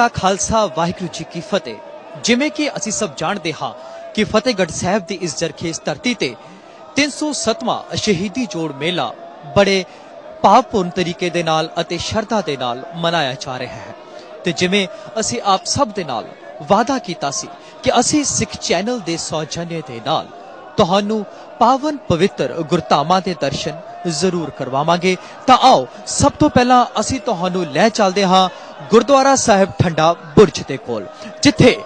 ਕਾ ਖਾਲਸਾ, ਵਾਹਿਗੁਰੂ ਜੀ ਕੀ ਫਤਿਹ। ਜਿਵੇਂ ਕਿ ਅਸੀਂ ਸਭ ਜਾਣਦੇ ਹਾਂ ਕਿ ਫਤਿਹਗੜ੍ਹ ਸਾਹਿਬ ਦੀ ਇਸ ਜਰਖੇਸ ਧਰਤੀ ਤੇ 307ਵਾਂ ਸ਼ਹੀਦੀ ਜੋੜ ਮੇਲਾ ਬੜੇ ਭਾਵਪੂਰਨ ਤਰੀਕੇ ਦੇ ਨਾਲ ਅਤੇ ਸ਼ਰਧਾ ਦੇ ਨਾਲ ਮਨਾਇਆ ਜਾ ਰਿਹਾ ਹੈ। ਤੇ ਜਿਵੇਂ ਅਸੀਂ ਆਪ ਸਭ ਦੇ ਨਾਲ ਵਾਅਦਾ ਕੀਤਾ ਸੀ ਕਿ ਅਸੀਂ ਸਿੱਖ ਚੈਨਲ ਦੇ ਸੌਜਨਯ ਦੇ ਨਾਲ ਤੁਹਾਨੂੰ ਪਾਵਨ ਪਵਿੱਤਰ ਗੁਰਧਾਮਾਂ ਦੇ ਦਰਸ਼ਨ ਜ਼ਰੂਰ ਕਰਵਾਵਾਂਗੇ। ਤਾਂ ਆਓ, ਸਭ ਤੋਂ ਪਹਿਲਾਂ ਅਸੀਂ ਤੁਹਾਨੂੰ ਲੈ ਚੱਲਦੇ ਹਾਂ ਗੁਰਦੁਆਰਾ ਸਾਹਿਬ ਠੰਡਾ ਬੁਰਜ ਦੇ ਕੋਲ, ਜਿੱਥੇ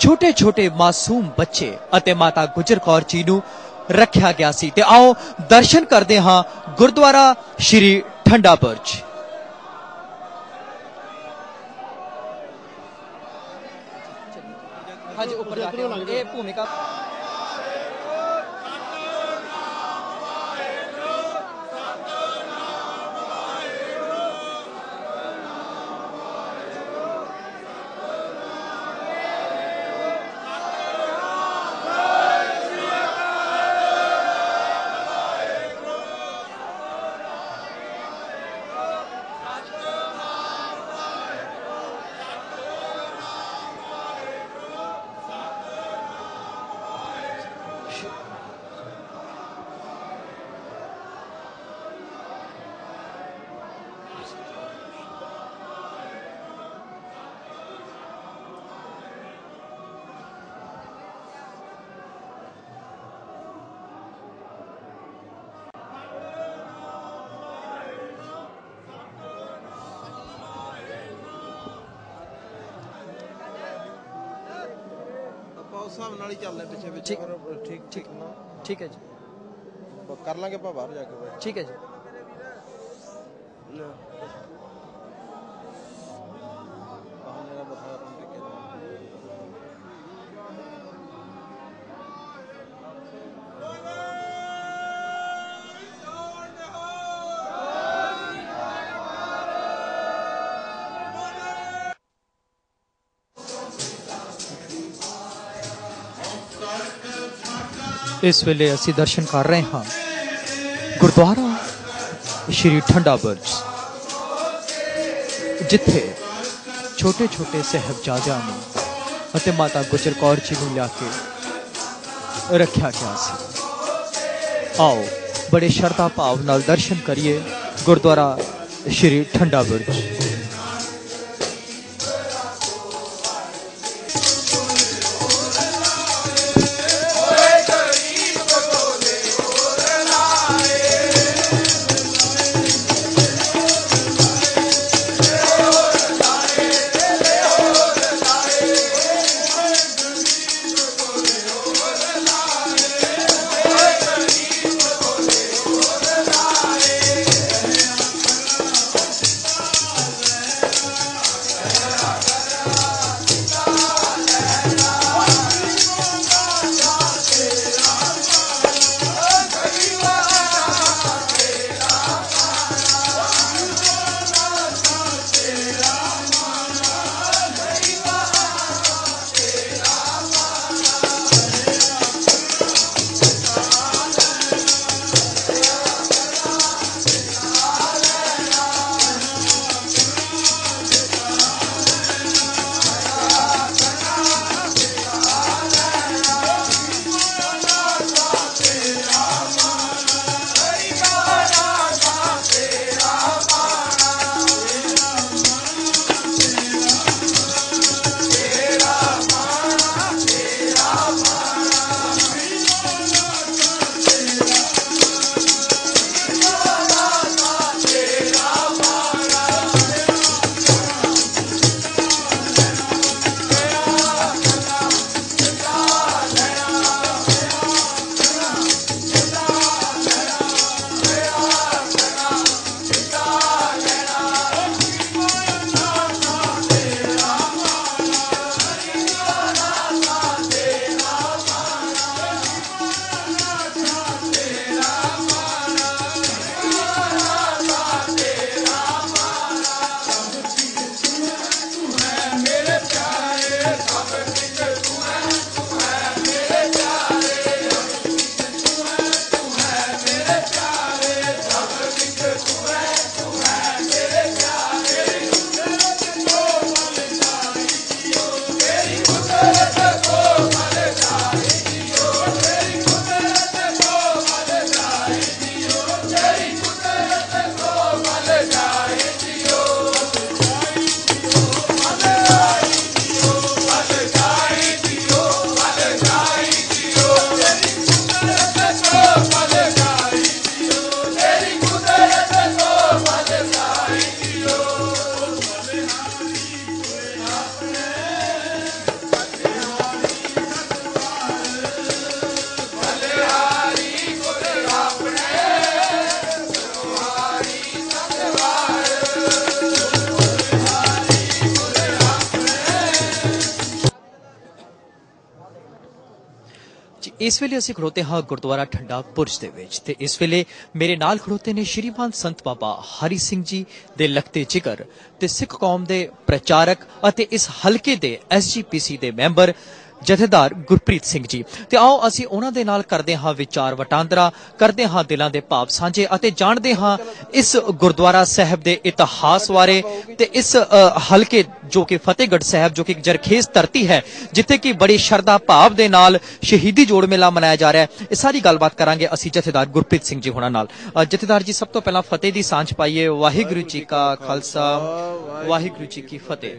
ਛੋਟੇ ਛੋਟੇ ਮਾਸੂਮ ਬੱਚੇ ਅਤੇ ਮਾਤਾ ਗੁਜਰ ਕੌਰ ਜੀ ਨੂੰ ਰੱਖਿਆ ਗਿਆ ਸੀ। ਤੇ ਆਓ, ਦਰਸ਼ਨ ਕਰਦੇ ਹਾਂ ਗੁਰਦੁਆਰਾ ਸ਼੍ਰੀ ਠੰਡਾ ਬੁਰਜ। ਹਾਂਜੀ, ਉੱਪਰ ਜਾ ਕੇ ਇਹ ਭੂਮਿਕਾ ਠੀਕ ਠੀਕ ਨਾ ਠੀਕ ਹੈ ਜੀ। ਕਰ ਲਾਂਗੇ ਆਪਾਂ ਬਾਹਰ ਜਾ ਕੇ। ਠੀਕ ਹੈ ਜੀ। ਇਸ ਵੇਲੇ ਅਸੀਂ ਦਰਸ਼ਨ ਕਰ ਰਹੇ ਹਾਂ ਗੁਰਦੁਆਰਾ ਸ਼੍ਰੀ ਠੰਡਾ ਬੁਰਜ ਜਿੱਥੇ ਛੋਟੇ ਛੋਟੇ ਸਹਿਬਜ਼ਾਦਿਆਂ ਨੂੰ ਅਤੇ ਮਾਤਾ ਗੁਜਰ ਕੌਰ ਜੀ ਨੂੰ ਲਿਆ ਕੇ ਰੱਖਿਆ ਗਿਆ ਸੀ ਆਓ ਬੜੇ ਸ਼ਰਧਾ ਭਾਵ ਨਾਲ ਦਰਸ਼ਨ ਕਰੀਏ ਗੁਰਦੁਆਰਾ ਸ਼੍ਰੀ ਠੰਡਾ ਬੁਰਜ ਇਸ ਵੇਲੇ ਅਸੀਂ ਖੜੋਤੇ ਹਾਂ ਗੁਰਦੁਆਰਾ ਠੰਡਾ ਬੁਰਜ ਦੇ ਵਿੱਚ ਤੇ ਇਸ ਵੇਲੇ ਮੇਰੇ ਨਾਲ ਖੜੋਤੇ ਨੇ ਸ਼੍ਰੀਮਾਨ ਸੰਤ ਬਾਬਾ ਹਰੀ ਸਿੰਘ ਜੀ ਦੇ ਲਖਤੇ ਜਿਗਰ ਤੇ ਸਿੱਖ ਕੌਮ ਦੇ ਪ੍ਰਚਾਰਕ ਅਤੇ ਇਸ ਹਲਕੇ ਦੇ ਐਸਜੀਪੀਸੀ ਦੇ ਮੈਂਬਰ ਜਥੇਦਾਰ ਗੁਰਪ੍ਰੀਤ ਸਿੰਘ ਜੀ। ਤੇ ਆਓ ਅਸੀਂ ਉਹਨਾਂ ਦੇ ਨਾਲ ਕਰਦੇ ਹਾਂ ਵਿਚਾਰ ਵਟਾਂਦਰਾ, ਕਰਦੇ ਹਾਂ ਦਿਲਾਂ ਦੇ ਭਾਵ ਸਾਂਝੇ ਅਤੇ ਜਾਣਦੇ ਹਾਂ ਇਸ ਗੁਰਦੁਆਰਾ ਸਾਹਿਬ ਦੇ ਇਤਿਹਾਸ ਬਾਰੇ ਤੇ ਇਸ ਹਲਕੇ ਜੋ ਕਿ ਫਤਿਹਗੜ੍ਹ ਸਾਹਿਬ ਜੋ ਕਿ ਇੱਕ ਜਰਖੇਜ਼ ਧਰਤੀ ਹੈ, ਜਿੱਥੇ ਕਿ ਬੜੀ ਸ਼ਰਧਾ ਭਾਵ ਦੇ ਨਾਲ ਸ਼ਹੀਦੀ ਜੋੜ ਮੇਲਾ ਮਨਾਇਆ ਜਾ ਰਿਹਾ ਹੈ। ਇਹ ਸਾਰੀ ਗੱਲਬਾਤ ਕਰਾਂਗੇ ਅਸੀਂ ਜਥੇਦਾਰ ਗੁਰਪ੍ਰੀਤ ਸਿੰਘ ਜੀ ਹੋਣਾ ਨਾਲ। ਜਥੇਦਾਰ ਜੀ, ਸਭ ਤੋਂ ਪਹਿਲਾਂ ਫਤਿਹ ਦੀ ਸਾਂਝ ਪਾਈਏ। ਵਾਹਿਗੁਰੂ ਜੀ ਕਾ ਖਾਲਸਾ, ਵਾਹਿਗੁਰੂ ਜੀ ਕੀ ਫਤਿਹ।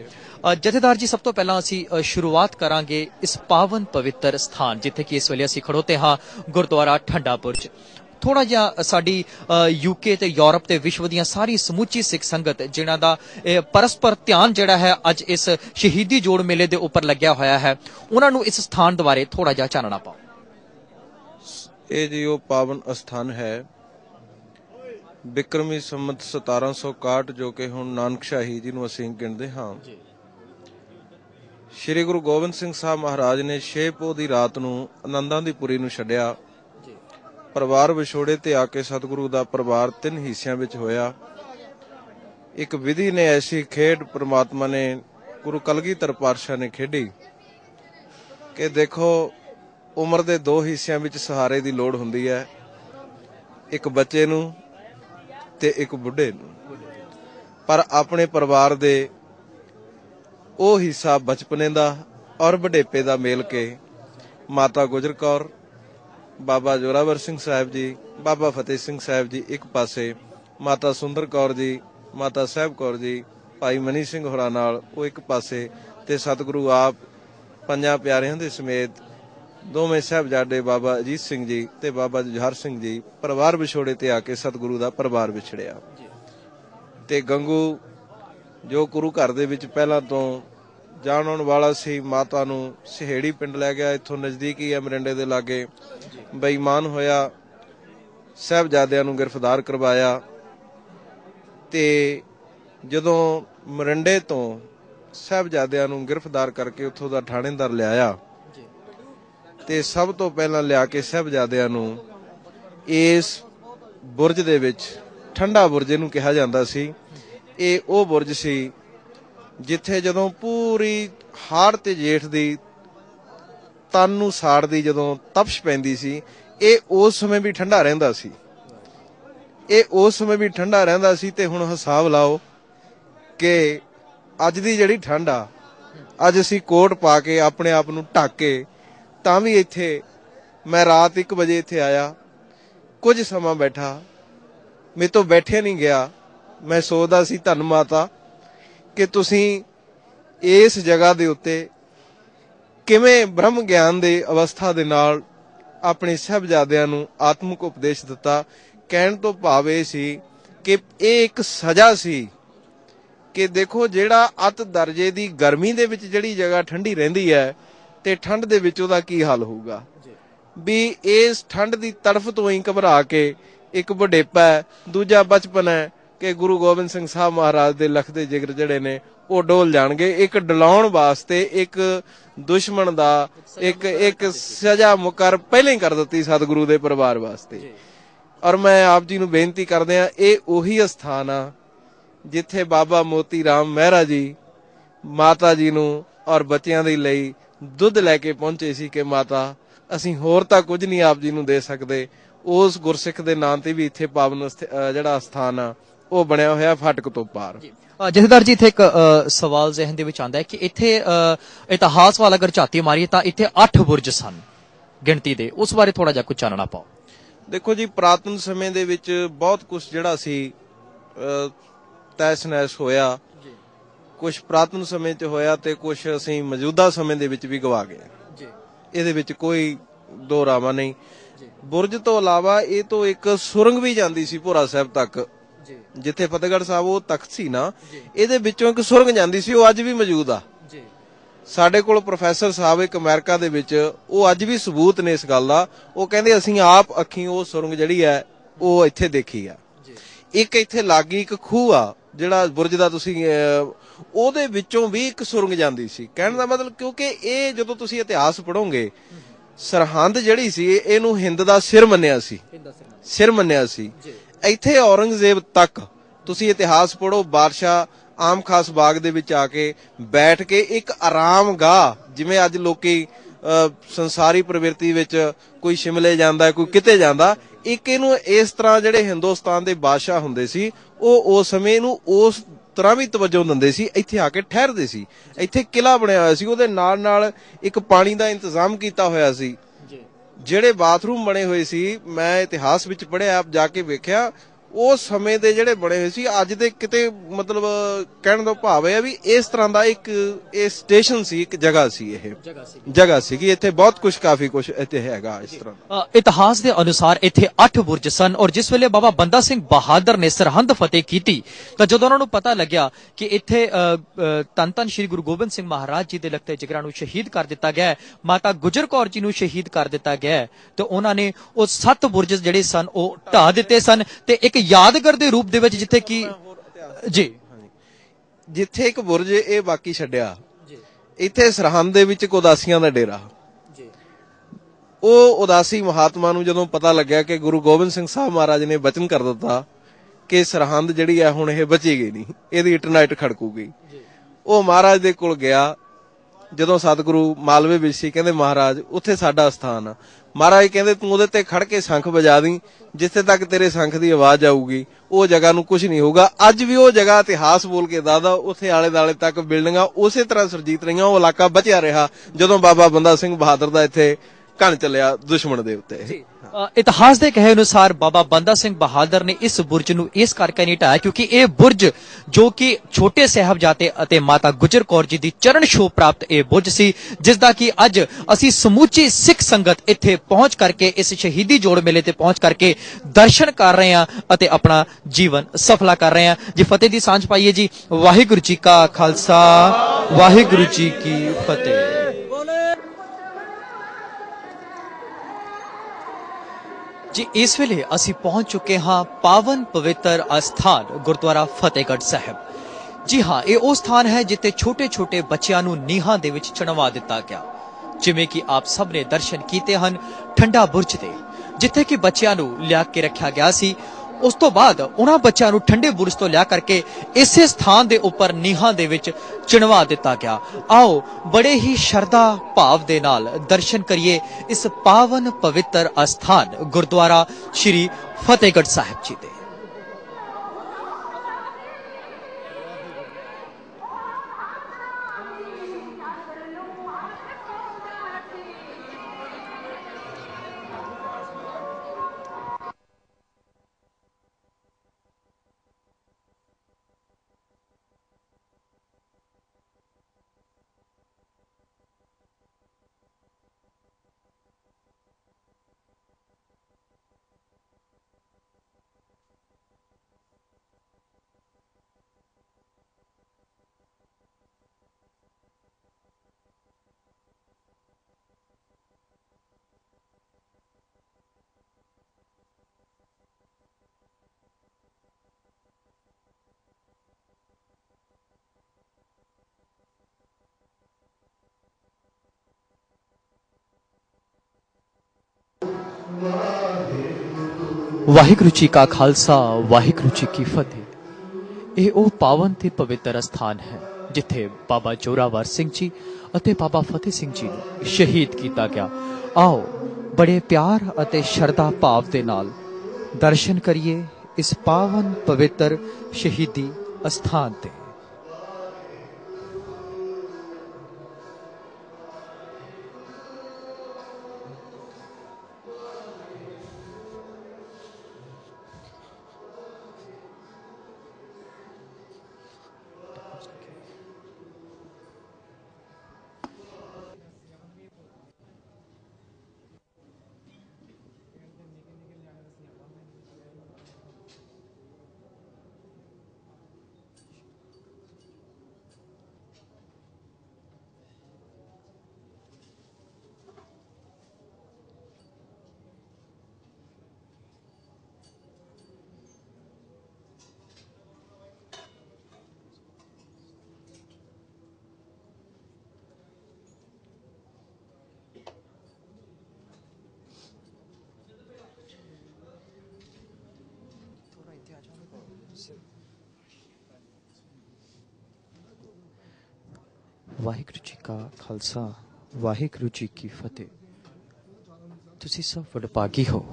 ਜਥੇਦਾਰ ਜੀ ਸਭ ਤੋਂ ਪਹਿਲਾਂ ਅਸੀਂ ਸ਼ੁਰੂਆਤ ਕਰਾਂਗੇ ਇਸ ਪਾਵਨ ਪਵਿੱਤਰ ਸਥਾਨ ਜਿੱਥੇ ਕਿ ਇਸ ਵੇਲੇ ਅਸੀਂ ਖੜੋਤੇ ਹਾਂ ਗੁਰਦੁਆਰਾ ਠੰਡਾ ਬੁਰਜ ਥੋੜਾ ਜਿਹਾ ਸਾਡੀ ਯੂਕੇ ਤੇ ਯੂਰਪ ਤੇ ਵਿਸ਼ਵ ਦੀਆਂ ਸਾਰੀ ਸਮੁੱਚੀ ਸਿੱਖ ਸੰਗਤ ਜਿਨ੍ਹਾਂ ਦਾ ਪਰਸਪਰ ਧਿਆਨ ਜਿਹੜਾ ਹੈ ਅੱਜ ਇਸ ਸ਼ਹੀਦੀ ਜੋੜ ਮੇਲੇ ਦੇ ਉੱਪਰ ਲੱਗਿਆ ਹੋਇਆ ਹੈ ਉਹਨਾਂ ਨੂੰ ਇਸ ਸਥਾਨ ਦੇ ਬਾਰੇ ਥੋੜਾ ਜਿਹਾ ਚਾਨਣਾ ਪਾਓ। ਇਹ ਜੀ ਉਹ ਪਾਵਨ ਅਸਥਾਨ ਹੈ ਬਿਕਰਮੀ ਸੰਮਤ 1761 ਜੋ ਕਿ ਹੁਣ ਨਾਨਕਸ਼ਾਹੀ ਜੀ ਨੂੰ ਅਸੀਂ ਗਿਣਦੇ ਹਾਂ। ਸ੍ਰੀ ਗੁਰੂ ਗੋਬਿੰਦ ਸਿੰਘ ਸਾਹਿਬ ਮਹਾਰਾਜ ਨੇ ਛੇ ਪੋਹ ਦੀ ਰਾਤ ਨੂੰ ਆਨੰਦਾਂ ਦੀ ਪੁਰੀ ਨੂੰ ਛੱਡਿਆ। ਪਰਿਵਾਰ ਵਿਛੋੜੇ ਤੇ ਆ ਕੇ ਸਤਿਗੁਰੂ ਦਾ ਪਰਿਵਾਰ ਤਿੰਨ ਹਿੱਸਿਆਂ ਵਿੱਚ ਹੋਇਆ। ਇੱਕ ਵਿਧੀ ਨੇ ਐਸੀ ਖੇਡ ਪ੍ਰਮਾਤਮਾ ਨੇ ਗੁਰੂ ਕਲਗੀਧਰ ਪਾਤਸ਼ਾਹ ਨੇ ਖੇਡੀ ਕਿ ਦੇਖੋ ਉਮਰ ਦੇ ਦੋ ਹਿੱਸਿਆਂ ਵਿੱਚ ਸਹਾਰੇ ਦੀ ਲੋੜ ਹੁੰਦੀ ਹੈ। ਇੱਕ ਬੱਚੇ ਨੂੰ ਤੇ ਇੱਕ ਬੁੱਢੇ ਨੂੰ। ਪਰ ਆਪਣੇ ਪਰਿਵਾਰ ਦੇ ਉਹ ਹਿੱਸਾ ਬਚਪਨੇ ਦਾ ਔਰ ਵਡੇਪੇ ਦਾ ਮੇਲ ਕੇ ਮਾਤਾ ਗੁਜਰ ਕੌਰ, ਬਾਬਾ ਜੋਰਾਵਰ ਸਿੰਘ ਸਾਹਿਬ ਜੀ, ਬਾਬਾ ਫਤਿਹ ਸਿੰਘ ਸਾਹਿਬ ਜੀ ਇੱਕ ਪਾਸੇ, ਮਾਤਾ ਸੁੰਦਰ ਕੌਰ ਜੀ, ਮਾਤਾ ਸਾਹਿਬ ਕੌਰ ਜੀ, ਭਾਈ ਮਨੀ ਸਿੰਘ ਹੋਰਾਂ ਨਾਲ ਉਹ ਇੱਕ ਪਾਸੇ ਤੇ ਸਤਿਗੁਰੂ ਆਪ, ਪੰਜਾਂ ਪਿਆਰਿਆਂ ਦੇ ਸਮੇਤ ਦੋਵੇਂ ਸਾਹਿਬਜ਼ਾਦੇ ਬਾਬਾ ਅਜੀਤ ਸਿੰਘ ਜੀ ਤੇ ਬਾਬਾ ਜੁਝਾਰ ਸਿੰਘ ਜੀ ਪਰਿਵਾਰ ਵਿਛੋੜੇ ਤੇ ਆ ਕੇ ਸਤਿਗੁਰੂ ਦਾ ਪਰਿਵਾਰ ਵਿਛੜਿਆ। ਤੇ ਗੰਗੂ ਜੋ ਗੁਰੂ ਘਰ ਦੇ ਵਿੱਚ ਪਹਿਲਾਂ ਤੋਂ ਜਾਣ ਆਉਣ ਵਾਲਾ ਸੀ, ਮਾਤਾ ਨੂੰ ਸਹੇੜੀ ਪਿੰਡ ਲੈ ਗਿਆ। ਇੱਥੋਂ ਨਜ਼ਦੀਕ ਹੀ ਹੈ ਮਰਿੰਡੇ ਦੇ ਲਾਗੇ। ਬੇਈਮਾਨ ਹੋਇਆ। ਸਾਹਿਬਜ਼ਾਦਿਆਂ ਨੂੰ ਗ੍ਰਿਫਤਾਰ ਕਰਵਾਇਆ। ਤੇ ਜਦੋਂ ਮਰਿੰਡੇ ਤੋਂ ਸਾਹਿਬਜ਼ਾਦਿਆਂ ਨੂੰ ਗ੍ਰਿਫਤਾਰ ਕਰਕੇ ਉੱਥੋਂ ਦਾ ਥਾਣੇਦਾਰ ਲਿਆਇਆ, ਤੇ ਸਭ ਤੋਂ ਪਹਿਲਾਂ ਲਿਆ ਕੇ ਸਾਹਿਬਜ਼ਾਦਿਆਂ ਨੂੰ ਇਸ ਬੁਰਜ ਦੇ ਵਿੱਚ, ਠੰਡਾ ਬੁਰਜ ਨੂੰ ਕਿਹਾ ਜਾਂਦਾ ਸੀ। ਇਹ ਉਹ ਬੁਰਜ ਸੀ ਜਿੱਥੇ ਜਦੋਂ ਪੂਰੀ ਹਾੜ ਤੇ ਜੇਠ ਦੀ ਤਨ ਨੂੰ ਸਾੜਦੀ ਜਦੋਂ ਤਪਸ਼ ਪੈਂਦੀ ਸੀ, ਇਹ ਉਸ ਸਮੇਂ ਵੀ ਠੰਡਾ ਰਹਿੰਦਾ ਸੀ। ਇਹ ਉਸ ਸਮੇਂ ਵੀ ਠੰਡਾ ਰਹਿੰਦਾ ਸੀ ਤੇ ਹੁਣ ਹਿਸਾਬ ਲਾਓ ਕਿ ਅੱਜ ਦੀ ਜਿਹੜੀ ਠੰਡ ਆ, ਅੱਜ ਅਸੀਂ ਕੋਟ ਪਾ ਕੇ ਆਪਣੇ ਆਪ ਨੂੰ ਢੱਕ ਕੇ ਤਾਂ ਵੀ ਇੱਥੇ ਮੈਂ ਰਾਤ 1 ਵਜੇ ਇੱਥੇ ਆਇਆ, ਕੁਝ ਸਮਾਂ ਬੈਠਾ, ਮੇਰੇ ਤੋਂ ਬੈਠਿਆ ਨਹੀਂ ਗਿਆ। ਮੈਂ ਸੋਚਦਾ ਸੀ ਧੰਨ ਮਾਤਾ ਕਿ ਤੁਸੀਂ ਇਸ ਜਗ੍ਹਾ ਦੇ ਉੱਤੇ ਕਿਵੇਂ ਬ੍ਰਹਮ ਗਿਆਨ ਦੇ ਅਵਸਥਾ ਦੇ ਨਾਲ ਆਪਣੇ ਸਹਿਬਜ਼ਾਦਿਆਂ ਨੂੰ ਆਤਮਿਕ ਉਪਦੇਸ਼ ਦਿੱਤਾ ਕਹਿਣ ਤੋਂ ਭਾਵ ਇਹ ਸੀ ਕਿ ਇਹ ਇੱਕ ਸਜ਼ਾ ਸੀ ਕਿ ਦੇਖੋ ਜਿਹੜਾ ਅਤ ਦਰਜੇ ਦੀ ਗਰਮੀ ਦੇ ਵਿੱਚ ਜਿਹੜੀ ਜਗ੍ਹਾ ਠੰਡੀ ਰਹਿੰਦੀ ਹੈ ਤੇ ਠੰਡ ਦੇ ਵਿੱਚ ਉਹਦਾ ਕੀ ਹਾਲ ਹੋਊਗਾ? ਵੀ ਇਸ ਠੰਡ ਦੀ ਤੜਫ ਤੋਂ ਹੀ ਘਬਰਾ ਕੇ ਇੱਕ ਵਡੇਪਾ ਹੈ ਦੂਜਾ ਬਚਪਨ ਹੈ ਕਿ ਗੁਰੂ ਗੋਬਿੰਦ ਸਿੰਘ ਸਾਹਿਬ ਮਹਾਰਾਜ ਦੇ ਲਖ ਦੇ ਜਿਗਰ ਜਿਹੜੇ ਨੇ ਉਹ ਡੋਲ ਜਾਣਗੇ। ਇੱਕ ਡਲਾਉਣ ਵਾਸਤੇ ਇੱਕ ਦੁਸ਼ਮਣ ਦਾ ਇੱਕ ਇੱਕ ਸਜ਼ਾ ਮੁਕਰ ਪਹਿਲਾਂ ਹੀ ਕਰ ਦਿੱਤੀ ਸਤਿਗੁਰੂ ਦੇ ਪਰਿਵਾਰ ਵਾਸਤੇ। ਔਰ ਮੈਂ ਆਪ ਜੀ ਨੂੰ ਬੇਨਤੀ ਕਰਦੇ ਆ ਇਹ ਉਹੀ ਸਥਾਨ ਆ ਜਿੱਥੇ ਬਾਬਾ ਮੋਤੀ ਰਾਮ ਮਹਿਰਾ ਜੀ ਮਾਤਾ ਜੀ ਨੂੰ ਔਰ ਬੱਚਿਆਂ ਦੇ ਲਈ ਦੁੱਧ ਲੈ ਕੇ ਪਹੁੰਚੇ ਸੀ ਕਿ ਮਾਤਾ ਅਸੀਂ ਹੋਰ ਤਾਂ ਕੁਝ ਨਹੀਂ ਆਪ ਜੀ ਨੂੰ ਦੇ ਸਕਦੇ। ਉਸ ਗੁਰਸਿੱਖ ਦੇ ਨਾਂ ਤੇ ਵੀ ਇੱਥੇ ਪਾਵਨ ਜਿਹੜਾ ਸਥਾਨ ਆ ਉਹ ਬਣਿਆ ਹੋਇਆ ਫਾਟਕ ਤੋਂ ਪਾਰ। ਜਥੇਦਾਰ ਜੀ ਇੱਥੇ ਇੱਕ ਸਵਾਲ ਜ਼ਿਹਨ ਦੇ ਵਿੱਚ ਆਉਂਦਾ ਹੈ ਕਿ ਇੱਥੇ ਇਤਿਹਾਸ ਵਾਲਾ ਅਗਰ ਝਾਤੀ ਮਾਰੀਏ ਤਾਂ ਇੱਥੇ 8 ਬੁਰਜ ਸਨ ਗਿਣਤੀ ਦੇ। ਉਸ ਬਾਰੇ ਥੋੜਾ ਜਿਹਾ ਕੁਝ ਚਾਨਣਾ ਪਾਓ। ਦੇਖੋ ਜੀ ਪ੍ਰਾਤਨ ਸਮੇਂ ਦੇ ਵਿੱਚ ਬਹੁਤ ਕੁਝ ਜਿਹੜਾ ਸੀ ਤੈਸ ਨੈਸ ਹੋਇਆ। ਕੁਝ ਪ੍ਰਾਤਨ ਸਮੇਂ 'ਚ ਹੋਇਆ ਤੇ ਕੁਝ ਅਸੀਂ ਮੌਜੂਦਾ ਸਮੇਂ ਦੇ ਵਿੱਚ ਵੀ ਗਵਾ ਗਏ। ਜੀ। ਇਹਦੇ ਵਿੱਚ ਕੋਈ ਦੋ ਰਾਵਾਂ ਨਹੀਂ। ਬੁਰਜ ਤੋਂ ਇਲਾਵਾ ਇਹ ਤੋਂ ਇੱਕ ਸੁਰੰਗ ਵੀ ਜਾਂਦੀ ਸੀ ਭੋਰਾ ਸਾਹਿਬ ਤੱਕ। ਜਿੱਥੇ ਫਤਿਹਗੜ੍ਹ ਸਾਹਿਬ ਉਹ ਤਖਤ ਸੀ ਨਾ ਇਹਦੇ ਵਿੱਚੋਂ ਇੱਕ ਸੁਰੰਗ ਜਾਂਦੀ ਸੀ ਉਹ ਅੱਜ ਵੀ ਮੌਜੂਦ ਆ। ਸਾਡੇ ਕੋਲ ਪ੍ਰੋਫੈਸਰ ਸਾਹਿਬ ਇੱਕ ਅਮਰੀਕਾ ਦੇ ਵਿੱਚ ਉਹ ਅੱਜ ਵੀ ਸਬੂਤ ਨੇ ਇਸ ਗੱਲ ਦਾ। ਉਹ ਕਹਿੰਦੇ ਅਸੀਂ ਆਪ ਅੱਖੀਂ ਉਹ ਸੁਰੰਗ ਜਿਹੜੀ ਹੈ ਉਹ ਇੱਥੇ ਦੇਖੀ ਆ। ਇੱਕ ਇੱਥੇ ਲਾਗੀ ਇੱਕ ਖੂਹ ਆ ਜਿਹੜਾ ਬੁਰਜ ਦਾ ਤੁਸੀਂ ਉਹਦੇ ਵਿੱਚੋਂ ਵੀ ਇੱਕ ਸੁਰੰਗ ਜਾਂਦੀ ਸੀ। ਕਹਿਣ ਦਾ ਮਤਲਬ ਕਿਉਂਕਿ ਇਹ ਜਦੋਂ ਤੁਸੀਂ ਇਤਿਹਾਸ ਪੜੋਗੇ ਸਰਹੰਦ ਜਿਹੜੀ ਸੀ ਇਹਨੂੰ ਹਿੰਦ ਦਾ ਸਿਰ ਮੰਨਿਆ ਸੀ। ਸਿਰ ਮੰਨਿਆ ਸੀ। ਇੱਥੇ ਔਰੰਗਜ਼ੇਬ ਤੱਕ ਤੁਸੀਂ ਇਤਿਹਾਸ ਪੜੋ ਬਾਦਸ਼ਾਹ ਆਮ ਖਾਸ ਬਾਗ ਦੇ ਵਿੱਚ ਆ ਕੇ ਬੈਠ ਕੇ ਇੱਕ ਆਰਾਮਗਾਹ ਜਿਵੇਂ ਅੱਜ ਲੋਕੀ ਸੰਸਾਰੀ ਪ੍ਰਵਿਰਤੀ ਵਿੱਚ ਕੋਈ ਸ਼ਿਮਲੇ ਜਾਂਦਾ, ਕੋਈ ਕਿਤੇ ਜਾਂਦਾ, ਇੱਕ ਇਹਨੂੰ ਇਸ ਤਰ੍ਹਾਂ ਜਿਹੜੇ ਹਿੰਦੁਸਤਾਨ ਦੇ ਬਾਦਸ਼ਾਹ ਹੁੰਦੇ ਸੀ, ਉਹ ਉਸ ਸਮੇਂ ਨੂੰ ਉਸ ਤਰ੍ਹਾਂ ਵੀ ਤਵੱਜੋ ਦਿੰਦੇ ਸੀ, ਇੱਥੇ ਆ ਕੇ ਠਹਿਰਦੇ ਸੀ। ਇੱਥੇ ਕਿਲਾ ਬਣਿਆ ਹੋਇਆ ਸੀ, ਉਹਦੇ ਨਾਲ ਨਾਲ ਇੱਕ ਪਾਣੀ ਦਾ ਇੰਤਜ਼ਾਮ ਕੀਤਾ ਹੋਇਆ ਸੀ। ਜਿਹੜੇ ਬਾਥਰੂਮ ਬਣੇ ਹੋਏ ਸੀ ਮੈਂ ਇਤਿਹਾਸ ਵਿੱਚ ਪੜ੍ਹਿਆ ਜਾ ਕੇ ਵੇਖਿਆ ਉਸ ਸਮੇਂ ਦੇ ਜਿਹੜੇ ਬਣੇ ਹੋਏ ਸੀ ਅੱਜ ਦੇ ਕਿਤੇ ਮਤਲਬ ਕਹਿਣ ਦਾ ਭਾਵ ਹੈ ਵੀ ਇਸ ਤਰ੍ਹਾਂ ਦਾ ਇੱਕ ਇਹ ਸਟੇਸ਼ਨ ਸੀ ਇੱਕ ਜਗ੍ਹਾ ਸੀ ਇਹ। ਜਗ੍ਹਾ ਸੀ। ਜਗ੍ਹਾ ਸੀਗੀ ਇੱਥੇ ਬਹੁਤ ਕੁਝ ਕਾਫੀ ਕੁਝ ਇੱਥੇ ਹੈਗਾ ਇਸ ਤਰ੍ਹਾਂ ਇਤਿਹਾਸ ਦੇ ਅਨੁਸਾਰ ਇੱਥੇ 8 ਬੁਰਜ ਸਨ ਔਰ ਜਿਸ ਵੇਲੇ ਬਾਬਾ ਬੰਦਾ ਸਿੰਘ ਬਹਾਦਰ ਨੇ ਸਰਹੰਦ ਫਤਿਹ ਕੀਤੀ ਤਾਂ ਜਦੋਂ ਉਹਨਾਂ ਨੂੰ ਪਤਾ ਲੱਗਿਆ ਕਿ ਇੱਥੇ ਧੰਨ ਧੰਨ ਸ੍ਰੀ ਗੁਰੂ ਗੋਬਿੰਦ ਸਿੰਘ ਮਹਾਰਾਜ ਜੀ ਦੇ ਲਖਤੇ ਜਿਗਰਾਂ ਨੂੰ ਸ਼ਹੀਦ ਕਰ ਦਿੱਤਾ ਗਿਆ ਮਾਤਾ ਗੁਜਰ ਕੌਰ ਜੀ ਨੂੰ ਸ਼ਹੀਦ ਕਰ ਦਿੱਤਾ ਗਿਆ ਤੇ ਉਹਨਾਂ ਨੇ ਉਹ ਸੱਤ ਬੁਰਜ ਜਿਹੜੇ ਸਨ ਉਹ ਢਾ ਦਿੱਤੇ ਸਨ ਤੇ ਇੱਕ ਯਾਦਗਾਰ ਦੇ ਰੂਪ ਦੇ ਵਿੱਚ ਜਿੱਥੇ ਕਿ ਜੀ। ਜਿੱਥੇ ਇੱਕ ਬੁਰਜ ਇਹ ਬਾਕੀ ਛੱਡਿਆ। ਇੱਥੇ ਸਰਹੰਦ ਦੇ ਵਿੱਚ ਉਦਾਸੀਆਂ ਦਾ ਡੇਰਾ। ਜੀ। ਉਹ ਉਦਾਸੀ ਮਹਾਤਮਾ ਨੂੰ ਜਦੋਂ ਪਤਾ ਲੱਗਿਆ ਕਿ ਗੁਰੂ ਗੋਬਿੰਦ ਸਿੰਘ ਸਾਹਿਬ ਮਹਾਰਾਜ ਨੇ ਬਚਨ ਕਰ ਦਿੱਤਾ ਕਿ ਸਰਹੰਦ ਜਿਹੜੀ ਹੈ ਹੁਣ ਇਹ ਬਚੇਗੀ ਨਹੀਂ ਇਹਦੀ ਇਟਨਾਈਟ ਖੜਕੂਗੀ। ਉਹ ਮਹਾਰਾਜ ਦੇ ਕੋਲ ਗਿਆ। ਜਦੋਂ ਸਤਿਗੁਰੂ ਮਾਲਵੇ ਵਿੱਚ ਸੀ ਕਹਿੰਦੇ ਮਹਾਰਾਜ ਉੱਥੇ ਸਾਡਾ ਸਥਾਨ ਆ। ਮਹਾਰਾਜ ਕਹਿੰਦੇ, ਤੂੰ ਉਹਦੇ ਤੇ ਖੜ ਕੇ ਸ਼ੰਖ ਵਜਾ ਦੀ ਜਿੱਥੇ ਤੱਕ ਤੇਰੇ ਸ਼ੰਖ ਦੀ ਆਵਾਜ਼ ਆਊਗੀ, ਉਹ ਜਗ੍ਹਾ ਨੂੰ ਕੁਝ ਨਹੀਂ ਹੋਊਗਾ। ਅੱਜ ਵੀ ਉਹ ਜਗ੍ਹਾ ਇਤਿਹਾਸ ਬੋਲ ਕੇ ਦਾਦਾ ਉੱਥੇ ਆਲੇ ਦਾਲੇ ਤੱਕ ਬਿਲਡਿੰਗਾਂ ਉਸੇ ਤਰ੍ਹਾਂ ਸਰਜੀਤ ਰਹੀਆਂ, ਉਹ ਇਲਾਕਾ ਬਚਿਆ ਰਿਹਾ। ਜਦੋਂ ਬਾਬਾ ਬੰਦਾ ਸਿੰਘ ਬਹਾਦਰ ਦਾ ਇੱਥੇ ਘਣ ਚੱਲਿਆ ਦੁਸ਼ਮਣ ਦੇ ਉੱਤੇ। ਇਤਿਹਾਸ ਦੇ ਕਹੇ ਅਨੁਸਾਰ ਬਾਬਾ ਬੰਦਾ ਸਿੰਘ ਬਹਾਦਰ ਨੇ ਇਸ ਬੁਰਜ ਨੂੰ ਇਸ ਕਰਕੇ ਨਹੀਂ ਢਾਇਆ ਕਿਉਂਕਿ ਇਹ ਬੁਰਜ ਜੋ ਕਿ ਛੋਟੇ ਸਾਹਿਬਜ਼ਾਦੇ ਅਤੇ ਮਾਤਾ ਗੁਜਰ ਕੌਰ ਜੀ ਦੀ ਚਰਨ ਛੋਹ ਪ੍ਰਾਪਤ ਇਹ ਬੁਰਜ ਸੀ ਜਿਸ ਦਾ ਕਿ ਅੱਜ ਅਸੀਂ ਸਮੁੱਚੀ ਸਿੱਖ ਸੰਗਤ ਇੱਥੇ ਪਹੁੰਚ ਕਰਕੇ, ਇਸ ਸ਼ਹੀਦੀ ਜੋੜ ਮੇਲੇ ਤੇ ਪਹੁੰਚ ਕਰਕੇ ਦਰਸ਼ਨ ਕਰ ਰਹੇ ਹਾਂ ਅਤੇ ਆਪਣਾ ਜੀਵਨ ਸਫਲਾ ਕਰ ਰਹੇ ਹਾਂ। ਜੀ, ਫਤਿਹ ਦੀ ਸਾਂਝ ਪਾਈਏ ਜੀ। ਵਾਹਿਗੁਰੂ ਜੀ ਕਾ ਖਾਲਸਾ, ਵਾਹਿਗੁਰੂ ਜੀ ਕੀ ਫਤਿਹ। ਜੀ, ਇਸ ਵੇਲੇ ਅਸੀਂ ਪਹੁੰਚ ਚੁੱਕੇ ਹਾਂ ਪਾਵਨ ਪਵਿੱਤਰ ਅਸਥਾਨ, ਗੁਰਦੁਆਰਾ ਫਤਿਹਗੜ੍ਹ ਸਾਹਿਬ। ਜੀ ਹਾਂ, ਇਹ ਉਹ ਸਥਾਨ ਹੈ ਜਿੱਥੇ ਛੋਟੇ-ਛੋਟੇ ਬੱਚਿਆਂ ਨੂੰ ਨੀਹਾਂ ਦੇ ਵਿੱਚ ਚਣਵਾ ਦਿੱਤਾ ਗਿਆ। ਜਿਵੇਂ ਕਿ ਆਪ ਸਭ ਨੇ ਦਰਸ਼ਨ ਕੀਤੇ ਹਨ ਠੰਡਾ ਬੁਰਜ ਦੇ ਜਿੱਥੇ ਕਿ ਬੱਚਿਆਂ ਨੂੰ ਲਿਆ ਕੇ ਰੱਖਿਆ ਗਿਆ ਸੀ। ਉਸ ਤੋਂ ਬਾਅਦ ਉਹਨਾਂ ਬੱਚਿਆਂ ਨੂੰ ਠੰਡੇ ਬੁਰਜ ਤੋਂ ਲਿਆ ਕਰਕੇ ਇਸੇ ਸਥਾਨ ਦੇ ਉੱਪਰ ਨੀਹਾਂ ਦੇ ਵਿੱਚ ਚਿਣਵਾ ਦਿੱਤਾ ਗਿਆ। ਆਓ ਬੜੇ ਹੀ ਸ਼ਰਧਾ ਭਾਵ ਦੇ ਨਾਲ ਦਰਸ਼ਨ ਕਰੀਏ ਇਸ ਪਾਵਨ ਪਵਿੱਤਰ ਅਸਥਾਨ ਗੁਰਦੁਆਰਾ ਸ਼੍ਰੀ ਫਤਿਹਗੜ੍ਹ ਸਾਹਿਬ ਜੀ ਦੇ। ਵਾਹਿਗੁਰੂ ਜੀ ਕਾ ਖਾਲਸਾ, ਵਾਹਿਗੁਰੂ ਜੀ ਕੀ ਫਤਿਹ। ਇਹ ਉਹ ਪਾਵਨ ਤੇ ਪਵਿੱਤਰ ਸਥਾਨ ਹੈ, ਜਿੱਥੇ ਬਾਬਾ ਜੋਰਾਵਰ ਸਿੰਘ ਜੀ ਅਤੇ ਬਾਬਾ ਫਤਿਹ ਸਿੰਘ ਜੀ ਨੂੰ ਸ਼ਹੀਦ ਕੀਤਾ ਗਿਆ। ਆਓ, ਬੜੇ ਪਿਆਰ ਅਤੇ ਸ਼ਰਧਾ ਭਾਵ ਦੇ ਨਾਲ ਦਰਸ਼ਨ ਕਰੀਏ ਇਸ ਪਾਵਨ ਪਵਿੱਤਰ ਸ਼ਹੀਦੀ ਅਸਥਾਨ ਤੇ। ਵਾਹਿਗੁਰੂ ਜੀ ਕਾ ਖਾਲਸਾ, ਵਾਹਿਗੁਰੂ ਜੀ ਕੀ ਫਤਿਹ। ਤੁਸੀਂ ਸਭ ਵਡਭਾਗੀ ਹੋ,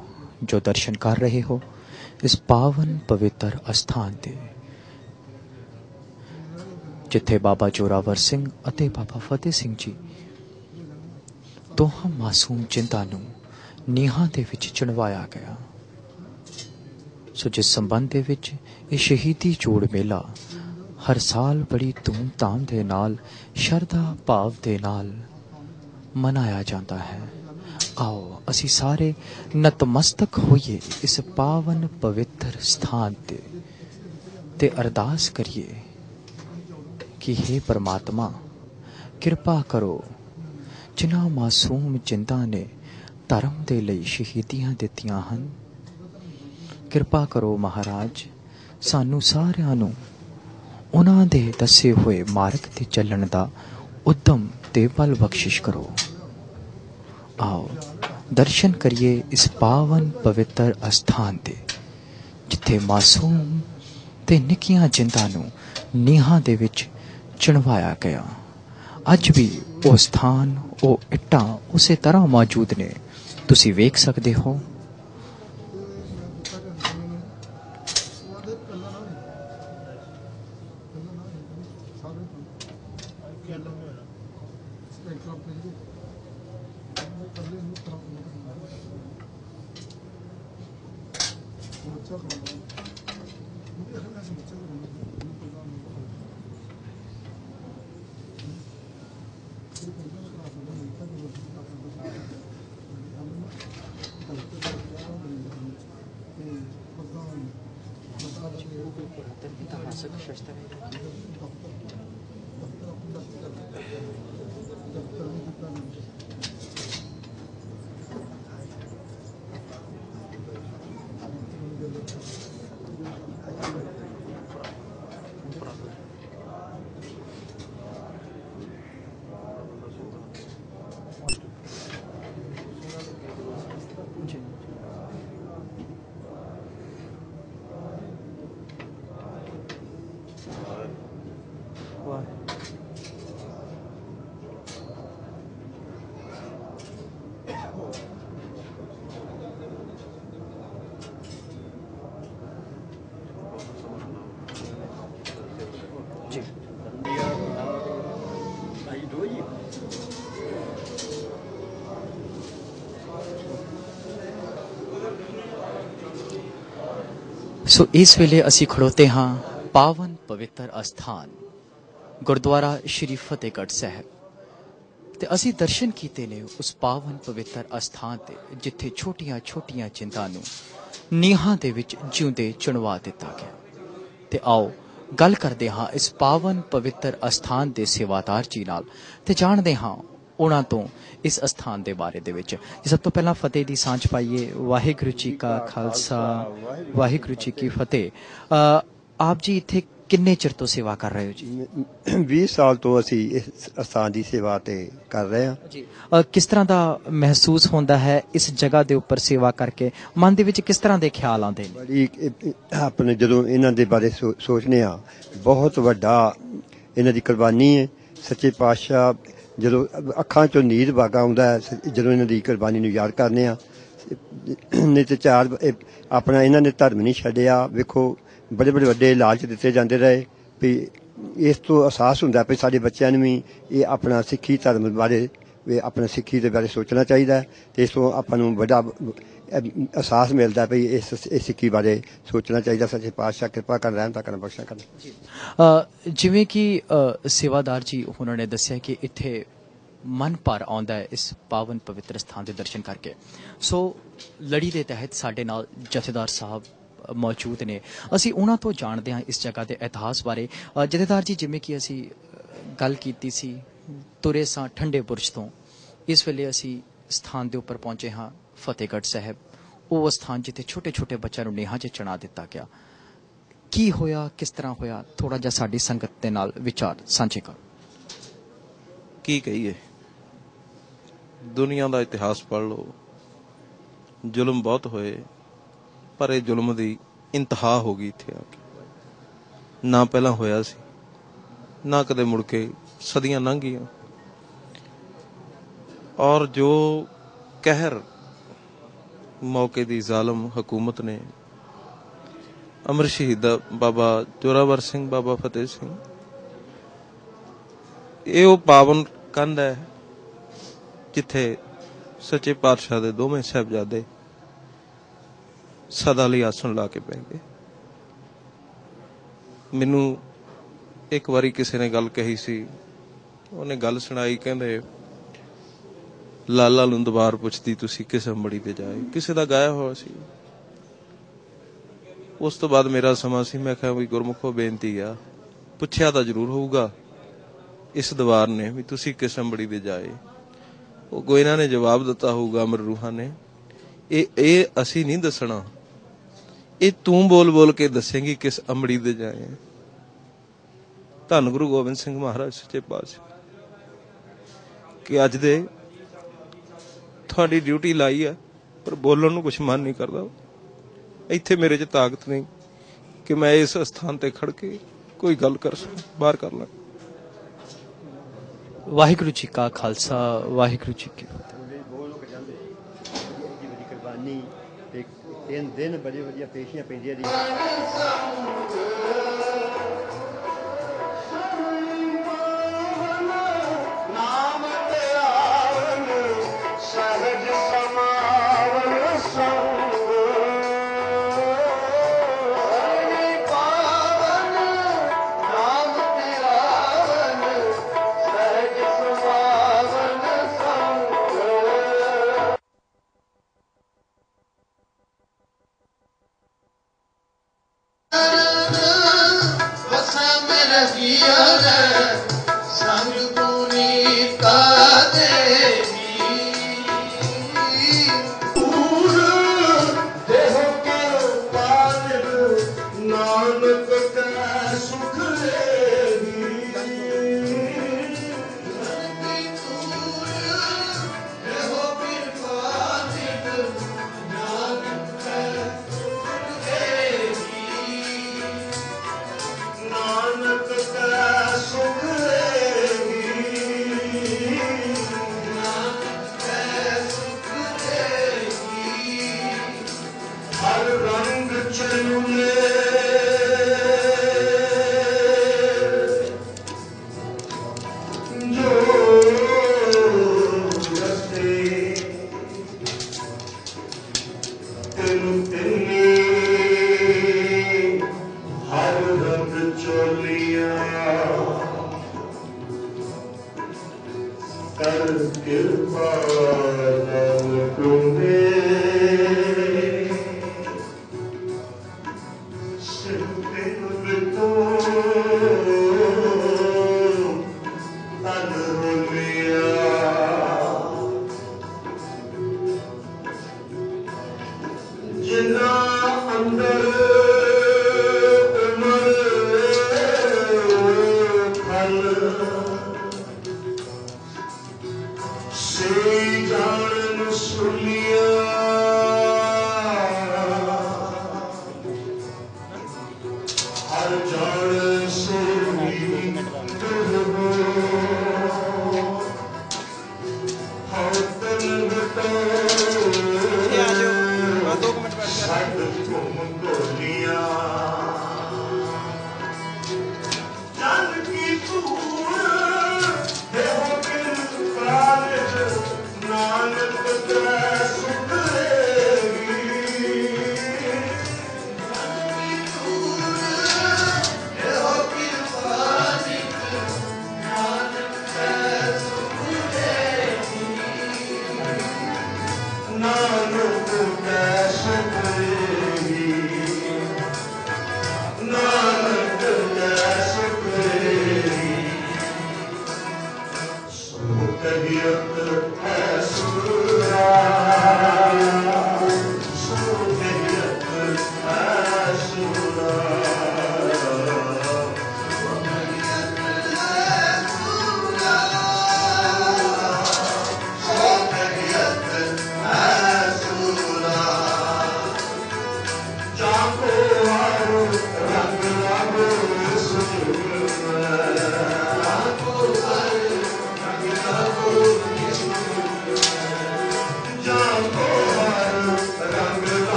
ਜੋ ਦਰਸ਼ਨ ਕਰ ਰਹੇ ਹੋ ਇਸ ਪਾਵਨ ਪਵਿੱਤਰ ਅਸਥਾਨ ਤੇ, ਜਿੱਥੇ ਬਾਬਾ ਜੋਰਾਵਰ ਸਿੰਘ ਅਤੇ ਬਾਬਾ ਫਤਿਹ ਸਿੰਘ ਜੀ ਦੋਹਾਂ ਮਾਸੂਮ ਚਿੰਤਾ ਨੂੰ ਨੀਹਾਂ ਦੇ ਵਿੱਚ ਚਣਵਾਇਆ ਗਿਆ। ਸੋ ਜਿਸ ਸੰਬੰਧ ਦੇ ਵਿੱਚ ਇਹ ਸ਼ਹੀਦੀ ਜੋੜ ਮੇਲਾ ਹਰ ਸਾਲ ਬੜੀ ਧੂਮ-ਧਾਮ ਦੇ ਨਾਲ, ਸ਼ਰਧਾ ਭਾਵ ਦੇ ਨਾਲ ਮਨਾਇਆ ਜਾਂਦਾ ਹੈ। ਆਓ, ਅਸੀਂ ਸਾਰੇ ਨਤਮਸਤਕ ਹੋਈਏ ਇਸ ਪਾਵਨ ਪਵਿੱਤਰ ਸਥਾਨ ਤੇ ਤੇ ਅਰਦਾਸ ਕਰੀਏ ਕਿ हे ਪਰਮਾਤਮਾ, ਕਿਰਪਾ ਕਰੋ, ਜਿਨ੍ਹਾਂ ਮਾਸੂਮ ਜਿੰਦਾਂ ਨੇ ਧਰਮ ਦੇ ਲਈ ਸ਼ਹੀਦੀਆਂ ਦਿੱਤੀਆਂ ਹਨ, ਕਿਰਪਾ ਕਰੋ ਮਹਾਰਾਜ, ਸਾਨੂੰ ਸਾਰਿਆਂ ਨੂੰ ਉਹਨਾਂ ਦੇ ਦੱਸੇ ਹੋਏ ਮਾਰਗ ਤੇ ਚੱਲਣ ਦਾ ਉਦਮ ਤੇ ਬਲ ਬਖਸ਼ਿਸ਼ ਕਰੋ। ਆਓ, ਦਰਸ਼ਨ ਕਰੀਏ ਇਸ ਪਾਵਨ ਪਵਿੱਤਰ ਅਸਥਾਨ ਤੇ, ਜਿੱਥੇ ਮਾਸੂਮ ਤੇ ਨਿੱਕੀਆਂ ਜਿੰਦਾਂ ਨੂੰ ਨੀਹਾਂ ਦੇ ਵਿੱਚ ਚਣਵਾਇਆ ਗਿਆ। ਅੱਜ ਵੀ ਉਹ ਸਥਾਨ, ਉਹ ਇੱਟਾਂ ਉਸੇ ਤਰ੍ਹਾਂ ਮੌਜੂਦ ਨੇ। ਤੁਸੀਂ ਵੇਖ ਸਕਦੇ ਹੋ ਜੀ ਸੋ ਇਸ ਵੇਲੇ ਅਸੀਂ ਖੜੋਤੇ ਹਾਂ ਪਾਵਨ ਪਵਿੱਤਰ ਅਸਥਾਨ, ਗੁਰਦੁਆਰਾ ਸ਼੍ਰੀ ਫਤਿਹਗੜ੍ਹ ਸਾਹਿਬ। ਤੇ ਅਸੀਂ ਦਰਸ਼ਨ ਕੀਤੇ ਨੇ ਉਸ ਪਾਵਨ ਪਵਿੱਤਰ ਅਸਥਾਨ ਤੇ, ਜਿੱਥੇ ਛੋਟੀਆਂ-ਛੋਟੀਆਂ ਚਿੰਤਾ ਨੂੰ ਨੀਹਾਂ ਦੇ ਵਿੱਚ ਜਿਉਂਦੇ ਚੁਣਵਾ ਦਿੱਤਾ ਗਿਆ। ਤੇ ਆਓ ਗੱਲ ਕਰਦੇ ਹਾਂ ਇਸ ਪਾਵਨ ਪਵਿੱਤਰ ਅਸਥਾਨ ਦੇ ਸੇਵਾਦਾਰ ਜੀ ਨਾਲ ਤੇ ਜਾਣਦੇ ਹਾਂ ਉਹਨਾਂ ਤੋਂ ਇਸ ਅਸਥਾਨ ਦੇ ਬਾਰੇ ਦੇ ਵਿੱਚ। ਜੀ ਸਭ ਤੋਂ ਪਹਿਲਾਂ ਫਤਿਹ ਦੀ ਸਾਂਝ ਪਾਈਏ। ਵਾਹਿਗੁਰੂ ਜੀ ਕਾ ਖਾਲਸਾ। ਵਾਹਿਗੁਰੂ ਜੀ ਕੀ ਫਤਿਹ। ਆਪ ਜੀ ਇੱਥੇ ਕਿੰਨੇ ਚਿਰ ਤੋਂ ਸੇਵਾ ਕਰ ਰਹੇ ਹੋ ਜੀ? 20 ਸਾਲ ਤੋਂ ਅਸੀਂ ਇਸ ਅਸਥਾਨ ਦੀ ਸੇਵਾ ਤੇ ਕਰ ਰਹੇ ਹਾਂ। ਜੀ। ਕਿਸ ਤਰ੍ਹਾਂ ਦਾ ਮਹਿਸੂਸ ਹੁੰਦਾ ਹੈ ਇਸ ਜਗ੍ਹਾ ਦੇ ਉੱਪਰ ਸੇਵਾ ਕਰਕੇ? ਮਨ ਦੇ ਵਿੱਚ ਕਿਸ ਤਰ੍ਹਾਂ ਦੇ ਖਿਆਲ ਆਉਂਦੇ ਨੇ? ਬੜੀ ਆਪਣੇ ਜਦੋਂ ਇਹਨਾਂ ਦੇ ਬਾਰੇ ਸੋਚਨੇ ਆ ਬਹੁਤ ਵੱਡਾ ਇਹਨਾਂ ਦੀ ਕੁਰਬਾਨੀ ਹੈ। ਸੱਚੇ ਪਾਤਸ਼ਾਹ ਜਦੋਂ ਅੱਖਾਂ ਚੋਂ ਨੀਰ ਵਾਗਾ ਆਉਂਦਾ ਹੈ ਜਦੋਂ ਇਹਨਾਂ ਦੀ ਕੁਰਬਾਨੀ ਨੂੰ ਯਾਦ ਕਰਨੇ ਆ, ਨਹੀਂ ਤੇ ਚਾਰ ਆਪਣਾ ਇਹਨਾਂ ਨੇ ਧਰਮ ਨਹੀਂ ਛੱਡਿਆ, ਵੇਖੋ, ਬੜੇ ਬੜੇ ਵੱਡੇ ਲਾਲਚ ਦਿੱਤੇ ਜਾਂਦੇ ਰਹੇ, ਵੀ ਇਸ ਤੋਂ ਅਹਿਸਾਸ ਹੁੰਦਾ ਵੀ ਸਾਡੇ ਬੱਚਿਆਂ ਨੂੰ ਵੀ ਇਹ ਆਪਣਾ ਸਿੱਖੀ ਧਰਮ ਬਾਰੇ, ਵੀ ਆਪਣਾ ਸਿੱਖੀ ਦੇ ਬਾਰੇ ਸੋਚਣਾ ਚਾਹੀਦਾ ਹੈ ਤੇ ਇਸ ਤੋਂ ਆਪਾਂ ਨੂੰ ਵੱਡਾ ਅਹਿਸਾਸ ਮਿਲਦਾ ਵੀ ਇਸ ਇਸ ਸਿੱਖੀ ਬਾਰੇ ਸੋਚਣਾ ਚਾਹੀਦਾ, ਸੱਚੇ ਪਾਤਸ਼ਾਹ ਕਿਰਪਾ ਕਰ ਰਹਿਣ ਤਾਂ ਕਰਨ, ਬਖਸ਼ਾ ਕਰਨ। ਜਿਵੇਂ ਕਿ ਸੇਵਾਦਾਰ ਜੀ ਉਹਨਾਂ ਨੇ ਦੱਸਿਆ ਕਿ ਇੱਥੇ ਮਨ ਭਰ ਆਉਂਦਾ ਹੈ ਇਸ ਪਾਵਨ ਪਵਿੱਤਰ ਸਥਾਨ ਦੇ ਦਰਸ਼ਨ ਕਰਕੇ। ਸੋ, ਲੜੀ ਦੇ ਤਹਿਤ ਸਾਡੇ ਨਾਲ ਜਥੇਦਾਰ ਸਾਹਿਬ ਮੌਜੂਦ ਨੇ। ਅਸੀਂ ਉਹਨਾਂ ਤੋਂ ਜਾਣਦੇ ਹਾਂ ਇਸ ਜਗ੍ਹਾ ਦੇ ਇਤਿਹਾਸ ਬਾਰੇ। ਜਥੇਦਾਰ ਜੀ, ਜਿਵੇਂ ਕਿ ਅਸੀਂ ਗੱਲ ਕੀਤੀ ਸੀ ਤੁਰੇ ਸਾਂ ਠੰਡੇ ਬੁਰਜ ਤੋਂ, ਇਸ ਵੇਲੇ ਅਸੀਂ ਸਥਾਨ ਦੇ ਉੱਪਰ ਪਹੁੰਚੇ ਹਾਂ। ਫਤਿਹਗੜ੍ਹ ਸਾਹਿਬ, ਉਹ ਸਥਾਨ ਜਿੱਥੇ ਛੋਟੇ-ਛੋਟੇ ਬੱਚਿਆਂ ਨੂੰ ਨੀਹਾਂ 'ਚ ਚਣਾ ਦਿੱਤਾ ਗਿਆ। ਕੀ ਹੋਇਆ, ਕਿਸ ਤਰ੍ਹਾਂ ਹੋਇਆ? ਥੋੜਾ ਜਿਹਾ ਸਾਡੀ ਸੰਗਤ ਦੇ ਨਾਲ ਵਿਚਾਰ ਸਾਂਝੇ ਕਰੋ। ਕੀ ਕਹੀਏ? ਦੁਨੀਆ ਦਾ ਇਤਿਹਾਸ ਪੜ ਲਓ। ਜ਼ੁਲਮ ਬਹੁਤ ਹੋਏ, ਪਰ ਇਹ ਜ਼ੁਲਮ ਦੀ ਇੰਤਹਾ ਹੋ ਗਈ ਇੱਥੇ ਆ ਕੇ। ਨਾ ਪਹਿਲਾਂ ਹੋਇਆ ਸੀ, ਨਾ ਕਦੇ ਮੁੜ ਕੇ ਸਦੀਆਂ ਲੰਘ ਗਈਆਂ ਔਰ ਜੋ ਕਹਿਰ ਮੌਕੇ ਦੀ ਜ਼ਾਲਮ ਹਕੂਮਤ ਨੇ। ਅਮਰ ਸ਼ਹੀਦ ਬਾਬਾ ਜੋਰਾਵਰ ਸਿੰਘ, ਬਾਬਾ ਫਤਿਹ ਸਿੰਘ। ਇਹ ਉਹ ਪਾਵਨ ਕੰਧ ਹੈ, ਜਿੱਥੇ ਸੱਚੇ ਪਾਤਸ਼ਾਹ ਦੇ ਦੋਵੇਂ ਸਾਹਿਬਜ਼ਾਦੇ ਸਦਾ ਲਈ ਆਸਣ ਲਾ ਕੇ ਬਹਿ ਗਏ ਮੈਨੂੰ ਇੱਕ ਵਾਰੀ ਕਿਸੇ ਨੇ ਗੱਲ ਕਹੀ ਸੀ, ਉਹਨੇ ਗੱਲ ਸੁਣਾਈ, ਕਹਿੰਦੇ ਲਾਲਾ ਨੂੰ ਦੁਬਾਰ ਪੁੱਛਦੀ, ਤੁਸੀਂ ਕਿਸ ਅੰਬੜੀ ਤੇ ਜਾਏ? ਕਿਸੇ ਦਾ ਗਾਇਆ ਹੋਇਆ ਸੀ। ਉਸ ਤੋਂ ਬਾਅਦ ਮੇਰਾ ਸਮਾਂ ਸੀ, ਮੈਂ ਕਿਹਾ ਵੀ ਗੁਰਮੁਖੋ ਬੇਨਤੀ ਆ, ਪੁੱਛਿਆ ਤਾਂ ਜ਼ਰੂਰ ਹੋਊਗਾ ਇਸ ਦਵਾਰ ਨੇ ਵੀ ਤੁਸੀਂ ਕਿਸ ਅੰਬੜੀ ਤੇ ਜਾਏ। ਉਹ ਗੋਇਨਾ ਨੇ ਜਵਾਬ ਦਿੱਤਾ ਹੋਊਗਾ, ਅਮਰ ਰੂਹਾਂ ਨੇ, ਇਹ ਇਹ ਅਸੀਂ ਨਹੀਂ ਦੱਸਣਾ। ਇਹ ਤੂੰ ਬੋਲ ਬੋਲ ਕੇ ਦੱਸੇਂਗੀ ਕਿਸ ਅੰਬੜੀ ਦੇ ਜਾਏ ਧੰਨ ਗੁਰੂ ਗੋਬਿੰਦ ਸਿੰਘ ਮਹਾਰਾਜ, ਸੱਚੇ ਪਾਤਸ਼ਾਹ। ਕਿ ਅੱਜ ਦੇ ਤੁਹਾਡੀ ਡਿਊਟੀ ਲਾਈ ਆ ਪਰ ਬੋਲਣ ਨੂੰ ਕੁਝ ਮਨ ਨਹੀਂ ਕਰਦਾ। ਇੱਥੇ ਮੇਰੇ 'ਚ ਤਾਕਤ ਨਹੀਂ ਕਿ ਮੈਂ ਇਸ ਸਥਾਨ ਤੇ ਖੜ ਕੇ ਕੋਈ ਗੱਲ ਕਰ ਸਕਾਂ ਬਾਹਰ ਕਰ ਲਾਂ। ਵਾਹਿਗੁਰੂ ਜੀ ਕਾ ਖਾਲਸਾ ਵਾਹਿਗੁਰੂ ਜੀ ਕੀ ਫਤਿਹ। ਬਹੁਤ ਲੋਕ ਜਾਂਦੇ ਜੀ ਬੜੀ ਕੁਰਬਾਨੀ ਤੇ ਤਿੰਨ ਦਿਨ ਬੜੇ ਵਧੀਆ ਪੇਸ਼ੀਆਂ ਪੈਂਦੀਆਂ ਦੀ nossa redenção.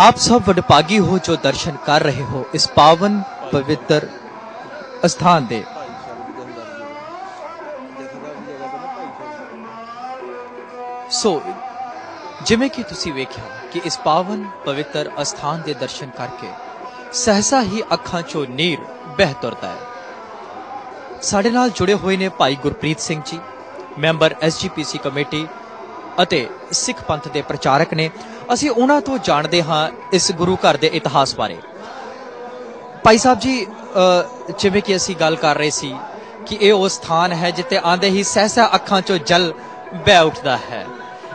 आप सब वडभागी हो जो दर्शन कर रहे हो इस पावन पवित्र स्थान ਦੇ ਸੋ ਜਿਵੇਂ ਕਿ ਤੁਸੀਂ ਵੇਖਿਆ ਕਿ ਇਸ ਪਾਵਨ ਪਵਿੱਤਰ ਅਸਥਾਨ ਦੇ ਦਰਸ਼ਨ ਕਰਕੇ ਸਹਸਾ ਹੀ ਅੱਖਾਂ ਚੋਂ ਨੀਰ ਬਹਿ ਤੁਰਦਾ ਹੈ ਸਾਡੇ ਨਾਲ ਜੁੜੇ ਹੋਏ ਨੇ ਭਾਈ Gurpreet Singh ji member SGPC committee ਅਤੇ ਸਿੱਖ ਪੰਥ ਦੇ ਪ੍ਰਚਾਰਕ ਨੇ, ਅਸੀਂ ਉਹਨਾਂ ਤੋਂ ਜਾਣਦੇ ਹਾਂ ਇਸ ਗੁਰੂ ਘਰ ਦੇ ਇਤਿਹਾਸ ਬਾਰੇ। ਭਾਈ ਸਾਹਿਬ ਜੀ ਜਿਵੇਂ ਕਿ ਅਸੀਂ ਗੱਲ ਕਰ ਰਹੇ ਸੀ ਕਿ ਇਹ ਉਹ ਸਥਾਨ ਹੈ ਜਿੱਥੇ ਆਂਦੇ ਹੀ ਸਹਸਾ ਅੱਖਾਂ ਚੋਂ ਜਲ ਬਹਿ ਉੱਠਦਾ ਹੈ।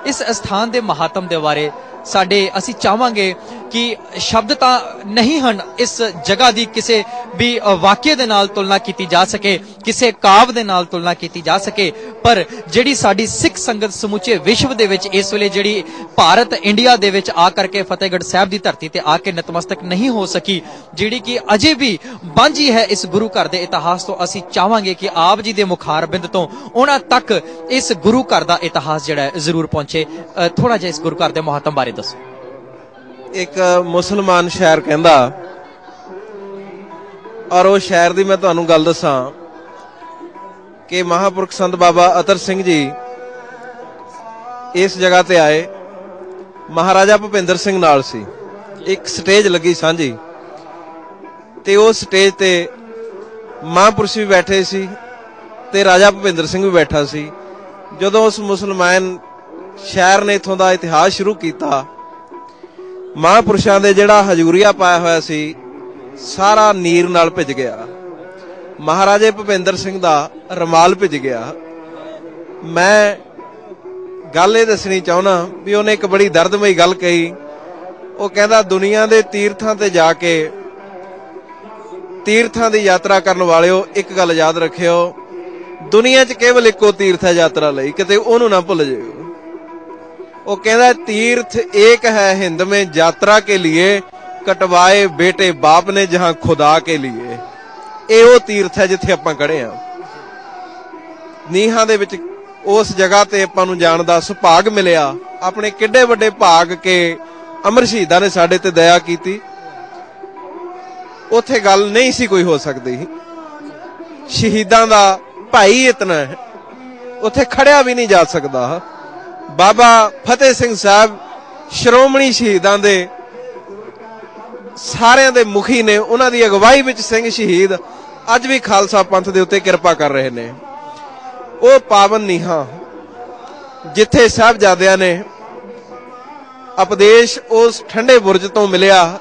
ਇਸ ਸਥਾਨ ਦੇ ਮਹਾਤਮ ਦੇ ਬਾਰੇ ਸਾਡੇ ਅਸੀਂ ਚਾਹਾਂਗੇ ਕਿ ਸ਼ਬਦ ਤਾਂ ਨਹੀਂ ਹਨ ਇਸ ਜਗ੍ਹਾ ਦੀ ਕਿਸੇ ਵੀ ਅ, ਵਾਕਿਏ ਦੇ ਨਾਲ ਤੁਲਨਾ ਕੀਤੀ ਜਾ ਸਕੇ ਕਿਸੇ ਕਾਵ ਦੇ ਨਾਲ ਤੁਲਨਾ ਕੀਤੀ ਜਾ ਸਕੇ ਪਰ ਜਿਹੜੀ ਸਾਡੀ ਸਿੱਖ ਸੰਗਤ ਸਮੁੱਚੇ ਵਿਸ਼ਵ ਦੇ ਵਿੱਚ ਇਸ ਵੇਲੇ ਜਿਹੜੀ ਭਾਰਤ ਇੰਡੀਆ ਦੇ ਵਿੱਚ ਆ ਕਰਕੇ ਫਤਿਹਗੜ੍ਹ ਸਾਹਿਬ ਦੀ ਧਰਤੀ ਤੇ ਆ ਕੇ ਨਤਮਸਤਕ ਨਹੀਂ ਹੋ ਸਕੀ ਜਿਹੜੀ ਕਿ ਅਜੇ ਵੀ ਬਾਂਝੀ ਹੈ ਇਸ ਗੁਰੂ ਘਰ ਦੇ ਇਤਿਹਾਸ ਤੋਂ ਅਸੀਂ ਚਾਹਾਂਗੇ ਕਿ ਆਪ ਜੀ ਦੇ ਮੁਖਾਰਬਿੰਦ ਤੋਂ ਉਹਨਾਂ ਤੱਕ ਇਸ ਗੁਰੂ ਘਰ ਦਾ ਇਤਿਹਾਸ ਜਿਹੜਾ ਜ਼ਰੂਰ ਪਹੁੰਚੇ। ਥੋੜਾ ਜਿਹਾ ਇਸ ਗੁਰੂ ਘਰ ਦੇ ਮਹੱਤਵ ਬਾਰੇ ਦੱਸੋ। ਇੱਕ ਮੁਸਲਮਾਨ ਸ਼ਾਇਰ ਕਹਿੰਦਾ ਔਰ ਉਹ ਸ਼ਾਇਰ ਦੀ ਮੈਂ ਤੁਹਾਨੂੰ ਗੱਲ ਦੱਸਾਂ ਕਿ ਮਹਾਪੁਰਖ ਸੰਤ ਬਾਬਾ ਅਤਰ ਸਿੰਘ ਜੀ ਇਸ ਜਗ੍ਹਾ ਤੇ ਆਏ। ਮਹਾਰਾਜਾ ਭੁਪਿੰਦਰ ਸਿੰਘ ਨਾਲ ਸੀ। ਇੱਕ ਸਟੇਜ ਲੱਗੀ ਸਾਂਝੀ। ਤੇ ਉਹ ਸਟੇਜ ਤੇ ਮਹਾਂਪੁਰਸ਼ ਵੀ ਬੈਠੇ ਸੀ ਤੇ ਰਾਜਾ ਭੁਪਿੰਦਰ ਸਿੰਘ ਵੀ ਬੈਠਾ ਸੀ। ਜਦੋਂ ਉਸ ਮੁਸਲਮਾਨ ਸ਼ਹਿਰ ਨੇ ਇਥੋਂ ਦਾ ਇਤਿਹਾਸ ਸ਼ੁਰੂ ਕੀਤਾ, ਮਹਾਂਪੁਰਸ਼ਾਂ ਦੇ ਜਿਹੜਾ ਹਜੂਰੀਆ ਪਾਇਆ ਹੋਇਆ ਸੀ ਸਾਰਾ ਨੀਰ ਨਾਲ ਭਿੱਜ ਗਿਆ। ਮਹਾਰਾਜੇ ਭੁਪਿੰਦਰ ਸਿੰਘ ਦਾ ਰਮਾਲ ਭਿੱਜ ਗਿਆ। ਮੈਂ ਗੱਲ ਇਹ ਦੱਸਣੀ ਚਾਹਣਾ ਵੀ ਉਹਨੇ ਇੱਕ ਬੜੀ ਦਰਦਮਈ ਗੱਲ ਕਹੀ। ਉਹ ਕਹਿੰਦਾ, ਦੁਨੀਆ ਦੇ ਤੀਰਥਾਂ ਤੇ ਜਾ ਕੇ, ਤੀਰਥਾਂ ਦੀ ਯਾਤਰਾ ਕਰਨ ਵਾਲਿਓ, ਇੱਕ ਗੱਲ ਯਾਦ ਰੱਖਿਓ, ਦੁਨੀਆ 'ਚ ਕੇਵਲ ਇੱਕੋ ਤੀਰਥ ਹੈ ਯਾਤਰਾ ਲਈ, ਕਿਤੇ ਉਹਨੂੰ ਨਾ ਭੁੱਲ ਜਾਇਓ। ਉਹ ਕਹਿੰਦਾ, ਤੀਰਥ ਇੱਕ ਹੈ ਹਿੰਦ ਮੇ ਯਾਤਰਾ ਕੇ ਲਈ ਕਟਵਾਏ ਬੇਟੇ ਬਾਪ ਨੇ ਜਹਾਂ ਖੁਦਾ ਕੇ ਲਈ ਇਹ ਉਹ ਤੀਰਥ ਹੈ ਜਿੱਥੇ ਆਪਾਂ ਖੜੇ ਆ। ਨੀਹਾਂ ਦੇ ਵਿੱਚ ਉਸ ਜਗ੍ਹਾ ਤੇ ਆਪਾਂ ਨੂੰ ਜਾਣ ਦਾ ਸੁਭਾਗ ਮਿਲਿਆ। ਆਪਣੇ ਕਿੱਡੇ ਵੱਡੇ ਭਾਗ ਕੇ ਅਮਰ ਸ਼ਹੀਦਾਂ ਨੇ ਸਾਡੇ ਤੇ ਦਇਆ ਕੀਤੀ। ਉੱਥੇ ਗੱਲ ਨਹੀਂ ਸੀ ਕੋਈ ਹੋ ਸਕਦੀ। ਸ਼ਹੀਦਾਂ ਦਾ ਭਾਈ ਇਤਨਾ ਹੈ। ਉੱਥੇ ਖੜਿਆ ਵੀ ਨਹੀਂ ਜਾ ਸਕਦਾ। ਬਾਬਾ ਫਤਿਹ ਸਿੰਘ ਸਾਹਿਬ ਸ਼੍ਰੋਮਣੀ ਸ਼ਹੀਦਾਂ ਦੇ ਸਾਰਿਆਂ ਦੇ ਮੁਖੀ ਨੇ, ਉਹਨਾਂ ਦੀ ਅਗਵਾਈ ਵਿੱਚ ਸਿੰਘ ਸ਼ਹੀਦ ਅੱਜ ਵੀ ਖਾਲਸਾ ਪੰਥ ਦੇ ਉੱਤੇ ਕਿਰਪਾ ਕਰ ਰਹੇ ਨੇ। ਉਹ ਪਾਵਨ ਨੀਹਾਂ, ਜਿੱਥੇ ਸਾਹਿਬਜ਼ਾਦਿਆਂ ਨੇ ਉਪਦੇਸ਼ ਉਸ ਠੰਡੇ ਬੁਰਜ ਤੋਂ ਮਿਲਿਆ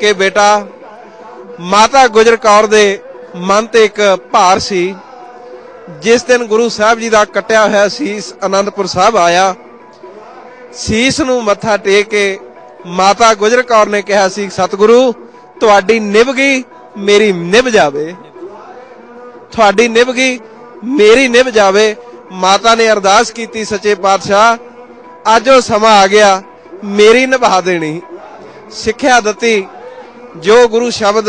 ਕਿ ਬੇਟਾ, ਮਾਤਾ ਗੁਜਰ ਕੌਰ ਦੇ ਮਨ ਤੇ ਇੱਕ ਭਾਰ ਸੀ। ਜਿਸ ਦਿਨ ਗੁਰੂ ਸਾਹਿਬ ਜੀ ਦਾ ਕੱਟਿਆ ਹੋਇਆ ਸੀਸ ਅਨੰਦਪੁਰ ਸਾਹਿਬ ਆਇਆ, ਸੀਸ ਨੂੰ ਮੱਥਾ ਟੇਕ ਕੇ ਮਾਤਾ ਗੁਜਰ ਕੌਰ ਨੇ ਕਿਹਾ ਸੀ, ਸਤਿਗੁਰੂ, ਤੁਹਾਡੀ ਨਿਭ ਗਈ ਮੇਰੀ ਨਿਭ ਜਾਵੇ। ਤੁਹਾਡੀ ਨਿਭ ਗਈ ਮੇਰੀ ਨਿਭ ਜਾਵੇ। ਮਾਤਾ ਨੇ ਅਰਦਾਸ ਕੀਤੀ, ਸੱਚੇ ਪਾਤਸ਼ਾਹ, ਅੱਜ ਉਹ ਸਮਾਂ ਆ ਗਿਆ, ਮੇਰੀ ਨਿਭਾ ਦੇਣੀ। ਸਿੱਖਿਆ ਦਿੱਤੀ, ਜੋ ਗੁਰੂ ਸ਼ਬਦ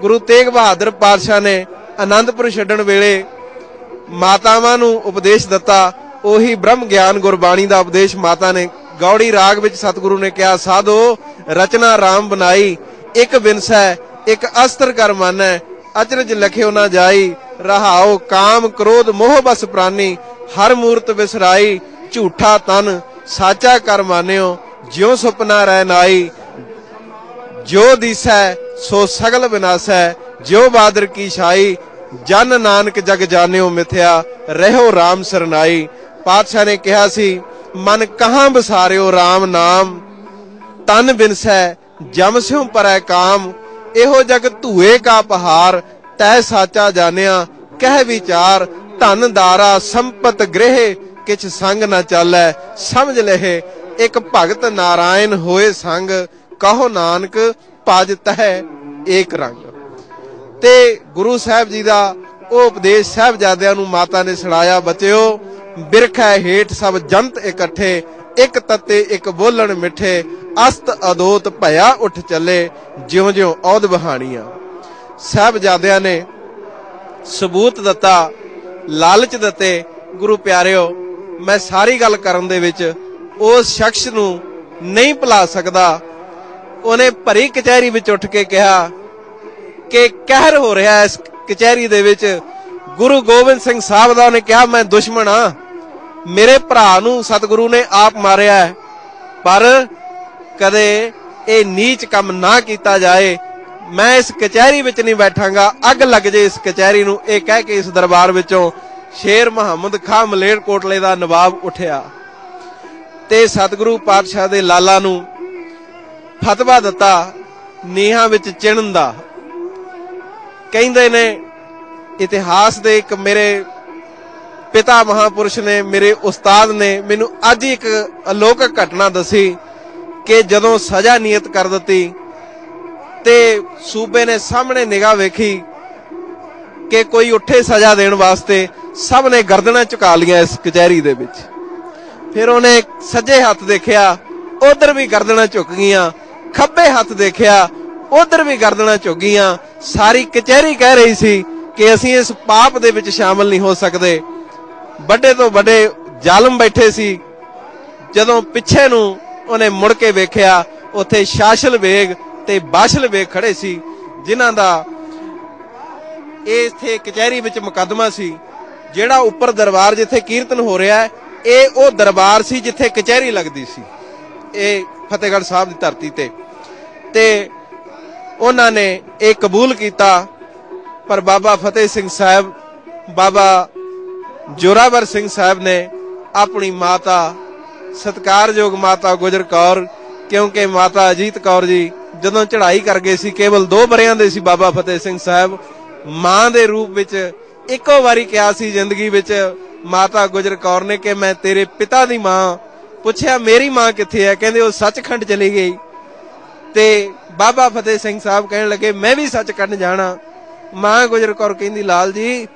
ਗੁਰੂ ਤੇਗ ਬਹਾਦਰ ਪਾਤਸ਼ਾਹ ਨੇ ਆਨੰਦਪੁਰ ਛੱਡਣ ਵੇਲੇ ਮਾਤਾਵਾਂ ਨੂੰ ਉਪਦੇਸ਼ ਦਿੱਤਾ, ਉਹੀ ਬ੍ਰਹਮ ਗਿਆਨ ਗੁਰਬਾਣੀ ਦਾ ਉਪਦੇਸ਼ ਮਾਤਾ ਨੇ ਗੌੜੀ ਰਾਗ ਵਿੱਚ ਸਤਿਗੁਰੂ ਨੇ ਕਿਹਾ, ਸਾਧੋ, ਰਚਨਾ ਰਾਮ ਬਣਾਈ, ਇੱਕ ਬਿਨਸੈ ਇੱਕ ਅਸਤਰ ਕਰ ਮਾਨੈ ਅਚਰਜ ਲਖਿਓ ਨਾ ਜਾਈ, ਰਹਾਓ ਕਾਮ ਕ੍ਰੋਧ ਮੋਹ ਬਸ ਪ੍ਰਾਨੀ, ਹਰ ਮੂਰਤ ਵਿਸਰਾਈ, ਝੂਠਾ ਤਨ ਸਾਚਾ ਕਰ ਮਾਨਿਓ, ਜਿਉ ਸੁਪਨਾ ਰਹਿ ਨਾਈ, ਜੋ ਦਿਸੈ, ਸੋ ਸਗਲ ਵਿਨਾਸੈ, ਜਿਉ ਬਾਦਰ ਕੀ ਛਾਈ, ਜਨ ਨਾਨਕ ਜਗ ਜਾਣਿਓ ਮਿਥਿਆ, ਰਹਿਓ RAM ਸਰਨਾਈ। ਪਾਤਸ਼ਾਹ ਨੇ ਕਿਹਾ ਸੀ ਮਨ ਕਹਾਂ ਬਸਾਰਿਓ RAM ਨਾਮ, ਤਨ ਬਿਨਸੈ ਜਮ ਸਿਉ ਪਰੈ ਕਾਮ, ਇਹੋ ਜਗ ਧੂਏ ਕਾ ਪਹਾਰ ਤੈ ਸਾਚਾ ਜਾਣਿਆ, ਕਹਿ ਵਿਚਾਰ, ਧਨ ਦਾਰਾ ਸੰਪਤ ਗ੍ਰਹਿ, ਕਿਛ ਸੰਗ ਨਾ ਚਾਲੈ, ਸਮਝ ਲਹਿ, ਇੱਕ ਭਗਤ ਨਾਰਾਇਣ ਹੋਏ ਸੰਗ, ਕਹੋ ਨਾਨਕ ਭਜ ਤਹਿ ਏਕ ਰੰਗ। ਤੇ ਗੁਰੂ ਸਾਹਿਬ ਜੀ ਦਾ ਉਹ ਉਪਦੇਸ਼ ਸਾਹਿਬਜ਼ਾਦਿਆਂ ਨੂੰ ਮਾਤਾ ਨੇ ਸੁਣਾਇਆ, ਬਚਿਓ ਬਿਰਖੈ ਹੇਠ ਸਭ ਜੰਤ ਇਕੱਠੇ, ਇੱਕ ਤੱਤੇ, ਇੱਕ ਬੋਲਣ ਮਿੱਠੇ, ਅਸਤ ਅਦੋਤ ਭਇਆ ਉੱਠ ਚੱਲੇ, ਜਿਉਂ-ਜਿਉਂ ਔਦ ਬਹਾਣੀਆਂ। ਸਾਹਿਬਜ਼ਾਦਿਆਂ ਨੇ ਸਬੂਤ ਦਿੱਤਾ, ਲਾਲਚ ਦਿੱਤੇ, ਗੁਰੂ ਪਿਆਰਿਓ, ਮੈਂ ਸਾਰੀ ਗੱਲ ਕਰਨ ਦੇ ਵਿੱਚ ਉਸ ਸ਼ਖਸ ਨੂੰ ਨਹੀਂ ਭੁਲਾ ਸਕਦਾ। ਉਹਨੇ ਭਰੀ ਕਚਹਿਰੀ ਵਿੱਚ ਉੱਠ ਕੇ ਕਿਹਾ ਕਿ ਕਹਿਰ ਹੋ ਰਿਹਾ ਇਸ ਕਚਹਿਰੀ ਦੇ ਵਿੱਚ। ਗੁਰੂ ਗੋਬਿੰਦ ਸਿੰਘ ਸਾਹਿਬ ਦਾ ਉਹਨੇ ਕਿਹਾ, ਮੈਂ ਦੁਸ਼ਮਣ ਆ ਮੇਰੇ ਭਰਾ ਨੂੰ ਸਤਿਗੁਰੂ ਨੇ ਆਪ ਮਾਰਿਆ ਹੈ। ਪਰ ਕਦੇ ਇਹ ਨੀਚ ਕੰਮ ਨਾ ਕੀਤਾ ਜਾਏ। ਮੈਂ ਇਸ ਕਚਹਿਰੀ ਵਿੱਚ ਨਹੀਂ ਬੈਠਾਂਗਾ। ਅੱਗ ਲੱਗ ਜੇ ਇਸ ਕਚਹਿਰੀ ਨੂੰ। ਇਹ ਕਹਿ ਕੇ ਇਸ ਦਰਬਾਰ ਵਿੱਚੋਂ ਸ਼ੇਰ ਮੁਹੰਮਦ ਖਾਂ ਮਲੇਰਕੋਟਲੇ ਦਾ ਨਵਾਬ ਉਠਿਆ ਤੇ ਸਤਿਗੁਰੂ ਪਾਤਸ਼ਾਹ ਦੇ ਲਾਲਾ ਨੂੰ ਫਤਵਾ ਦਿੱਤਾ, ਨੀਹਾਂ ਵਿੱਚ ਚਿਣਨ ਦਾ। ਕਹਿੰਦੇ ਨੇ, ਇਤਿਹਾਸ ਦੇ ਇੱਕ ਮੇਰੇ ਪਿਤਾ ਮਹਾਪੁਰਸ਼ ਨੇ, ਮੇਰੇ ਉਸਤਾਦ ਨੇ ਮੈਨੂੰ ਅੱਜ ਇੱਕ ਅਲੌਕਿਕ ਘਟਨਾ ਦੱਸੀ ਕਿ ਜਦੋਂ ਸਜ਼ਾ ਨਿਯਤ ਕਰ ਦਿੱਤੀ ਤੇ ਸੂਬੇ ਨੇ ਸਾਹਮਣੇ ਨਿਗਾਹ ਵੇਖੀ ਕਿ ਕੋਈ ਉੱਠੇ ਸਜ਼ਾ ਦੇਣ ਵਾਸਤੇ ਸਭ ਨੇ ਗਰਦਨਾਂ ਝੁਕਾ ਲੀਆਂ ਇਸ ਕਚਹਿਰੀ ਦੇ ਵਿੱਚ। ਫਿਰ ਉਹਨੇ ਸੱਜੇ ਹੱਥ ਦੇਖਿਆ, ਉਧਰ ਵੀ ਗਰਦਨਾਂ ਝੁਕ ਗਈਆਂ। ਖੱਬੇ ਹੱਥ ਦੇਖਿਆ, ਉਧਰ ਵੀ ਗਰਦਨਾਂ ਝੁਕ ਗਈਆਂ। ਸਾਰੀ ਕਚਹਿਰੀ ਕਹਿ ਰਹੀ ਸੀ ਕਿ ਅਸੀਂ ਇਸ ਪਾਪ ਦੇ ਵਿੱਚ ਸ਼ਾਮਲ ਨਹੀਂ ਹੋ ਸਕਦੇ। ਵੱਡੇ ਤੋਂ ਵੱਡੇ ਜ਼ਾਲਮ ਬੈਠੇ ਸੀ। ਜਦੋਂ ਪਿੱਛੇ ਨੂੰ ਉਹਨੇ ਮੁੜ ਕੇ ਵੇਖਿਆ, ਉੱਥੇ ਸ਼ਾਸਲ ਵੇਗ ਤੇ ਬਾਸ਼ਲ ਵੇਗ ਖੜੇ ਸੀ, ਜਿਨ੍ਹਾਂ ਦਾ ਇਹ ਕਚਹਿਰੀ ਵਿੱਚ ਮੁਕੱਦਮਾ ਸੀ, ਜਿਹੜਾ ਉੱਪਰ ਦਰਬਾਰ ਜਿੱਥੇ ਕੀਰਤਨ ਹੋ ਰਿਹਾ ਹੈ, ਇਹ ਉਹ ਦਰਬਾਰ ਸੀ ਜਿੱਥੇ ਕਚਹਿਰੀ ਲੱਗਦੀ ਸੀ, ਇਹ ਫਤਿਹਗੜ੍ਹ ਸਾਹਿਬ ਦੀ ਧਰਤੀ ਤੇ। ਤੇ ਉਹਨਾਂ ਨੇ ਇਹ ਕਬੂਲ ਕੀਤਾ, ਪਰ ਬਾਬਾ ਫਤਿਹ ਸਿੰਘ ਸਾਹਿਬ, ਬਾਬਾ ਜੋਰਾਵਰ ਸਿੰਘ ਸਾਹਿਬ ਨੇ ਆਪਣੀ ਮਾਤਾ, ਸਤਕਾਰਯੋਗ ਮਾਤਾ ਗੁਜਰ ਕੌਰ, ਕਿਉਂਕਿ ਮਾਤਾ ਅਜੀਤ ਕੌਰ ਜੀ ਜਦੋਂ ਚੜ੍ਹਾਈ ਕਰ ਗਏ ਸੀ, ਕੇਵਲ 2 ਬਰਿਆਂ ਦੇ ਸੀ ਬਾਬਾ ਫਤਿਹ ਸਿੰਘ ਸਾਹਿਬ, ਮਾਂ ਦੇ ਰੂਪ ਵਿੱਚ ਇੱਕੋ ਵਾਰੀ ਕਿਹਾ ਸੀ ਜ਼ਿੰਦਗੀ ਵਿੱਚ, ਮਾਤਾ ਗੁਜਰ ਕੌਰ ਨੇ ਕਿ ਮੈਂ ਤੇਰੇ ਪਿਤਾ ਦੀ ਮਾਂ, ਪੁੱਛਿਆ ਮੇਰੀ ਮਾਂ ਕਿੱਥੇ ਹੈ? ਕਹਿੰਦੇ ਉਹ ਸੱਚਖੰਡ ਚਲੀ ਗਈ। ਤੇ ਬਾਬਾ ਫਤਿਹ ਸਿੰਘ ਸਾਹਿਬ ਕਹਿਣ ਲੱਗੇ, ਮੈਂ ਵੀ ਸੱਚਖੰਡ ਜਾਣਾ। ਮਾਂ ਗੁਜਰ ਕੌਰ ਕਹਿੰਦੀ, ਲਾਲ ਜੀ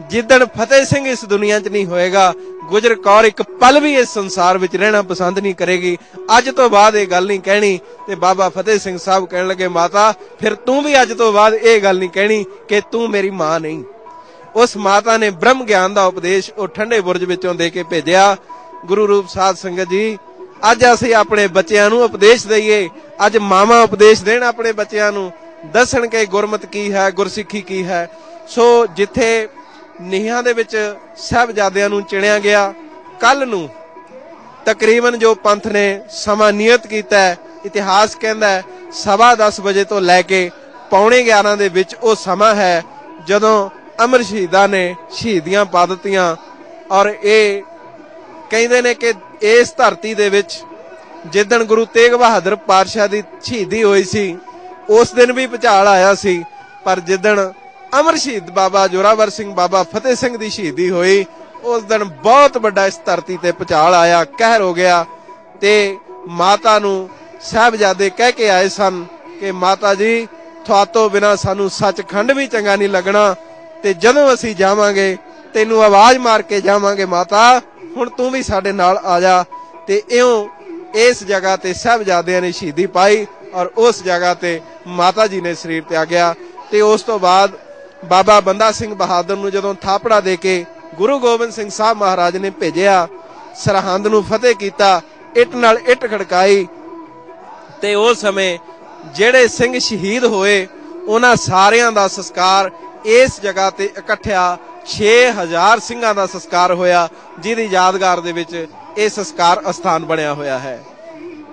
ਜਿੱਦਣ ਫਤਿਹ ਸਿੰਘ ਇਸ ਦੁਨੀਆ 'ਚ ਨਹੀਂ ਹੋਏਗਾ, ਗੁਜਰ ਕੌਰ ਇੱਕ ਪਲ ਵੀ ਇਸ ਸੰਸਾਰ ਵਿੱਚ ਰਹਿਣਾ ਪਸੰਦ ਨਹੀਂ ਕਰੇਗੀ। ਅੱਜ ਤੋਂ ਬਾਅਦ ਇਹ ਗੱਲ ਨਹੀਂ ਕਹਿਣੀ ਤੇ ਬਾਬਾ ਫਤਿਹ ਸਿੰਘ ਸਾਹਿਬ ਕਹਿਣ ਲੱਗੇ, ਮਾਤਾ, ਫਿਰ ਤੂੰ ਵੀ ਅੱਜ ਤੋਂ ਬਾਅਦ ਇਹ ਗੱਲ ਨਹੀਂ ਕਹਿਣੀ ਕਿ ਤੂੰ ਮੇਰੀ ਮਾਂ ਨਹੀਂ। ਉਸ ਮਾਤਾ ਨੇ ਬ੍ਰਹਮ ਗਿਆਨ ਦਾ ਉਪਦੇਸ਼ ਉਹ ਠੰਡੇ ਬੁਰਜ ਵਿੱਚੋਂ ਦੇ ਕੇ ਭੇਜਿਆ। ਗੁਰੂ ਰੂਪ ਸਾਧ ਸੰਗਤ ਜੀ, ਅੱਜ ਅਸੀਂ ਆਪਣੇ ਬੱਚਿਆਂ ਨੂੰ ਉਪਦੇਸ਼ ਦਈਏ। ਅੱਜ ਮਾਵਾ ਉਪਦੇਸ਼ ਦੇਣ ਆਪਣੇ ਬੱਚਿਆਂ ਨੂੰ। ਦੱਸਣ ਕਿ ਗੁਰਮਤ ਕੀ ਹੈ, ਗੁਰਸਿੱਖੀ ਕੀ ਹੈ। ਸੋ ਜਿੱਥੇ ਨੀਹਾਂ ਦੇ ਵਿੱਚ ਸਹਿਬਜ਼ਾਦਿਆਂ ਨੂੰ ਚਿਣਿਆ ਗਿਆ। ਕੱਲ ਨੂੰ ਤਕਰੀਬਨ ਜੋ ਪੰਥ ਨੇ ਸਮਾਂ ਨਿਯਤ ਕੀਤਾ ਹੈ, ਇਤਿਹਾਸ ਕਹਿੰਦਾ ਹੈ, ਸਵਾ 10 ਵਜੇ ਤੋਂ ਲੈ ਕੇ ਪੌਣੇ 11 ਦੇ ਵਿੱਚ ਉਹ ਸਮਾਂ ਹੈ ਜਦੋਂ ਅਮਰ ਸ਼ਹੀਦਾਂ ਨੇ ਸ਼ਹੀਦੀਆਂ ਪਾ ਦਿੱਤੀਆਂ ਔਰ ਇਹ ਕਹਿੰਦੇ ਨੇ ਕਿ ਇਸ ਧਰਤੀ ਦੇ ਵਿੱਚ ਜਿੱਦਣ ਗੁਰੂ ਤੇਗ ਬਹਾਦਰ ਪਾਤਸ਼ਾਹ ਦੀ ਸ਼ਹੀਦੀ ਹੋਈ ਸੀ, ਉਸ ਦਿਨ ਵੀ ਭੁਚਾਲ ਆਇਆ ਸੀ, ਪਰ ਜਿੱਦਣ ਅਮਰ ਸ਼ਹੀਦ ਬਾਬਾ ਜੋਰਾਵਰ ਸਿੰਘ, ਬਾਬਾ ਫਤਿਹ ਸਿੰਘ ਦੀ ਸ਼ਹੀਦੀ ਹੋਈ। ਉਸ ਦਿਨ ਬਹੁਤ ਵੱਡਾ ਇਸ ਧਰਤੀ ਤੇ ਭੁਚਾਲ ਆਇਆ, ਕਹਿਰ ਹੋ ਗਿਆ ਤੇ ਮਾਤਾ ਨੂੰ ਸਾਹਿਬਜ਼ਾਦੇ ਕਹਿ ਕੇ ਆਏ ਸਨ ਕਿ ਮਾਤਾ ਜੀ, ਤੁਹਾਤੋਂ ਬਿਨਾ ਸਾਨੂੰ ਸੱਚਖੰਡ ਵੀ ਚੰਗਾ ਨਹੀਂ ਲੱਗਣਾ ਤੇ ਜਦੋਂ ਅਸੀਂ ਜਾਵਾਂਗੇ, ਤੈਨੂੰ ਆਵਾਜ਼ ਮਾਰ ਕੇ ਜਾਵਾਂਗੇ ਮਾਤਾ, ਹੁਣ ਤੂੰ ਵੀ ਸਾਡੇ ਨਾਲ ਆ ਜਾ ਤੇ ਇਉਂ ਇਸ ਜਗ੍ਹਾ ਤੇ ਸਾਹਿਬਜ਼ਾਦਿਆਂ ਨੇ ਸ਼ਹੀਦੀ ਪਾਈ ਔਰ ਉਸ ਜਗ੍ਹਾ ਤੇ ਮਾਤਾ ਜੀ ਨੇ ਸਰੀਰ ਤਿਆਗਿਆ ਤੇ ਉਸ ਤੋਂ ਬਾਅਦ ਬਾਬਾ ਬੰਦਾ ਸਿੰਘ ਬਹਾਦਰ ਨੂੰ ਜਦੋਂ ਥਾਪੜਾ ਦੇ ਕੇ ਗੁਰੂ ਗੋਬਿੰਦ ਸਿੰਘ ਸਾਹਿਬ ਮਹਾਰਾਜ ਨੇ ਭੇਜਿਆ, ਸਰਹੰਦ ਨੂੰ ਫਤਿਹ ਕੀਤਾ, ਇੱਟ ਨਾਲ ਇੱਟ ਖੜਕਾਈ, ਤੇ ਉਸ ਸਮੇਂ ਜਿਹੜੇ ਸਿੰਘ ਸ਼ਹੀਦ ਹੋਏ, ਉਹਨਾਂ ਸਾਰਿਆਂ ਦਾ ਸੰਸਕਾਰ ਇਸ ਜਗ੍ਹਾ ਤੇ ਇਕੱਠਿਆ 6000 ਸਿੰਘਾਂ ਦਾ ਸੰਸਕਾਰ ਹੋਇਆ, ਜਿਹਦੀ ਯਾਦਗਾਰ ਦੇ ਵਿੱਚ ਇਹ ਸੰਸਕਾਰ ਅਸਥਾਨ ਬਣਿਆ ਹੋਇਆ ਹੈ।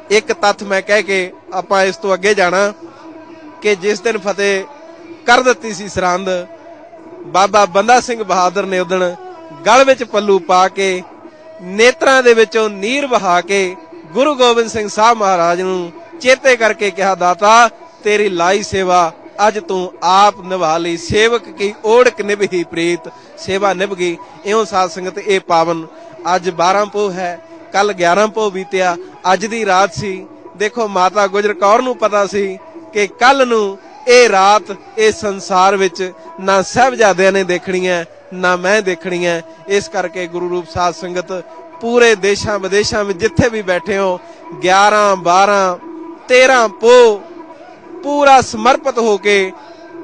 ਇੱਕ ਤੱਥ ਮੈਂ ਕਹਿ ਕੇ ਆਪਾਂ ਇਸ ਤੋਂ ਅੱਗੇ ਜਾਣਾ ਕਿ ਜਿਸ ਦਿਨ ਫਤਿਹ ਕਰ ਦਿੱਤੀ ਸੀ ਸਰੰਦ ਬਾਬਾ ਬੰਦਾ ਸਿੰਘ ਬਹਾਦਰ ਨੇ ਉਦਣ ਗਲ ਵਿੱਚ ਪੱਲੂ ਪਾ ਕੇ, ਨੇਤਰਾਂ ਦੇ ਵਿੱਚੋਂ ਨੀਰ ਵਹਾ ਕੇ ਗੁਰੂ ਗੋਬਿੰਦ ਸਿੰਘ ਸਾਹਿਬ ਮਹਾਰਾਜ ਨੂੰ ਚੇਤੇ ਕਰਕੇ ਕਿਹਾ, ਦਾਤਾ, ਤੇਰੀ ਲਾਈ ਸੇਵਾ ਅੱਜ ਤੂੰ ਆਪ ਨਿਭਾ ਲਈ। ਸੇਵਕ ਕੀ ਓੜਕ ਨਿਭੀ ਪ੍ਰੀਤ। ਸੇਵਾ ਨਿਭ ਗਈ। ਇਉਂ ਸਾਧ ਸੰਗਤ ਇਹ ਪਾਵਨ ਅੱਜ 12 ਪੋ ਹੈ। ਕੱਲ 11 ਪੋ ਬੀਤਿਆ। ਅੱਜ ਦੀ ਰਾਤ ਸੀ। ਦੇਖੋ, ਮਾਤਾ ਗੁਜਰ ਕੌਰ ਨੂੰ ਪਤਾ ਸੀ ਕਿ ਕੱਲ ਨੂੰ ਇਹ ਰਾਤ, ਇਹ ਸੰਸਾਰ ਵਿੱਚ ਨਾ ਸਹਿਬਜ਼ਾਦਿਆਂ ਨੇ ਦੇਖਣੀ ਹੈ, ਨਾ ਮੈਂ ਦੇਖਣੀ ਹੈ। ਇਸ ਕਰਕੇ ਗੁਰੂ ਰੂਪ ਸਾਧ ਸੰਗਤ ਪੂਰੇ ਦੇਸ਼ਾਂ ਵਿਦੇਸ਼ਾਂ ਵਿੱਚ ਜਿੱਥੇ ਵੀ ਬੈਠੇ ਹੋ 11 12 13 ਪੋ ਪੂਰਾ ਸਮਰਪਿਤ ਹੋ ਕੇ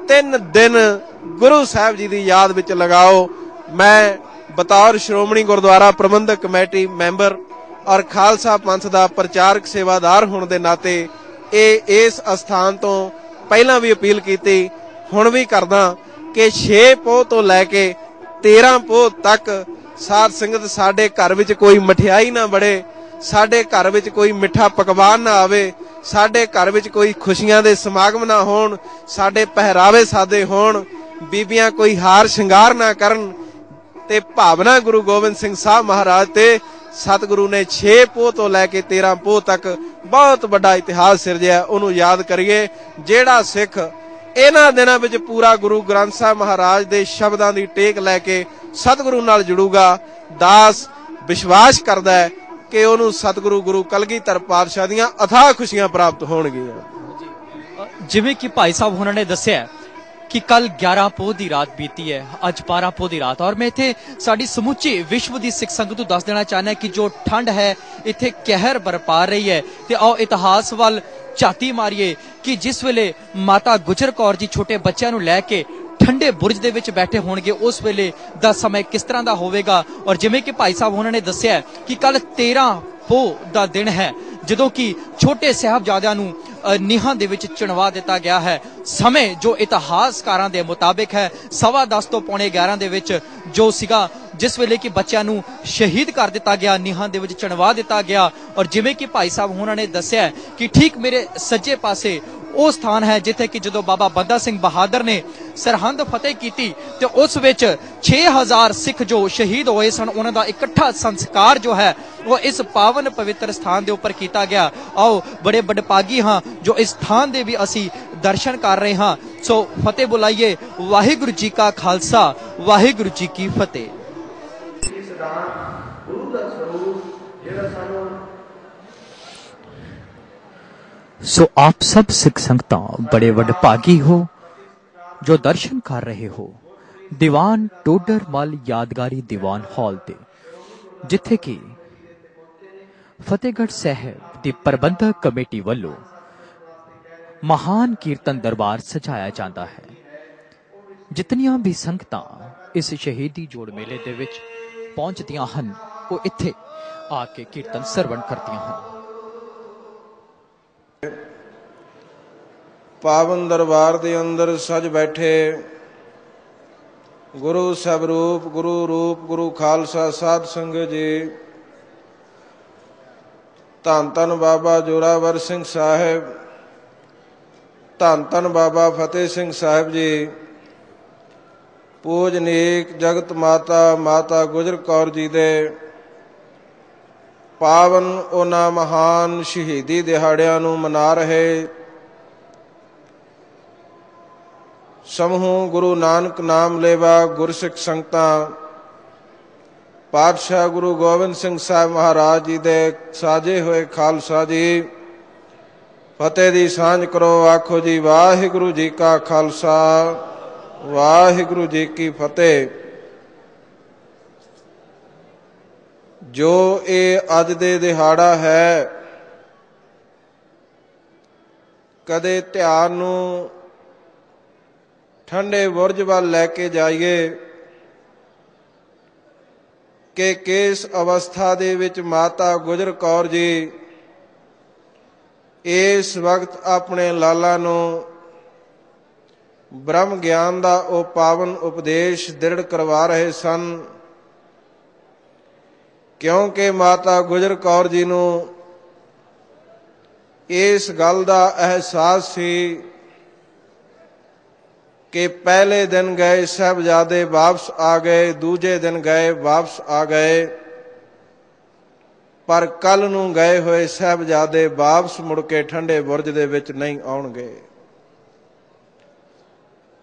ਤਿੰਨ ਦਿਨ ਗੁਰੂ ਸਾਹਿਬ ਜੀ ਦੀ ਯਾਦ ਵਿੱਚ ਲਗਾਓ। ਮੈਂ ਬਤੌਰ ਸ਼੍ਰੋਮਣੀ ਗੁਰਦੁਆਰਾ ਪ੍ਰਬੰਧਕ ਕਮੇਟੀ ਮੈਂਬਰ ਔਰ ਖਾਲਸਾ ਪੰਥ ਦਾ ਪ੍ਰਚਾਰਕ ਸੇਵਾਦਾਰ ਹੋਣ ਦੇ ਨਾਤੇ ਇਹ ਇਸ ਅਸਥਾਨ ਤੋਂ ਪਹਿਲਾਂ ਵੀ ਅਪੀਲ ਕੀਤੀ, ਹੁਣ ਵੀ ਕਰਦਾ ਕਿ 6 ਪੋਹ ਤੋਂ ਲੈ ਕੇ 13 ਪੋਹ ਤੱਕ ਸਾਧ ਸੰਗਤ ਸਾਡੇ ਘਰ ਵਿੱਚ ਕੋਈ ਮਠਿਆਈ ਨਾ ਬੜੇ, ਸਾਡੇ ਘਰ ਵਿੱਚ ਕੋਈ ਮਿੱਠਾ ਪਕਵਾਨ ਨਾ ਆਵੇ, ਸਾਡੇ ਘਰ ਵਿੱਚ ਕੋਈ ਖੁਸ਼ੀਆਂ ਦੇ ਸਮਾਗਮ ਨਾ ਹੋਣ, ਸਾਡੇ ਪਹਿਰਾਵੇ ਸਾਦੇ ਹੋਣ, ਬੀਬੀਆਂ ਕੋਈ ਹਾਰ ਸ਼ਿੰਗਾਰ ਨਾ ਕਰਨ ਤੇ ਭਾਵਨਾ ਗੁਰੂ ਗੋਬਿੰਦ ਸਿੰਘ ਸਾਹਿਬ ਮਹਾਰਾਜ ਤੇ ਸਤਿਗੁਰੂ ਨੇ 6 ਪੋਹ ਤੋਂ ਲੈ ਕੇ 13 ਪੋਹ ਤੱਕ ਬਹੁਤ ਵੱਡਾ ਇਤਿਹਾਸ ਸਿਰਜਿਆ ਉਹਨੂੰ ਯਾਦ ਕਰੀਏ, ਜਿਹੜਾ ਸਿੱਖ ਇਹਨਾਂ ਦਿਨਾਂ ਵਿੱਚ ਪੂਰਾ ਗੁਰੂ ਗ੍ਰੰਥ ਸਾਹਿਬ ਮਹਾਰਾਜ ਦੇ ਸ਼ਬਦਾਂ ਦੀ ਟੇਕ ਲੈ ਕੇ ਸਤਿਗੁਰੂ ਨਾਲ ਜੁੜੂਗਾ, ਦਾਸ ਵਿਸ਼ਵਾਸ ਕਰਦਾ ਹੈ ਕਿ ਉਹਨੂੰ ਸਤਿਗੁਰੂ ਗੁਰੂ ਕਲਗੀਧਰ ਪਾਤਸ਼ਾਹ ਦੀਆਂ ਅਥਾਹ ਖੁਸ਼ੀਆਂ ਪ੍ਰਾਪਤ ਹੋਣਗੀਆਂ। ਜਿਵੇਂ ਕਿ ਭਾਈ ਸਾਹਿਬ ਉਹਨਾਂ ਨੇ ਦੱਸਿਆ ਕਿ ਕੱਲ 11 ਪੋਹ ਦੀ ਰਾਤ ਬੀਤੀ ਹੈ, ਅੱਜ 12 ਪੋਹ ਦੀ ਰਾਤ। ਔਰ ਮੈਂ ਇੱਥੇ ਸਾਡੀ ਸਮੁੱਚੀ ਵਿਸ਼ਵ ਦੀ ਸਿੱਖ ਸੰਗਤ ਨੂੰ ਦੱਸ ਦੇਣਾ ਚਾਹੁੰਦਾ ਕਿ ਜੋ ਠੰਡ ਹੈ, ਇੱਥੇ ਕਹਿਰ ਬਰਪਾ ਰਹੀ ਹੈ। ਤੇ ਆਓ ਇਤਿਹਾਸ ਵੱਲ ਝਾਤੀ ਮਾਰੀਏ ਕਿ ਜਿਸ ਵੇਲੇ ਮਾਤਾ ਗੁਜਰ ਕੌਰ ਜੀ ਛੋਟੇ ਬੱਚਿਆਂ ਨੂੰ ਲੈ ਕੇ ਠੰਡੇ ਬੁਰਜ ਦੇ ਵਿੱਚ ਬੈਠੇ ਹੋਣਗੇ, ਉਸ ਵੇਲੇ ਦਾ ਸਮਾਂ ਕਿਸ ਤਰ੍ਹਾਂ ਦਾ ਹੋਵੇਗਾ? ਔਰ ਜਿਵੇਂ ਕਿ ਭਾਈ ਸਾਹਿਬ ਉਹਨਾਂ ਨੇ ਦੱਸਿਆ ਕਿ ਕੱਲ 13 ਪੋਹ ਦਾ ਦਿਨ ਹੈ ਜਦੋਂ ਕਿ ਛੋਟੇ ਸਾਹਿਬਜ਼ਾਦਿਆਂ ਨੂੰ ਅ, ਨੀਹਾਂ ਦੇ ਵਿੱਚ ਚਿਣਵਾ ਦਿੱਤਾ ਗਿਆ ਹੈ। ਸਮੇਂ ਜੋ ਇਤਿਹਾਸਕਾਰਾਂ ਦੇ ਮੁਤਾਬਿਕ ਹੈ ਸਵਾ 10 ਤੋਂ ਪੌਣੇ 11 ਦੇ ਵਿੱਚ ਜੋ ਸੀਗਾ ਜਿਸ ਵੇਲੇ ਕਿ ਬੱਚਿਆਂ ਨੂੰ ਸ਼ਹੀਦ ਕਰ ਦਿੱਤਾ ਗਿਆ ਨੀਹਾਂ ਦੇ ਵਿੱਚ ਚਿਣਵਾ ਦਿੱਤਾ ਗਿਆ। ਔਰ ਜਿਵੇਂ ਕਿ ਭਾਈ ਸਾਹਿਬ ਉਹਨਾਂ ਨੇ ਦੱਸਿਆ ਕਿ ਠੀਕ ਮੇਰੇ ਸੱਜੇ ਪਾਸੇ ਉਹ ਸਥਾਨ ਹੈ ਜਿੱਥੇ ਕਿ ਜਦੋਂ ਬਾਬਾ ਬੰਦਾ ਸਿੰਘ ਬਹਾਦਰ ਨੇ ਸਰਹੰਦ ਫਤਿਹ ਕੀਤੀ ਤੇ ਉਸ ਵਿੱਚ 6000 ਸਿੱਖ ਜੋ ਸ਼ਹੀਦ ਹੋਏ ਸਨ ਉਹਨਾਂ ਦਾ ਇਕੱਠਾ ਸੰਸਕਾਰ ਜੋ ਹੈ ਉਹ ਇਸ ਪਾਵਨ ਪਵਿੱਤਰ ਸਥਾਨ ਦੇ ਉੱਪਰ ਕੀਤਾ ਗਿਆ ਆਓ ਬੜੇ ਬੜਪਾਗੀ ਹਾਂ ਜੋ ਇਸ ਸਥਾਨ ਦੇ ਵੀ ਅਸੀਂ ਦਰਸ਼ਨ ਕਰ ਰਹੇ ਹਾਂ ਸੋ ਫਤਿਹ ਬੁਲਾਈਏ ਵਾਹਿਗੁਰੂ ਜੀ ਕਾ ਖਾਲਸਾ ਵਾਹਿਗੁਰੂ ਜੀ ਕੀ ਫਤਿਹ ਇਸ ਦਾਨ ਗੁਰੂ ਦਾ ਸਰੂਪ ਜਿਹੜਾ ਸਾਨੂੰ ਸੋ ਆਪ ਸਭ ਸਿੱਖ ਸੰਗਤਾਂ ਬੜੇ ਵਡਭਾਗੀ ਹੋ ਜੋ ਦਰਸ਼ਨ ਕਰ ਰਹੇ ਹੋ ਦੀਵਾਨ ਟੋਡਰ ਮਲ ਯਾਦਗਾਰੀ ਦੀਵਾਨ ਹਾਲ ਤੇ ਜਿੱਥੇ ਕਿ ਫਤਿਹਗੜ੍ਹ ਸਾਹਿਬ ਦੀ ਪ੍ਰਬੰਧਕ ਕਮੇਟੀ ਵੱਲੋਂ ਮਹਾਨ ਕੀਰਤਨ ਦਰਬਾਰ ਸਜਾਇਆ ਜਾਂਦਾ ਹੈ। ਜਿਤਨੀਆਂ ਵੀ ਸੰਗਤਾਂ ਇਸ ਸ਼ਹੀਦੀ ਜੋੜ ਮੇਲੇ ਦੇ ਵਿੱਚ ਪਹੁੰਚਦੀਆਂ ਹਨ, ਉਹ ਇੱਥੇ ਆ ਕੇ ਕੀਰਤਨ ਸਰਵਣ ਕਰਦੀਆਂ ਹਨ। ਪਾਵਨ ਦਰਬਾਰ ਦੇ ਅੰਦਰ ਸਜ ਬੈਠੇ ਗੁਰੂ ਸਵਰੂਪ ਗੁਰੂ ਰੂਪ, ਗੁਰੂ ਖਾਲਸਾ ਸਾਧ ਸੰਗਤ ਜੀ। ਧੰਨ ਧੰਨ ਬਾਬਾ ਜੋਰਾਵਰ ਸਿੰਘ ਸਾਹਿਬ, ਧੰਨ ਧੰਨ ਬਾਬਾ ਫਤਿਹ ਸਿੰਘ ਸਾਹਿਬ ਜੀ ਪੂਜਨੀਕ ਜਗਤ ਮਾਤਾ ਮਾਤਾ ਗੁਜਰ ਕੌਰ ਜੀ ਦੇ ਪਾਵਨ ਉਹਨਾਂ ਮਹਾਨ ਸ਼ਹੀਦੀ ਦਿਹਾੜਿਆਂ ਨੂੰ ਮਨਾ ਰਹੇ ਸਮੂਹ ਗੁਰੂ ਨਾਨਕ ਨਾਮ ਲੇਵਾ ਗੁਰਸਿੱਖ ਸੰਗਤਾਂ ਪਾਤਸ਼ਾਹ ਗੁਰੂ ਗੋਬਿੰਦ ਸਿੰਘ ਸਾਹਿਬ ਮਹਾਰਾਜ ਜੀ ਦੇ ਸਾਜੇ ਹੋਏ ਖਾਲਸਾ ਜੀ, ਫਤਿਹ ਦੀ ਸਾਂਝ ਕਰੋ, ਆਖੋ ਜੀ, ਵਾਹਿਗੁਰੂ ਜੀ ਕਾ ਖਾਲਸਾ, ਵਾਹਿਗੁਰੂ ਜੀ ਕੀ ਫਤਿਹ। ਜੋ ਇਹ ਅੱਜ ਦੇ ਦਿਹਾੜਾ ਹੈ, ਕਦੇ ਧਿਆਨ ਨੂੰ ਠੰਡੇ ਬੁਰਜ ਵੱਲ ਲੈ ਕੇ ਜਾਈਏ ਕਿ ਕਿਸ ਅਵਸਥਾ ਦੇ ਵਿੱਚ ਮਾਤਾ ਗੁਜਰ ਕੌਰ ਜੀ ਇਸ ਵਕਤ ਆਪਣੇ ਲਾਲਾ ਨੂੰ ਬ੍ਰਹਮ ਗਿਆਨ ਦਾ ਉਹ ਪਾਵਨ ਉਪਦੇਸ਼ ਦ੍ਰਿੜ ਕਰਵਾ ਰਹੇ ਸਨ, ਕਿਉਂਕਿ ਮਾਤਾ ਗੁਜਰ ਕੌਰ ਜੀ ਨੂੰ ਇਸ ਗੱਲ ਦਾ ਅਹਿਸਾਸ ਸੀ ਕਿ ਪਹਿਲੇ ਦਿਨ ਗਏ ਸਹਿਬਜ਼ਾਦੇ ਵਾਪਸ ਆ ਗਏ, ਦੂਜੇ ਦਿਨ ਗਏ, ਵਾਪਸ ਆ ਗਏ। ਪਰ ਕੱਲ ਨੂੰ ਗਏ ਹੋਏ ਸਹਿਬਜ਼ਾਦੇ ਵਾਪਸ ਮੁੜ ਕੇ ਠੰਡੇ ਬੁਰਜ ਦੇ ਵਿੱਚ ਨਹੀਂ ਆਉਣਗੇ।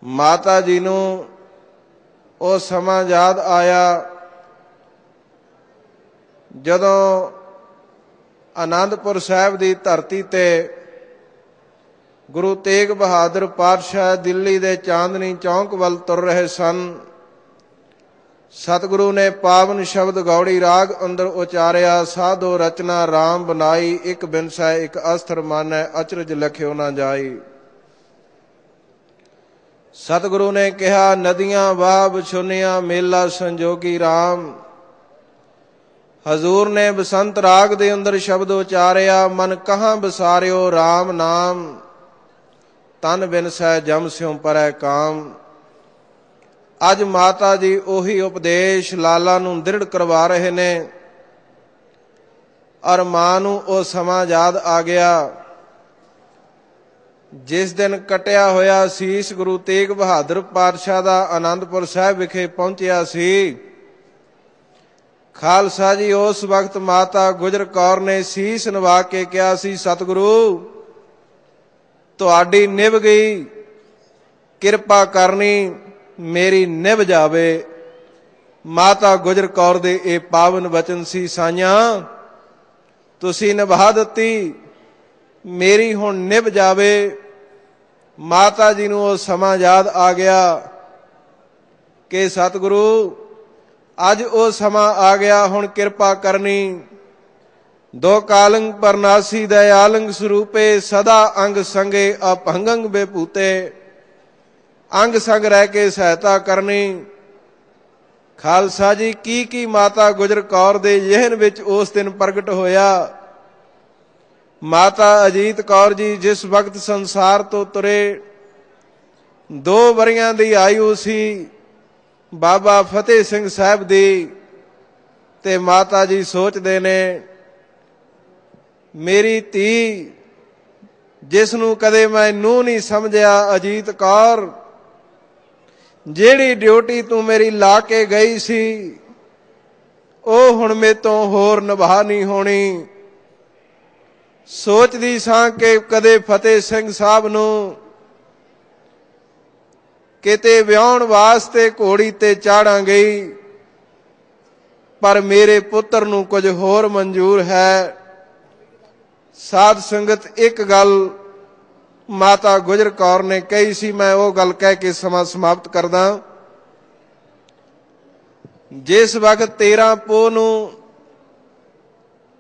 ਮਾਤਾ ਜੀ ਨੂੰ ਉਹ ਸਮਾਂ ਯਾਦ ਆਇਆ ਜਦੋਂ ਆਨੰਦਪੁਰ ਸਾਹਿਬ ਦੀ ਧਰਤੀ ਤੇ ਗੁਰੂ ਤੇਗ ਬਹਾਦਰ ਪਾਤਸ਼ਾਹ ਦਿੱਲੀ ਦੇ ਚਾਂਦਨੀ ਚੌਂਕ ਵੱਲ ਤੁਰ ਰਹੇ ਸਨ। ਸਤਿਗੁਰੂ ਨੇ ਪਾਵਨ ਸ਼ਬਦ ਗੌੜੀ ਰਾਗ ਅੰਦਰ ਉਚਾਰਿਆ, ਸਾਧੋ ਰਚਨਾ RAM ਬਨਾਈ ਇੱਕ ਬਿਨਸੈ ਇੱਕ ਅਸਥਰ ਮਾਨੈ, ਅਚਰਜ ਲਖਿਓ ਨਾ ਜਾਈ। ਸਤਿਗੁਰੂ ਨੇ ਕਿਹਾ, ਨਦੀਆਂ ਵਾਹ ਬਛੁਨੀਆਂ ਮੇਲਾ ਸੰਜੋਗੀ RAM ਹਜ਼ੂਰ ਨੇ ਬਸੰਤ ਰਾਗ ਦੇ ਅੰਦਰ ਸ਼ਬਦ ਉਚਾਰਿਆ, ਮਨ ਕਹਾਂ ਬਸਾਰਿਓ RAM ਨਾਮ। ਤਨ ਬਿਨ ਸਹਿ ਜਮ ਸਿਉ ਪਰੈ ਕਾਮ। ਅੱਜ ਮਾਤਾ ਜੀ ਉਹੀ ਉਪਦੇਸ਼ ਲਾਲਾ ਨੂੰ ਦ੍ਰਿੜ ਕਰਵਾ ਰਹੇ ਨੇ। ਔਰ ਮਾਂ ਨੂੰ ਉਹ ਸਮਾਂ ਯਾਦ ਆ ਗਿਆ। ਜਿਸ ਦਿਨ ਕਟਿਆ ਹੋਇਆ ਸੀਸ ਗੁਰੂ ਤੇਗ ਬਹਾਦਰ ਪਾਤਸ਼ਾਹ ਦਾ ਆਨੰਦਪੁਰ ਸਾਹਿਬ ਵਿਖੇ ਪਹੁੰਚਿਆ ਸੀ। ਖਾਲਸਾ ਜੀ, ਉਸ ਵਕਤ ਮਾਤਾ ਗੁਜਰ ਕੌਰ ਨੇ ਸੀਸ ਨਵਾ ਕੇ ਕਿਹਾ ਸੀ, ਸਤਿਗੁਰੂ ਤੁਹਾਡੀ ਨਿਭ ਗਈ, ਕਿਰਪਾ ਕਰਨੀ ਮੇਰੀ ਨਿਭ ਜਾਵੇ। ਮਾਤਾ ਗੁਜਰ ਕੌਰ ਦੇ ਇਹ ਪਾਵਨ ਵਚਨ ਸੀ, ਸਾਈਆਂ, ਤੁਸੀਂ ਨਿਭਾ ਦਿੱਤੀ, ਮੇਰੀ ਹੁਣ ਨਿਭ ਜਾਵੇ। ਮਾਤਾ ਜੀ ਨੂੰ ਉਹ ਸਮਾਂ ਯਾਦ ਆ ਗਿਆ ਕਿ ਸਤਿਗੁਰੂ, ਅੱਜ ਉਹ ਸਮਾਂ ਆ ਗਿਆ, ਹੁਣ ਕਿਰਪਾ ਕਰਨੀ ਦੋ ਕਾਲੰਗ ਪਰਨਾਸੀ ਦਇਆਲੰਗ ਸਰੂਪੇ ਸਦਾ ਅੰਗ ਸੰਗੇ ਅਪੰਗੰਗ ਬੇਪੂਤੇ ਅੰਗ ਸੰਗ ਰਹਿ ਕੇ ਸਹਾਇਤਾ ਕਰਨੀ। ਖਾਲਸਾ ਜੀ, ਕੀ ਕੀ ਮਾਤਾ ਗੁਜਰ ਕੌਰ ਦੇ ਜਿਹਨ ਵਿੱਚ ਉਸ ਦਿਨ ਪ੍ਰਗਟ ਹੋਇਆ? ਮਾਤਾ ਅਜੀਤ ਕੌਰ ਜੀ ਜਿਸ ਵਕਤ ਸੰਸਾਰ ਤੋਂ ਤੁਰੇ, ਦੋ ਵਰਿਆਂ ਦੀ ਆਯੂ ਸੀ। ਬਾਬਾ ਫਤਿਹ ਸਿੰਘ ਸਾਹਿਬ ਦੀ ਤੇ ਮਾਤਾ ਜੀ ਸੋਚਦੇ ਨੇ ਮੇਰੀ ਧੀ ਜਿਸ ਨੂੰ ਕਦੇ ਮੈਂ ਨੂੰ ਨਹੀਂ ਸਮਝਿਆ, ਅਜੀਤ ਕੌਰ, ਜਿਹੜੀ ਡਿਊਟੀ ਤੂੰ ਮੇਰੀ ਲਾ ਕੇ ਗਈ ਸੀ, ਉਹ ਹੁਣ ਮੇ ਤੋਂ ਹੋਰ ਨਿਭਾ ਨਹੀਂ ਹੋਣੀ। ਸੋਚਦੀ ਸਾਂ ਕਿ ਕਦੇ ਫਤਿਹ ਸਿੰਘ ਸਾਹਿਬ ਨੂੰ ਕਿਤੇ ਵਿਆਹਣ ਵਾਸਤੇ ਘੋੜੀ ਤੇ ਚਾੜਾਂ ਗਈ, ਪਰ ਮੇਰੇ ਪੁੱਤਰ ਨੂੰ ਕੁਝ ਹੋਰ ਮਨਜ਼ੂਰ ਹੈ। ਸਾਧ ਸੰਗਤ, ਇੱਕ ਗੱਲ ਮਾਤਾ ਗੁਜਰ ਕੌਰ ਨੇ ਕਹੀ ਸੀ, ਮੈਂ ਉਹ ਗੱਲ ਕਹਿ ਕੇ ਸਮਾਂ ਸਮਾਪਤ ਕਰਦਾ। ਜਿਸ ਵਕਤ 13 ਪੋ ਨੂੰ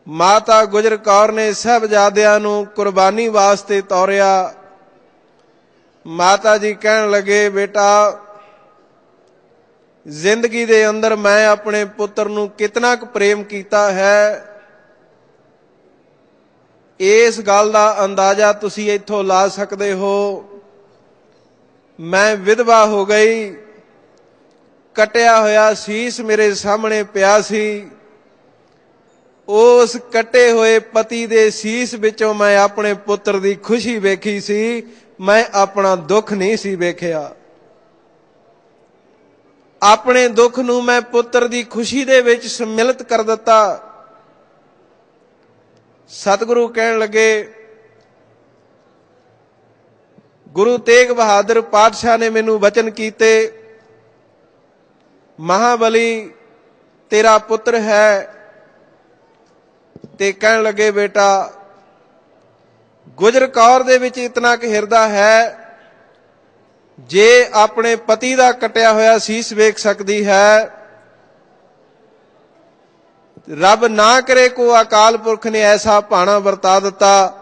ਮਾਤਾ ਗੁਜਰ ਕੌਰ ਨੇ ਸਹਬਜ਼ਾਦਿਆਂ ਨੂੰ ਕੁਰਬਾਨੀ ਵਾਸਤੇ ਤੋਰਿਆ, ਮਾਤਾ ਜੀ ਕਹਿਣ ਲੱਗੇ, ਬੇਟਾ, ਜ਼ਿੰਦਗੀ ਦੇ ਅੰਦਰ ਮੈਂ ਆਪਣੇ ਪੁੱਤਰ ਨੂੰ ਕਿਤਨਾ ਕੁ ਪ੍ਰੇਮ ਕੀਤਾ ਹੈ ਇਸ ਗੱਲ ਦਾ ਅੰਦਾਜ਼ਾ ਤੁਸੀਂ ਇੱਥੋਂ ਲਾ ਸਕਦੇ ਹੋ। ਮੈਂ ਵਿਧਵਾ ਹੋ ਗਈ, ਕਟਿਆ ਹੋਇਆ ਸੀਸ ਮੇਰੇ ਸਾਹਮਣੇ ਪਿਆ ਸੀ। ਉਸ ਕਟੇ ਹੋਏ ਪਤੀ ਦੇ ਸੀਸ ਵਿੱਚੋਂ ਮੈਂ ਆਪਣੇ ਪੁੱਤਰ ਦੀ ਖੁਸ਼ੀ ਵੇਖੀ ਸੀ, ਮੈਂ ਆਪਣਾ ਦੁੱਖ ਨਹੀਂ ਸੀ ਵੇਖਿਆ। ਆਪਣੇ ਦੁੱਖ ਨੂੰ ਮੈਂ ਪੁੱਤਰ ਦੀ ਖੁਸ਼ੀ ਦੇ ਵਿੱਚ ਸਮਿਲਿਤ ਕਰ ਦਿੱਤਾ। ਸਤਿਗੁਰੂ ਕਹਿਣ ਲੱਗੇ, ਗੁਰੂ ਤੇਗ ਬਹਾਦਰ ਪਾਤਸ਼ਾਹ ਨੇ ਮੈਨੂੰ ਵਚਨ ਕੀਤੇ, ਮਹਾਬਲੀ ਤੇਰਾ ਪੁੱਤਰ ਹੈ। ਤੇ ਕਹਿਣ ਲੱਗੇ, ਬੇਟਾ, ਗੁਜਰ ਕੌਰ ਦੇ ਵਿੱਚ ਇਤਨਾ ਕੁ ਹਿਰਦਾ ਹੈ, ਜੇ ਆਪਣੇ ਪਤੀ ਦਾ ਕਟਿਆ ਹੋਇਆ ਸੀਸ ਵੇਖ ਸਕਦੀ ਹੈ ਰੱਬ ਨਾ ਕਰੇ ਕੋ ਅਕਾਲ ਪੁਰਖ ਨੇ ਐਸਾ ਭਾਣਾ ਵਰਤਾ ਦਿੱਤਾ।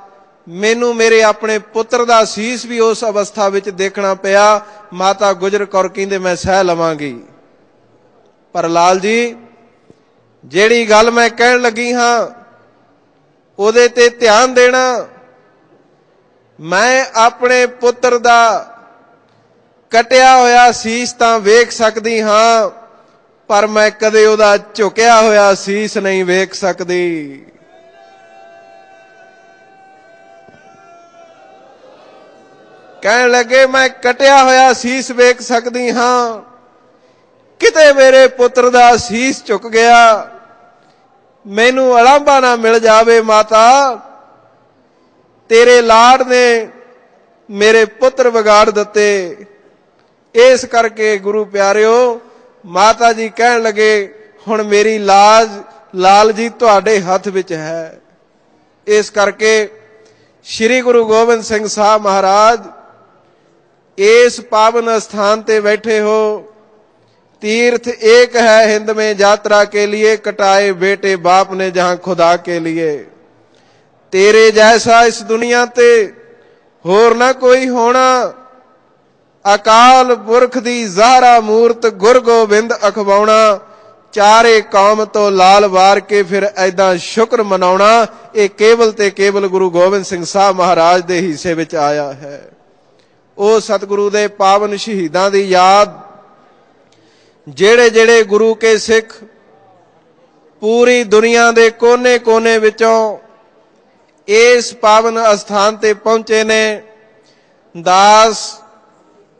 ਮੈਨੂੰ ਮੇਰੇ ਆਪਣੇ ਪੁੱਤਰ ਦਾ ਸੀਸ ਵੀ ਉਸ ਅਵਸਥਾ ਵਿੱਚ ਦੇਖਣਾ ਪਿਆ। ਮਾਤਾ ਗੁਜਰ ਕੌਰ ਕਹਿੰਦੇ, ਮੈਂ ਸਹਿ ਲਵਾਂਗੀ। ਪਰ ਲਾਲ ਜੀ, ਜਿਹੜੀ ਗੱਲ ਮੈਂ ਕਹਿਣ ਲੱਗੀ ਹਾਂ, ਉਹਦੇ ਤੇ ਧਿਆਨ ਦੇਣਾ। ਮੈਂ ਆਪਣੇ ਪੁੱਤਰ ਦਾ ਕਟਿਆ ਹੋਇਆ ਸੀਸ ਤਾਂ ਵੇਖ ਸਕਦੀ ਹਾਂ। ਪਰ ਮੈਂ ਕਦੇ ਉਹਦਾ ਝੁਕਿਆ ਹੋਇਆ ਸੀਸ ਨਹੀਂ ਵੇਖ ਸਕਦੀ। ਕਹਿਣ ਲੱਗੇ, ਮੈਂ ਕਟਿਆ ਹੋਇਆ ਸੀਸ ਵੇਖ ਸਕਦੀ ਹਾਂ। ਕਿਤੇ ਮੇਰੇ ਪੁੱਤਰ ਦਾ ਸੀਸ ਝੁਕ ਗਿਆ। ਮੈਨੂੰ ਅਲਾਂਭਾ ਨਾ ਮਿਲ ਜਾਵੇ ਮਾਤਾ। ਤੇਰੇ ਲਾੜ ਨੇ ਮੇਰੇ ਪੁੱਤਰ ਵਿਗਾੜ ਦਿੱਤੇ। ਇਸ ਕਰਕੇ ਗੁਰੂ ਪਿਆਰਿਓ ਮਾਤਾ ਜੀ ਕਹਿਣ ਲੱਗੇ ਹੁਣ ਮੇਰੀ ਲਾਜ ਲਾਲ ਜੀ ਤੁਹਾਡੇ ਹੱਥ ਵਿੱਚ ਹੈ ਇਸ ਕਰਕੇ ਸ੍ਰੀ ਗੁਰੂ ਗੋਬਿੰਦ ਸਿੰਘ ਸਾਹਿਬ ਮਹਾਰਾਜ ਇਸ ਪਾਵਨ ਸਥਾਨ ਤੇ ਬੈਠੇ ਹੋ तीर्थ एक है हिंद में यात्रा के लिए कटाए बेटे बाप ने जहां खुदा के लिए तेरे जैसा इस दुनिया ते होर ना कोई होना ਅਕਾਲ ਪੁਰਖ ਦੀ ਜ਼ਾਹਰਾ ਮੂਰਤ ਗੁਰ ਗੋਬਿੰਦ ਅਖਵਾਉਣਾ, ਚਾਰੇ ਕੌਮ ਤੋਂ ਲਾਲ ਵਾਰ ਕੇ ਫਿਰ ਐਦਾਂ ਸ਼ੁਕਰ ਮਨਾਉਣਾ, ਇਹ ਕੇਵਲ ਤੇ ਕੇਵਲ ਗੁਰੂ ਗੋਬਿੰਦ ਸਿੰਘ ਸਾਹਿਬ ਮਹਾਰਾਜ ਦੇ ਹਿੱਸੇ ਵਿੱਚ ਆਇਆ ਹੈ। ਉਹ ਸਤਿਗੁਰੂ ਦੇ ਪਾਵਨ ਸ਼ਹੀਦਾਂ ਦੀ ਯਾਦ ਜਿਹੜੇ ਜਿਹੜੇ ਗੁਰੂ ਕੇ ਸਿੱਖ ਪੂਰੀ ਦੁਨੀਆ ਦੇ ਕੋਨੇ-ਕੋਨੇ ਵਿੱਚੋਂ ਇਸ ਪਾਵਨ ਅਸਥਾਨ ਤੇ ਪਹੁੰਚੇ ਨੇ, ਦਾਸ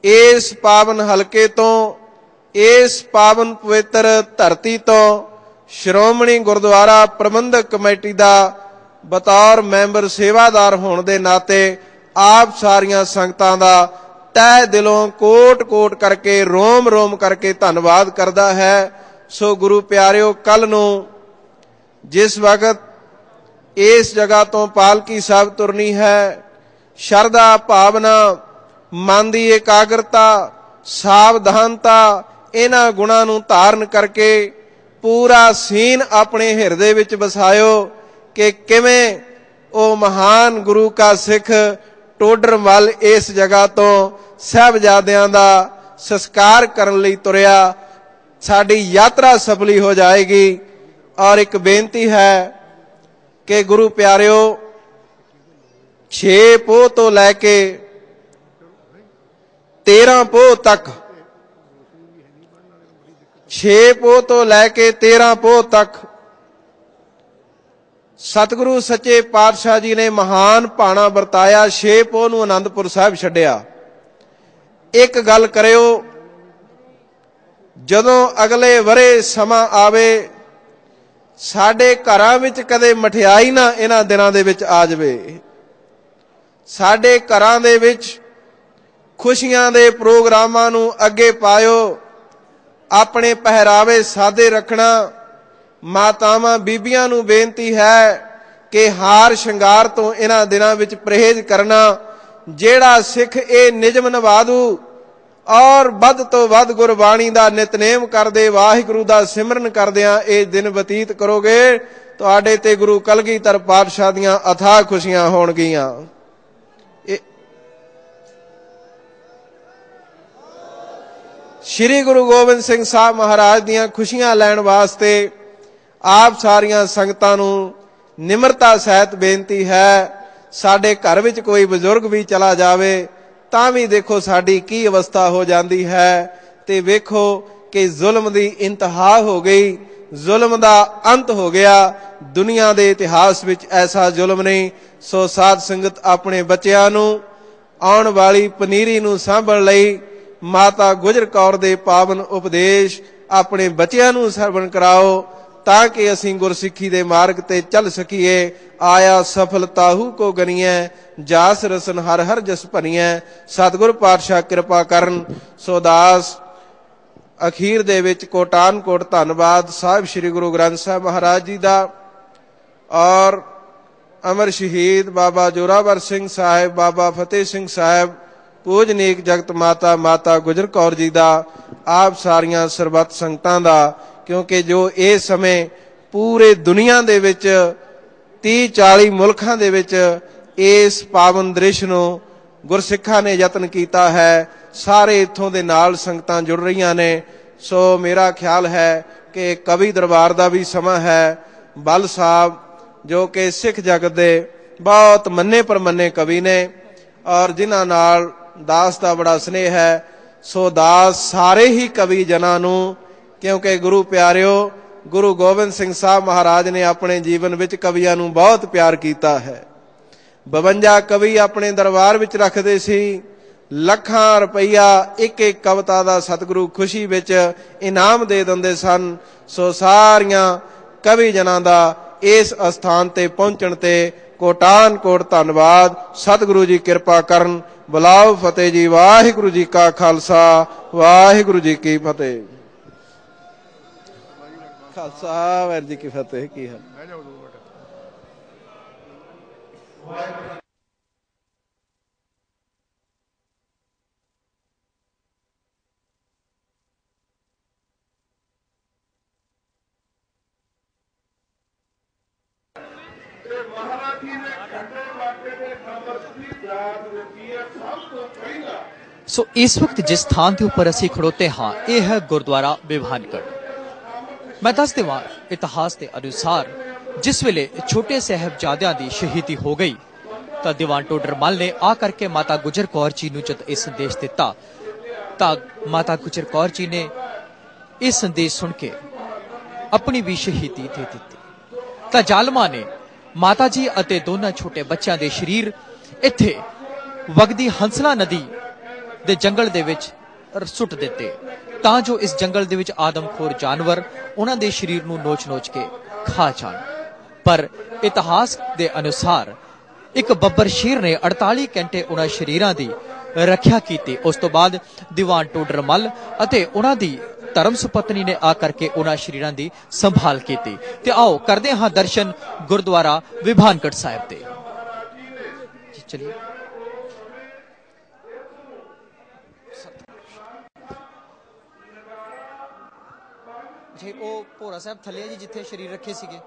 ਇਸ ਪਾਵਨ ਹਲਕੇ ਤੋਂ, ਇਸ ਪਾਵਨ ਪਵਿੱਤਰ ਧਰਤੀ ਤੋਂ ਸ਼੍ਰੋਮਣੀ ਗੁਰਦੁਆਰਾ ਪ੍ਰਬੰਧਕ ਕਮੇਟੀ ਦਾ ਬਤੌਰ ਮੈਂਬਰ ਸੇਵਾਦਾਰ ਹੋਣ ਦੇ ਨਾਤੇ ਆਪ ਸਾਰੀਆਂ ਸੰਗਤਾਂ ਦਾ ਤਹਿ ਦਿਲੋਂ ਕੋਟ-ਕੋਟ ਕਰਕੇ, ਰੋਮ-ਰੋਮ ਕਰਕੇ ਧੰਨਵਾਦ ਕਰਦਾ ਹੈ। ਸੋ ਗੁਰੂ ਪਿਆਰਿਓ ਕੱਲ ਨੂੰ ਜਿਸ ਵਕਤ ਇਸ ਜਗ੍ਹਾ ਤੋਂ ਪਾਲਕੀ ਸਾਹਿਬ ਤੁਰਨੀ ਹੈ ਸ਼ਰਧਾ ਭਾਵਨਾ ਮਨ ਦੀ ਇਕਾਗਰਤਾ, ਸਾਵਧਾਨਤਾ, ਇਹਨਾਂ ਗੁਣਾਂ ਨੂੰ ਧਾਰਨ ਕਰਕੇ ਪੂਰਾ ਸੀਨ ਆਪਣੇ ਹਿਰਦੇ ਵਿੱਚ ਵਸਾਇਓ ਕਿ ਕਿਵੇਂ ਉਹ ਮਹਾਨ ਗੁਰੂ ਕਾ ਸਿੱਖ ਟੋਡਰ ਵੱਲ ਇਸ ਜਗ੍ਹਾ ਤੋਂ ਸਹਿਬਜ਼ਾਦਿਆਂ ਦਾ ਸੰਸਕਾਰ ਕਰਨ ਲਈ ਤੁਰਿਆ, ਸਾਡੀ ਯਾਤਰਾ ਸਫਲੀ ਹੋ ਜਾਏਗੀ। ਔਰ ਇੱਕ ਬੇਨਤੀ ਹੈ ਕਿ ਗੁਰੂ ਪਿਆਰਿਓ 6 ਪੋਹ ਤੋਂ ਲੈ ਕੇ 13 ਪੋਹ ਤੱਕ। 6 ਪੋਹ ਤੋਂ ਲੈ ਕੇ 13 ਪੋਹ ਤੱਕ। ਸਤਿਗੁਰੂ ਸੱਚੇ ਪਾਤਸ਼ਾਹ ਜੀ ਨੇ ਮਹਾਨ ਭਾਣਾ ਵਰਤਾਇਆ 6 ਪੋਹ ਨੂੰ ਆਨੰਦਪੁਰ ਸਾਹਿਬ ਛੱਡਿਆ। ਇੱਕ ਗੱਲ ਕਰਿਓ, ਜਦੋਂ ਅਗਲੇ ਵਰੇ ਸਮਾਂ ਆਵੇ, ਸਾਡੇ ਘਰਾਂ ਵਿੱਚ ਕਦੇ ਮਠਿਆਈ ਨਾ ਇਹਨਾਂ ਦਿਨਾਂ ਦੇ ਵਿੱਚ ਆ ਜਾਵੇ। ਸਾਡੇ ਘਰਾਂ ਦੇ ਵਿੱਚ ਖੁਸ਼ੀਆਂ ਦੇ ਪ੍ਰੋਗਰਾਮਾਂ ਨੂੰ ਅੱਗੇ ਪਾਇਓ, ਆਪਣੇ ਪਹਿਰਾਵੇ ਸਾਦੇ ਰੱਖਣਾ। ਮਾਤਾਵਾਂ ਬੀਬੀਆਂ ਨੂੰ ਬੇਨਤੀ ਹੈ ਕਿ ਹਾਰ ਸ਼ਿੰਗਾਰ ਤੋਂ ਇਹਨਾਂ ਦਿਨਾਂ ਵਿੱਚ ਪਰਹੇਜ਼ ਕਰਨਾ, ਜਿਹੜਾ ਸਿੱਖ ਇਹ ਨਿਯਮ ਨਿਭਾਦੂ ਔਰ ਵੱਧ ਤੋਂ ਵੱਧ ਗੁਰਬਾਣੀ ਦਾ ਨਿਤਨੇਮ ਕਰਦੇ, ਵਾਹਿਗੁਰੂ ਦਾ ਸਿਮਰਨ ਕਰਦਿਆਂ ਇਹ ਦਿਨ ਬਤੀਤ ਕਰੋਗੇ। ਤੁਹਾਡੇ ਤੇ ਗੁਰੂ ਕਲਗੀਧਰ ਪਾਤਸ਼ਾਹ ਦੀਆਂ ਅਥਾਹ ਖੁਸ਼ੀਆਂ ਹੋਣਗੀਆਂ। ਸ਼੍ਰੀ ਗੁਰੂ ਗੋਬਿੰਦ ਸਿੰਘ ਸਾਹਿਬ ਮਹਾਰਾਜ ਦੀਆਂ ਖੁਸ਼ੀਆਂ ਲੈਣ ਵਾਸਤੇ ਆਪ ਸਾਰੀਆਂ ਸੰਗਤਾਂ ਨੂੰ ਨਿਮਰਤਾ ਸਹਿਤ ਬੇਨਤੀ ਹੈ, ਸਾਡੇ ਘਰ ਵਿੱਚ ਕੋਈ ਬਜ਼ੁਰਗ ਵੀ ਚਲਾ ਜਾਵੇ, ਤਾਂ ਵੀ ਦੇਖੋ ਸਾਡੀ ਕੀ ਅਵਸਥਾ ਹੋ ਜਾਂਦੀ ਹੈ ਤੇ ਵੇਖੋ ਕਿ ਜ਼ੁਲਮ ਦੀ ਇੰਤਹਾ ਹੋ ਗਈ, ਜ਼ੁਲਮ ਦਾ ਅੰਤ ਹੋ ਗਿਆ, ਦੁਨੀਆ ਦੇ ਇਤਿਹਾਸ ਵਿੱਚ ਐਸਾ ਜ਼ੁਲਮ ਨਹੀਂ। ਸੋ ਸਾਧ ਸੰਗਤ ਆਪਣੇ ਬੱਚਿਆਂ ਨੂੰ, ਆਉਣ ਵਾਲੀ ਪਨੀਰੀ ਨੂੰ ਸਾਂਭਣ ਲਈ ਮਾਤਾ ਗੁਜਰ ਕੌਰ ਦੇ ਪਾਵਨ ਉਪਦੇਸ਼ ਆਪਣੇ ਬੱਚਿਆਂ ਨੂੰ ਸਰਵਣ ਕਰਾਓ, ਤਾਂ ਕਿ ਅਸੀਂ ਗੁਰਸਿੱਖੀ ਦੇ ਮਾਰਗ ਤੇ ਚੱਲ ਸਕੀਏ। ਆਇਆ ਸਫਲਤਾਹੂ ਕੋ ਗਨੀਐ, ਜਾਸ ਰਸਨ ਹਰ ਹਰ ਜਸ ਭਨੀਐ। ਸਤਿਗੁਰ ਪਾਤਸ਼ਾਹ ਕਿਰਪਾ ਕਰਨ। ਸੋ ਦਾਸ, ਅਖੀਰ ਦੇ ਵਿੱਚ ਕੋਟਾਨ ਕੋਟ ਧੰਨਵਾਦ। ਸਾਹਿਬ ਸ੍ਰੀ ਗੁਰੂ ਗ੍ਰੰਥ ਸਾਹਿਬ ਮਹਾਰਾਜ ਜੀ ਦਾ। ਔਰ ਅਮਰ ਸ਼ਹੀਦ ਬਾਬਾ ਜੋਰਾਵਰ ਸਿੰਘ ਸਾਹਿਬ, ਬਾਬਾ ਫਤਿਹ ਸਿੰਘ ਸਾਹਿਬ ਪੂਜਨੀਕ ਜਗਤ ਮਾਤਾ ਮਾਤਾ ਗੁਜਰ ਕੌਰ ਜੀ ਦਾ, ਆਪ ਸਾਰੀਆਂ ਸਰਬੱਤ ਸੰਗਤਾਂ ਦਾ, ਕਿਉਂਕਿ ਜੋ ਇਹ ਸਮੇਂ ਪੂਰੇ ਦੁਨੀਆ ਦੇ ਵਿੱਚ 30 40 ਮੁਲਕਾਂ ਦੇ ਵਿੱਚ ਇਸ ਪਾਵਨ ਦ੍ਰਿਸ਼ ਨੂੰ ਗੁਰਸਿੱਖਾਂ ਨੇ ਯਤਨ ਕੀਤਾ ਹੈ, ਸਾਰੇ ਇੱਥੋਂ ਦੇ ਨਾਲ ਸੰਗਤਾਂ ਜੁੜ ਰਹੀਆਂ ਨੇ। ਸੋ ਮੇਰਾ ਖਿਆਲ ਹੈ ਕਿ ਕਵੀ ਦਰਬਾਰ ਦਾ ਵੀ ਸਮਾਂ ਹੈ। ਬਲ ਸਾਹਿਬ, ਜੋ ਕਿ ਸਿੱਖ ਜਗਤ ਦੇ ਬਹੁਤ ਮੰਨੇ ਪਰਮੰਨੇ ਕਵੀ ਨੇ ਔਰ ਜਿਨ੍ਹਾਂ ਨਾਲ ਦਾਸ ਦਾ ਬੜਾ ਸਨੇਹ ਹੈ, ਸੋ ਦਾਸ ਸਾਰੇ ਹੀ ਕਵੀ ਜਨਾਂ ਨੂੰ, ਕਿਉਂਕਿ ਗੁਰੂ ਪਿਆਰਿਓ, ਗੁਰੂ ਗੋਬਿੰਦ ਸਿੰਘ ਸਾਹਿਬ ਮਹਾਰਾਜ ਨੇ ਆਪਣੇ ਜੀਵਨ ਵਿੱਚ ਕਵੀਆਂ ਨੂੰ ਬਹੁਤ ਪਿਆਰ ਕੀਤਾ ਹੈ। 52 ਕਵੀ ਆਪਣੇ ਦਰਬਾਰ ਵਿੱਚ ਰੱਖਦੇ ਸੀ, ਲੱਖਾਂ ਰੁਪਈਆ ਇੱਕ ਇੱਕ ਕਵਿਤਾ ਦਾ ਸਤਿਗੁਰੂ ਖੁਸ਼ੀ ਵਿੱਚ ਇਨਾਮ ਦੇ ਦਿੰਦੇ ਸਨ, ਸੋ ਸਾਰੀਆਂ ਕਵੀ ਜਨਾਂ ਦਾ ਇਸ ਅਸਥਾਨ ਤੇ ਪਹੁੰਚਣ ਤੇ ਕੋਟਾਨ ਕੋਟ ਧੰਨਵਾਦ, ਸਤਿਗੁਰੂ ਜੀ ਕਿਰਪਾ ਕਰਨ ਬੁਲਾਓ ਫਤਿਹ ਜੀ, ਵਾਹਿਗੁਰੂ ਜੀ ਕਾ ਖਾਲਸਾ, ਵਾਹਿਗੁਰੂ ਜੀ ਕੀ ਫਤਿਹ। ਖਾਲਸਾ, ਵਾਹਿਗੁਰੂ ਜੀ ਕੀ ਫਤਿਹ, ਕੀ ਹੈ ਤੇ ਮਹਾਰਾਜੀ ਦੇ ਖੰਡੇ ਵਾਕੇ ਦੇ ਨੰਬਰ ਦੀ ਯਾਦ ਰੱਖੀ ਸੋ ਇਸ ਵਕਤ ਜਿਸ ਥਾਂ ਦੇ ਉੱਪਰ ਅਸੀਂ ਖੜੋਤੇ ਹਾਂ, ਇਹ ਹੈ ਗੁਰਦੁਆਰਾ ਵਿਭਾਨਗੜ ਮੈਂ ਦੱਸ ਦੇਵਾਂ, ਇਤਿਹਾਸ ਦੇ ਅਨੁਸਾਰ ਜਿਸ ਵੇਲੇ ਛੋਟੇ ਸਾਹਿਬਜ਼ਾਦਿਆਂ ਦੀ ਸ਼ਹੀਦੀ ਹੋ ਗਈ, ਤਾਂ ਦੀਵਾਨ ਟੋਡਰਮਲ ਨੇ ਆ ਕਰਕੇ ਮਾਤਾ ਗੁਜਰ ਕੌਰ ਜੀ ਨੂੰ ਜਦ ਇਹ ਸੰਦੇਸ਼ ਦਿੱਤਾ, ਤਾਂ ਮਾਤਾ ਗੁਜਰ ਕੌਰ ਜੀ ਨੇ ਇਹ ਸੰਦੇਸ਼ ਸੁਣ ਕੇ ਆਪਣੀ ਵੀ ਸ਼ਹੀਦੀ ਦੇ ਦਿੱਤੀ। ਤਾਂ ਜ਼ਾਲਮਾਂ ਨੇ ਮਾਤਾ ਜੀ ਅਤੇ ਦੋਨਾਂ ਛੋਟੇ ਬੱਚਿਆਂ ਦੇ ਸਰੀਰ ਇੱਥੇ ਵਗਦੀ ਹੰਸਲਾ ਨਦੀ ਦੇ ਜੰਗਲ ਦੇ ਵਿੱਚ ਸੁੱਟ ਦਿੱਤੇ। ਤਾਂ ਜੋ ਇਸ ਜੰਗਲ ਦੇ ਵਿੱਚ ਆਦਮਖੋਰ ਜਾਨਵਰ ਉਹਨਾਂ ਦੇ ਸਰੀਰ ਨੂੰ ਨੋਚ-ਨੋਚ ਕੇ ਖਾ ਜਾਣ। ਪਰ ਇਤਿਹਾਸ ਦੇ ਅਨੁਸਾਰ ਇੱਕ ਬੱਬਰ ਸ਼ੇਰ ਨੇ 48 ਘੰਟੇ ਉਹਨਾਂ ਸ਼ਰੀਰਾਂ ਦੀ ਰੱਖਿਆ ਕੀਤੀ। ਉਸ ਤੋਂ ਬਾਅਦ ਦੀਵਾਨ ਟੋਡਰਮਲ ਅਤੇ ਉਹਨਾਂ ਦੀ ਧਰਮ ਸੁਪਤਨੀ ਨੇ ਆ ਕਰਕੇ ਉਹਨਾਂ ਸ਼ਰੀਰਾਂ ਦੀ ਸੰਭਾਲ ਕੀਤੀ। ਤੇ ਆਓ ਕਰਦੇ ਹਾਂ ਦਰਸ਼ਨ ਗੁਰਦੁਆਰਾ ਵਿਭਾਨਗੜ ਸਾਹਿਬ ਦੇ ਚਲਿਏ। ਉਹ ਭੋਰਾ ਸਾਹਿਬ ਥੱਲੇ ਆ ਜੀ ਜਿੱਥੇ ਸ਼ਰੀਰ ਰੱਖੇ ਸੀਗੇ।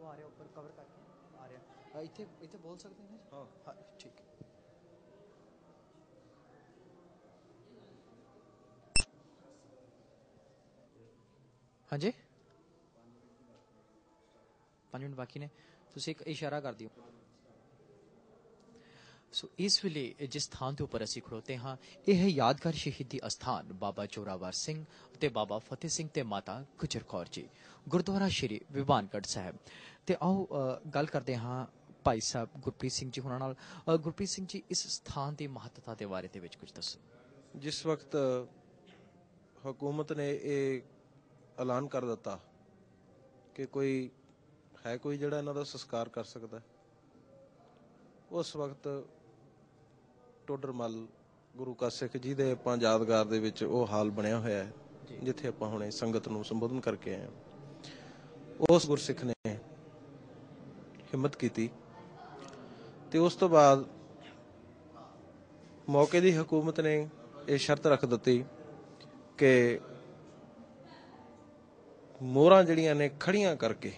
ਉਹ ਆ ਰਿਹਾ ਉੱਪਰ ਕਵਰ ਕਰਕੇ ਆ ਰਿਹਾ ਇੱਥੇ ਇੱਥੇ ਬੋਲ ਸਕਦੇ ਨੇ ਹਾਂ ਹਾਂ ਠੀਕ ਹੈ ਹਾਂਜੀ 5 ਮਿੰਟ ਬਾਕੀ ਨੇ ਤੁਸੀਂ ਇੱਕ ਇਸ਼ਾਰਾ ਕਰ ਦਿਓ ਸੋ ਇਸ ਵੇਲੇ ਜਿਸ ਥਾਂ ਦੇ ਉੱਪਰ ਅਸੀਂ ਖੜੋਤੇ ਹਾਂ, ਇਹ ਹੈ ਯਾਦਗਾਰ ਸ਼ਹੀਦੀ ਅਸਥਾਨ ਬਾਬਾ ਜੋਰਾਵਰ ਸਿੰਘ ਤੇ ਬਾਬਾ ਫਤਿਹ ਸਿੰਘ ਤੇ ਮਾਤਾ ਗੁਜਰ ਕੌਰ ਜੀ, ਗੁਰਦੁਆਰਾ ਸ਼੍ਰੀ ਵਿਵਾਨਗੜ੍ਹ ਸਾਹਿਬ। ਤੇ ਆਓ ਗੱਲ ਕਰਦੇ ਹਾਂ ਭਾਈ ਸਾਹਿਬ ਗੁਰਪ੍ਰੀਤ ਸਿੰਘ ਜੀ ਹੁਣਾਂ ਨਾਲ। ਗੁਰਪ੍ਰੀਤ ਸਿੰਘ ਜੀ, ਇਸ ਸਥਾਨ ਦੀ ਮਹੱਤਤਾ ਦੇ ਬਾਰੇ ਦੇ ਵਿੱਚ ਕੁਝ ਦੱਸੋ। ਜਿਸ ਵਕਤ ਹਕੂਮਤ ਨੇ ਇਹ ਐਲਾਨ ਕਰ ਦਿੱਤਾ ਕਿ ਕੋਈ, ਹੈ ਕੋਈ ਜਿਹੜਾ ਇਹਨਾਂ ਦਾ ਸੰਸਕਾਰ ਕਰ ਸਕਦਾ, ਉਸ ਵਕਤ ਟੋਡਰਮਲ ਗੁਰੂ ਕਾ ਸਿੱਖ ਜੀ ਦੇ ਆਪਾਂ ਯਾਦਗਾਰ ਦੇ ਵਿੱਚ ਉਹ ਹਾਲ ਬਣਿਆ ਹੋਇਆ ਹੈ ਜਿੱਥੇ ਆਪਾਂ ਹੁਣੇ ਸੰਗਤ ਨੂੰ ਸੰਬੋਧਨ ਕਰਕੇ ਆਏ ਉਸ ਗੁਰਸਿੱਖ ਨੇ ਹਿੰਮਤ ਕੀਤੀ ਤੇ ਉਸ ਤੋਂ ਬਾਅਦ ਮੌਕੇ ਦੀ ਹਕੂਮਤ ਨੇ ਇਹ ਸ਼ਰਤ ਰੱਖ ਦਿੱਤੀ ਕਿ ਮੋਹਰਾਂ ਜਿਹੜੀਆਂ ਨੇ ਖੜੀਆਂ ਕਰਕੇ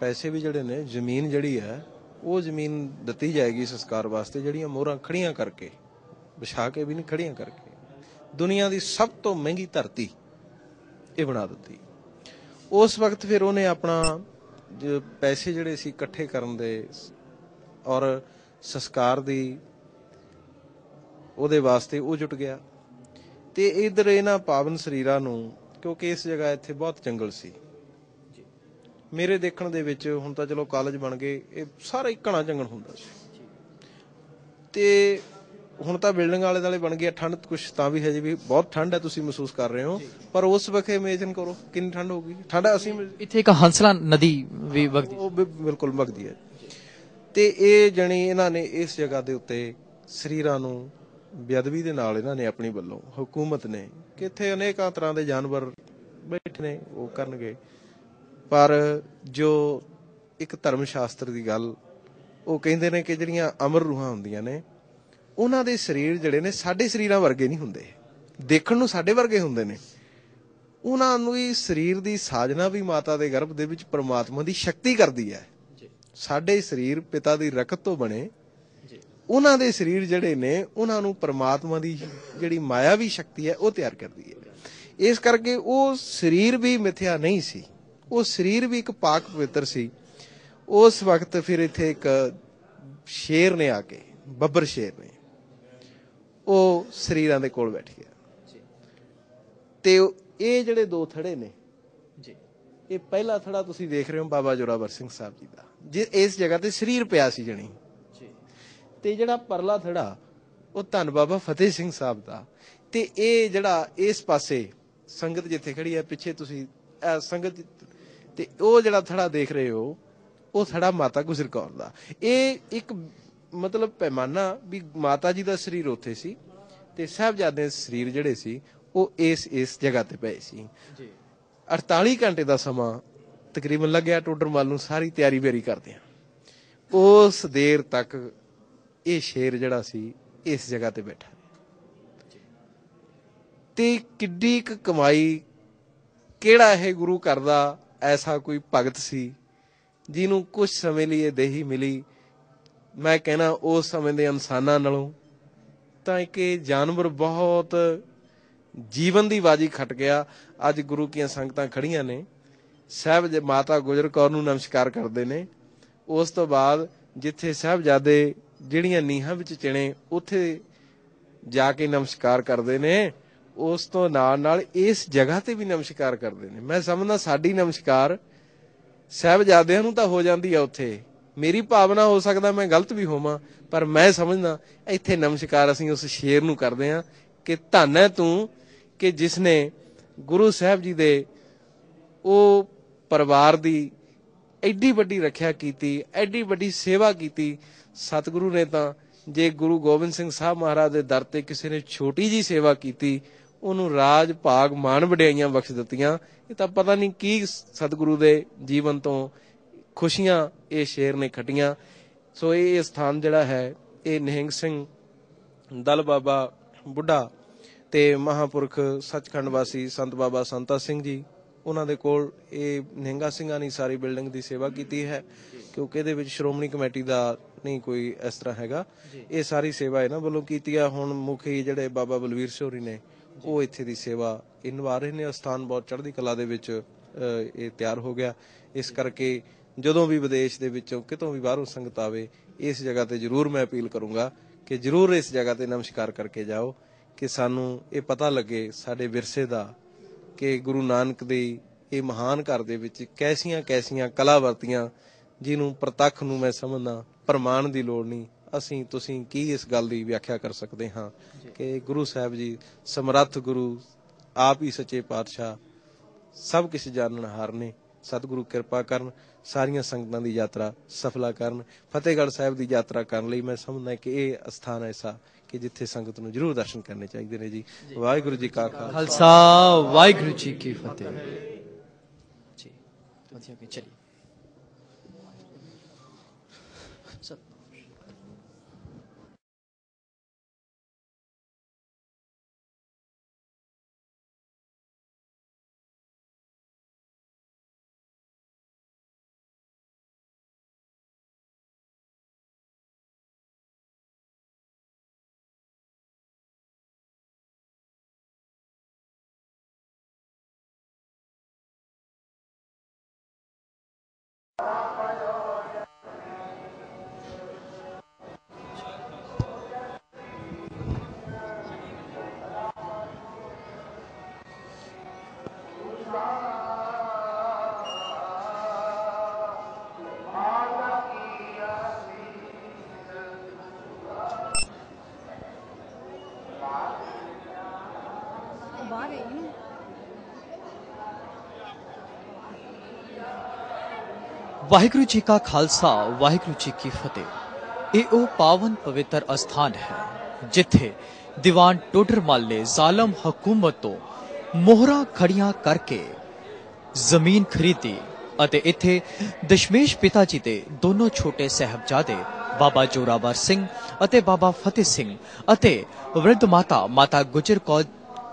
ਪੈਸੇ ਵੀ ਜਿਹੜੇ ਨੇ ਜ਼ਮੀਨ ਜਿਹੜੀ ਹੈ ਉਹ ਜ਼ਮੀਨ ਦਿੱਤੀ ਜਾਏਗੀ ਸੰਸਕਾਰ ਵਾਸਤੇ, ਜਿਹੜੀਆਂ ਮੋਹਰਾਂ ਖੜੀਆਂ ਕਰਕੇ, ਵਿਛਾ ਕੇ ਵੀ ਨਹੀਂ ਖੜੀਆਂ ਕਰਕੇ। ਦੁਨੀਆ ਦੀ ਸਭ ਤੋਂ ਮਹਿੰਗੀ ਧਰਤੀ ਇਹ ਬਣਾ ਦਿੱਤੀ। ਉਸ ਵਕਤ ਫਿਰ ਉਹਨੇ ਆਪਣਾ ਪੈਸੇ ਜਿਹੜੇ ਸੀ ਇਕੱਠੇ ਕਰਨ ਦੇ ਔਰ ਸੰਸਕਾਰ ਦੀ ਉਹਦੇ ਵਾਸਤੇ ਉਹ ਜੁਟ ਗਿਆ। ਤੇ ਇਧਰ ਇਹਨਾਂ ਪਾਵਨ ਸਰੀਰਾਂ ਨੂੰ, ਕਿਉਂਕਿ ਇਸ ਜਗ੍ਹਾ ਇੱਥੇ ਬਹੁਤ ਜੰਗਲ ਸੀ। ਮੇਰੇ ਦੇਖਣ ਦੇ ਵਿੱਚ ਹੁਣ ਤਾਂ ਚਲੋ ਕਾਲਜ ਬਣ ਗਏ ਇਹ ਸਾਰਾ ਹੀ ਘਣਾ ਜੰਗਲ ਹੁੰਦਾ ਸੀ। ਤੇ ਹੁਣ ਤਾਂ ਬਿਲਡਿੰਗ ਵਾਲੇ ਦਾਲੇ ਬਣ ਗਿਆ ਠੰਡ ਕੁਛ ਤਾਂ ਵੀ ਹਜੇ ਵੀ ਬਹੁਤ ਠੰਡ ਹੈ ਤੁਸੀਂ ਮਹਿਸੂਸ ਕਰ ਰਹੇ ਹੋ। ਪਰ ਉਸ ਵਕਤ ਇਮੇਜਿਨ ਕਰੋ ਕਿੰਨੀ ਠੰਡ ਹੋਗੀ ਠੰਡ ਅਸੀਂ ਇੱਥੇ ਇੱਕ ਹੰਸਲਾ ਨਦੀ ਵੀ ਵਗਦੀ। ਉਹ ਬਿਲਕੁਲ ਵਗਦੀ ਹੈ। ਤੇ ਇਹ ਜਣੀ ਇਹਨਾਂ ਨੇ ਇਸ ਜਗ੍ਹਾ ਦੇ ਉੱਤੇ ਸਰੀਰਾਂ ਨੂੰ ਬੇਅਦਬੀ ਦੇ ਨਾਲ ਇਹਨਾਂ ਨੇ ਆਪਣੀ ਵੱਲੋਂ ਹਕੂਮਤ ਨੇ ਕਿ ਇੱਥੇ ਅਨੇਕਾਂ ਤਰ੍ਹਾਂ ਦੇ ਜਾਨਵਰ ਬੈਠੇ ਨੇ ਉਹ ਕਰਨਗੇ। ਪਰ ਜੋ ਇੱਕ ਧਰਮ ਸ਼ਾਸਤਰ ਦੀ ਗੱਲ ਉਹ ਕਹਿੰਦੇ ਨੇ ਕਿ ਜਿਹੜੀਆਂ ਅਮਰ ਰੂਹਾਂ ਹੁੰਦੀਆਂ ਨੇ ਉਹਨਾਂ ਦੇ ਸਰੀਰ ਜਿਹੜੇ ਨੇ ਸਾਡੇ ਸਰੀਰਾਂ ਵਰਗੇ ਨਹੀਂ ਹੁੰਦੇ। ਦੇਖਣ ਨੂੰ ਸਾਡੇ ਵਰਗੇ ਹੁੰਦੇ ਨੇ। ਉਹਨਾਂ ਨੂੰ ਹੀ ਸਰੀਰ ਦੀ ਸਾਜਨਾ ਵੀ ਮਾਤਾ ਦੇ ਗਰਭ ਦੇ ਵਿੱਚ ਪ੍ਰਮਾਤਮਾ ਦੀ ਸ਼ਕਤੀ ਕਰਦੀ ਹੈ। ਸਾਡੇ ਸਰੀਰ ਪਿਤਾ ਦੀ ਰਕਤ ਤੋਂ ਬਣੇ। ਉਹਨਾਂ ਦੇ ਸਰੀਰ ਜਿਹੜੇ ਨੇ ਉਹਨਾਂ ਨੂੰ ਪ੍ਰਮਾਤਮਾ ਦੀ ਜਿਹੜੀ ਮਾਇਆਵੀ ਸ਼ਕਤੀ ਹੈ ਉਹ ਤਿਆਰ ਕਰਦੀ ਹੈ। ਇਸ ਕਰਕੇ ਉਹ ਸਰੀਰ ਵੀ ਮਿਥਿਆ ਨਹੀਂ ਸੀ। ਉਹ ਸਰੀਰ ਵੀ ਇੱਕ ਪਾਕ ਪਵਿੱਤਰ ਸੀ। ਉਸ ਵਕਤ ਫਿਰ ਇੱਥੇ ਇੱਕ ਸ਼ੇਰ ਨੇ ਆ ਕੇ ਬੱਬਰ ਸ਼ੇਰ ਨੇ। ਉਹ ਸਰੀਰਾਂ ਦੇ ਕੋਲ ਬੈਠ ਗਿਆ। ਤੇ ਇਹ ਜਿਹੜੇ ਦੋ ਥੜੇ ਨੇ ਜੀ। ਇਹ ਪਹਿਲਾ ਥੜਾ ਤੁਸੀਂ ਦੇਖ ਰਹੇ ਹੋ ਬਾਬਾ ਜੋਰਾਵਰ ਸਿੰਘ ਸਾਹਿਬ ਜੀ ਦਾ। ਜੇ ਇਸ ਜਗ੍ਹਾ ਤੇ ਸਰੀਰ ਪਿਆ ਸੀ ਜਣੀ। ਜੀ। ਤੇ ਜਿਹੜਾ ਪਰਲਾ ਥੜਾ ਉਹ ਧੰਨ ਬਾਬਾ ਫਤਿਹ ਸਿੰਘ ਸਾਹਿਬ ਦਾ। ਤੇ ਇਹ ਜਿਹੜਾ ਇਸ ਪਾਸੇ ਸੰਗਤ ਜਿੱਥੇ ਖੜੀ ਹੈ ਪਿੱਛੇ ਤੁਸੀਂ ਸੰਗਤ ਤੇ ਉਹ ਜਿਹੜਾ ਥੜਾ ਦੇਖ ਰਹੇ ਹੋ ਉਹ ਥੜਾ ਮਾਤਾ ਗੁਜਰ ਕੌਰ ਦਾ। ਇਹ ਇੱਕ ਮਤਲਬ ਪੈਮਾਨਾ ਵੀ ਮਾਤਾ ਜੀ ਦਾ ਸਰੀਰ ਉੱਥੇ ਸੀ ਤੇ ਸਾਹਿਬਜ਼ਾਦੇ ਦੇ ਸਰੀਰ ਜਿਹੜੇ ਸੀ ਉਹ ਇਸ ਇਸ ਜਗ੍ਹਾ ਤੇ ਪਏ ਸੀ। ਜੀ। 48 ਘੰਟੇ ਦਾ ਸਮਾਂ ਤਕਰੀਬਨ ਲੱਗਿਆ ਟੋਡਰਮਲ ਨੂੰ ਸਾਰੀ ਤਿਆਰੀ ਬੇਰੀ ਕਰਦੇ ਆ। ਉਸ ਦੇਰ ਤੱਕ ਇਹ ਸ਼ੇਰ ਜਿਹੜਾ ਸੀ ਇਸ ਜਗ੍ਹਾ ਤੇ ਬੈਠਾ। ਤੇ ਕਿੱਡੀ ਕੁ ਕਮਾਈ ਕਿਹੜਾ ਇਹ ਗੁਰੂ ਕਰਦਾ ਐਸਾ ਕੋਈ ਭਗਤ ਸੀ ਜਿਹਨੂੰ ਕੁਝ ਸਮੇਂ ਲਈ ਇਹ ਦੇਹੀ ਮਿਲੀ। ਮੈਂ ਕਹਿਣਾ, ਉਸ ਸਮੇਂ ਦੇ ਇਨਸਾਨਾਂ ਨਾਲੋਂ ਤਾਂ ਇੱਕ ਜਾਨਵਰ ਬਹੁਤ ਜੀਵਨ ਦੀ ਬਾਜੀ ਖਟ ਗਿਆ। ਅੱਜ ਗੁਰੂ ਕੀਆਂ ਸੰਗਤਾਂ ਖੜੀਆਂ ਨੇ। ਸਾਹਿਬ ਜੇ ਮਾਤਾ ਗੁਜਰ ਕੌਰ ਨੂੰ ਨਮਸਕਾਰ ਕਰਦੇ ਨੇ। ਉਸ ਤੋਂ ਬਾਅਦ ਜਿੱਥੇ ਸਾਹਿਬਜ਼ਾਦੇ ਜਿਹੜੀਆਂ ਨੀਹਾਂ ਵਿੱਚ ਚਿਣੇ, ਉੱਥੇ ਜਾ ਕੇ ਨਮਸਕਾਰ ਕਰਦੇ ਨੇ। ਉਸ ਤੋਂ ਨਾਲ ਨਾਲ ਇਸ ਜਗ੍ਹਾ ਤੇ ਵੀ ਨਮਸਕਾਰ ਕਰਦੇ ਨੇ। ਮੈਂ ਸਮਝਦਾ ਸਾਡੀ ਨਮਸਕਾਰ ਸਾਹਿਬਜ਼ਾਦਿਆਂ ਨੂੰ ਤਾਂ ਹੋ ਜਾਂਦੀ ਆ ਉੱਥੇ। ਮੇਰੀ ਭਾਵਨਾ ਹੋ ਸਕਦਾ ਮੈਂ ਗਲਤ ਵੀ ਹੋਵਾਂ, ਪਰ ਮੈਂ ਸਮਝਦਾ ਇੱਥੇ ਨਮਸਕਾਰ ਅਸੀਂ ਉਸ ਸ਼ੇਰ ਨੂੰ ਕਰਦੇ ਆ ਕਿ ਧੰਨ ਹੈ ਤੂੰ ਕਿ ਜਿਸ ਨੇ ਗੁਰੂ ਸਾਹਿਬ ਜੀ ਦੇ ਉਹ ਪਰਿਵਾਰ ਦੀ ਐਡੀ ਵੱਡੀ ਰੱਖਿਆ ਕੀਤੀ, ਐਡੀ ਵੱਡੀ ਸੇਵਾ ਕੀਤੀ। ਸਤਿਗੁਰੂ ਨੇ ਤਾਂ ਜੇ ਗੁਰੂ ਗੋਬਿੰਦ ਸਿੰਘ ਸਾਹਿਬ ਮਹਾਰਾਜ ਦੇ ਦਰ ਤੇ ਕਿਸੇ ਨੇ ਛੋਟੀ ਜੀ ਸੇਵਾ ਕੀਤੀ ਉਹਨੂੰ ਰਾਜ ਭਾਗ ਮਾਣ ਵਡਿਆਈਆਂ ਬਖਸ਼ ਦਿੱਤੀਆਂ। ਇਹ ਤਾਂ ਪਤਾ ਨਹੀਂ ਕੀ ਸਤਿਗੁਰੂ ਦੇ ਜੀਵਨ ਤੋਂ ਖੁਸ਼ੀਆਂ ਇਹ ਸ਼ੇਰ ਨੇ ਖਟੀਆਂ। ਸੋ ਇਹ ਸਥਾਨ ਜਿਹੜਾ ਹੈ ਇਹ ਨਿਹੰਗ ਸਿੰਘ ਦਲ ਬਾਬਾ ਬੁੱਢਾ ਤੇ ਮਹਾਪੁਰਖ ਸੱਚਖੰਡ ਵਾਸੀ ਸੰਤ ਬਾਬਾ ਸੰਤਾ ਸਿੰਘ ਜੀ ਉਹਨਾਂ ਦੇ ਕੋਲ ਇਹ ਨਿਹੰਗਾ ਸਿੰਘਾਂ ਨੇ ਸਾਰੀ ਬਿਲਡਿੰਗ ਦੀ ਸੇਵਾ ਕੀਤੀ ਹੈ ਕਿਉਂਕਿ ਇਹਦੇ ਵਿੱਚ ਸ਼੍ਰੋਮਣੀ ਕਮੇਟੀ ਦਾ ਨਹੀਂ ਕੋਈ ਇਸ ਤਰ੍ਹਾਂ ਹੈਗਾ। ਇਹ ਸਾਰੀ ਸੇਵਾ ਇਹਨਾਂ ਵੱਲੋਂ ਕੀਤੀ ਆ। ਹੁਣ ਮੁਖੀ ਜਿਹੜੇ ਬਾਬਾ ਬਲਵੀਰ ਸੋਰੀ ਨੇ ਉਹ ਇੱਥੇ ਦੀ ਸੇਵਾ ਇਹ ਨਿਭਾ ਰਹੇ ਨੇ, ਅਸਥਾਨ ਬਹੁਤ ਚੜ੍ਹਦੀ ਕਲਾ ਦੇ ਵਿੱਚ ਇਹ ਤਿਆਰ ਹੋ ਗਿਆ। ਇਸ ਕਰਕੇ ਜਦੋਂ ਵੀ ਵਿਦੇਸ਼ ਦੇ ਵਿੱਚੋਂ ਕਿਤੋਂ ਵੀ ਬਾਹਰੋਂ ਸੰਗਤ ਆਵੇ, ਇਸ ਜਗ੍ਹਾ ਤੇ ਜਰੂਰ ਮੈਂ ਅਪੀਲ ਕਰੂੰਗਾ ਕਿ ਜਰੂਰ ਇਸ ਜਗ੍ਹਾ ਤੇ ਨਮਸਕਾਰ ਕਰਕੇ ਜਾਓ ਕਿ ਸਾਨੂੰ ਇਹ ਪਤਾ ਲੱਗੇ ਸਾਡੇ ਵਿਰਸੇ ਦਾ ਕਿ ਗੁਰੂ ਨਾਨਕ ਦੇ ਇਹ ਮਹਾਨ ਘਰ ਦੇ ਵਿੱਚ ਕੈਸੀਆਂ ਕੈਸੀਆਂ ਕਲਾ ਵਰਤੀਆਂ, ਜਿਹਨੂੰ ਪ੍ਰਤੱਖ ਨੂੰ ਮੈਂ ਸਮਝਦਾ, ਪ੍ਰਮਾਣ ਦੀ ਲੋੜ ਨਹੀਂ। ਅਸੀਂ ਤੁਸੀਂ ਕੀ ਇਸ ਗੱਲ ਦੀ ਵਿਆਖਿਆ ਕਰ ਸਕਦੇ ਹਾਂ ਕਿ ਗੁਰੂ ਸਾਹਿਬ ਜੀ ਸਮਰੱਥ ਗੁਰੂ ਆਪ ਹੀ ਸੱਚੇ ਪਾਤਸ਼ਾਹ ਸਭ ਕੁਝ ਜਾਣਨ ਹਾਰ ਨੇ। ਸਤਿਗੁਰੂ ਕਿਰਪਾ ਕਰਨ ਸਾਰੀਆਂ ਸੰਗਤਾਂ ਦੀ ਯਾਤਰਾ ਸਫਲਾ ਕਰਨ ਫਤਿਹਗੜ੍ਹ ਸਾਹਿਬ ਦੀ ਯਾਤਰਾ ਕਰਨ ਲਈ ਮੈਂ ਸਮਝਦਾ ਕਿ ਇਹ ਅਸਥਾਨ ਐਸਾ ਕਿ ਜਿੱਥੇ ਸੰਗਤ ਨੂੰ ਜ਼ਰੂਰ ਦਰਸ਼ਨ ਕਰਨੇ ਚਾਹੀਦੇ ਨੇ ਜੀ। ਵਾਹਿਗੁਰੂ ਜੀ ਕਾ ਖਾਲਸਾ। ਖਾਲਸਾ ਵਾਹਿਗੁਰੂ ਜੀ ਕੀ ਫਤਿਹ। ਜੀ ਵਧੀਆ ਕਿ ਚਲਿए ਵਾਹਿਗੁਰੂ ਜੀ ਕਾ ਖਾਲਸਾ, ਵਾਹਿਗੁਰੂ ਜੀ ਕੀ ਫਤਿਹ। ਇਹ ਉਹ ਪਾਵਨ ਪਵਿੱਤਰ ਅਸਥਾਨ ਹੈ, ਜਿੱਥੇ ਦੀਵਾਨ ਟੋਡਰਮਲ ਨੇ ਜ਼ਾਲਮ ਹਕੂਮਤ ਤੋਂ ਮੋਹਰਾਂ ਖੜੀਆਂ ਕਰਕੇ ਜ਼ਮੀਨ ਖਰੀਦੀ ਅਤੇ ਇੱਥੇ ਦਸ਼ਮੇਸ਼ ਪਿਤਾ ਜੀ ਦੇ ਦੋਨੋਂ ਛੋਟੇ ਸਹਿਬਜ਼ਾਦੇ ਬਾਬਾ ਜੋਰਾਵਰ ਸਿੰਘ ਅਤੇ ਬਾਬਾ ਫਤਿਹ ਸਿੰਘ ਅਤੇ ਵਰਿੱਧ ਮਾਤਾ ਮਾਤਾ ਗੁਜਰ ਕੌਰ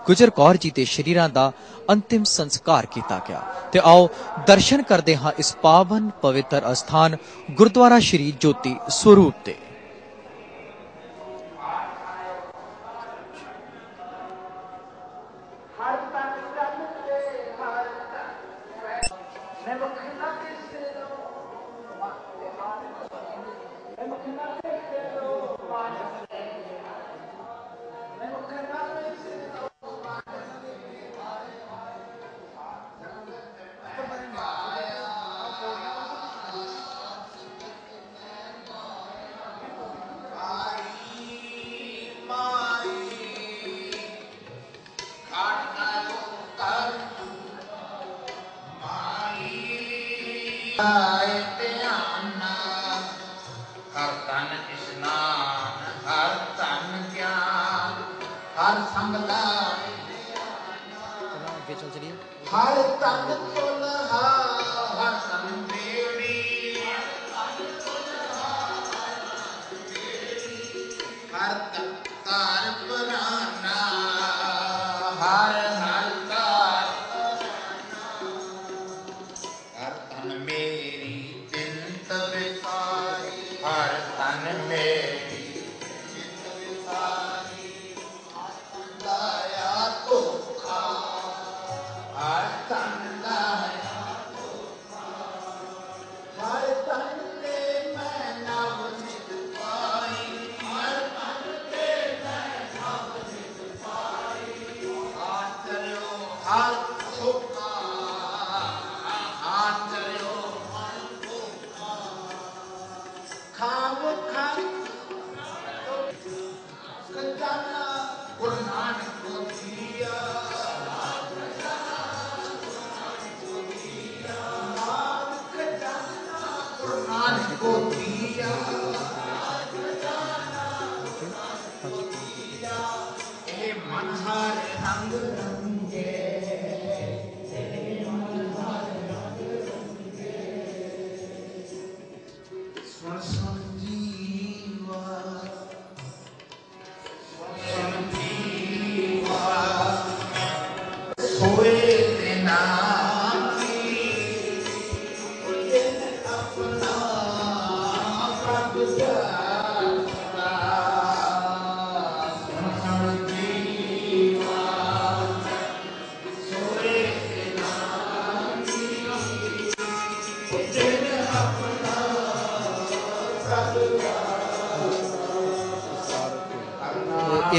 ਗੁਜਰ ਕੌਰ ਜੀ ਦੇ ਸ਼ਰੀਰਾਂ ਦਾ ਅੰਤਿਮ ਸੰਸਕਾਰ ਕੀਤਾ ਗਿਆ। ਤੇ ਆਓ ਦਰਸ਼ਨ ਕਰਦੇ ਹਾਂ ਇਸ ਪਾਵਨ ਪਵਿੱਤਰ ਅਸਥਾਨ ਗੁਰਦੁਆਰਾ ਸ਼੍ਰੀ ਜੋਤੀ ਸਰੂਪ ਦੇ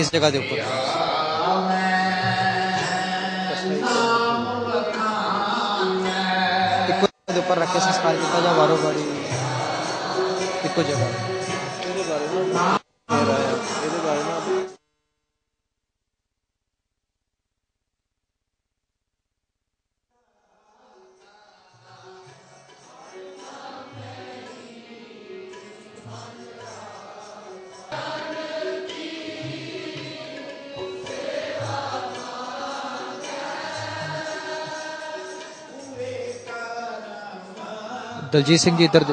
ਇਸ ਜਗ੍ਹਾ ਦੇ ਉੱਪਰ ਇੱਕੋ ਦੇ ਉੱਪਰ ਰੱਖ ਕੇ ਸੰਸਕਾਰ ਕੀਤਾ ਜਾ ਵਾਰੋ ਵਾਰੀ ਇੱਕੋ ਜਗ੍ਹਾ ਦਲਜੀਤ ਸਿੰਘ ਜੀ ਇੱਧਰ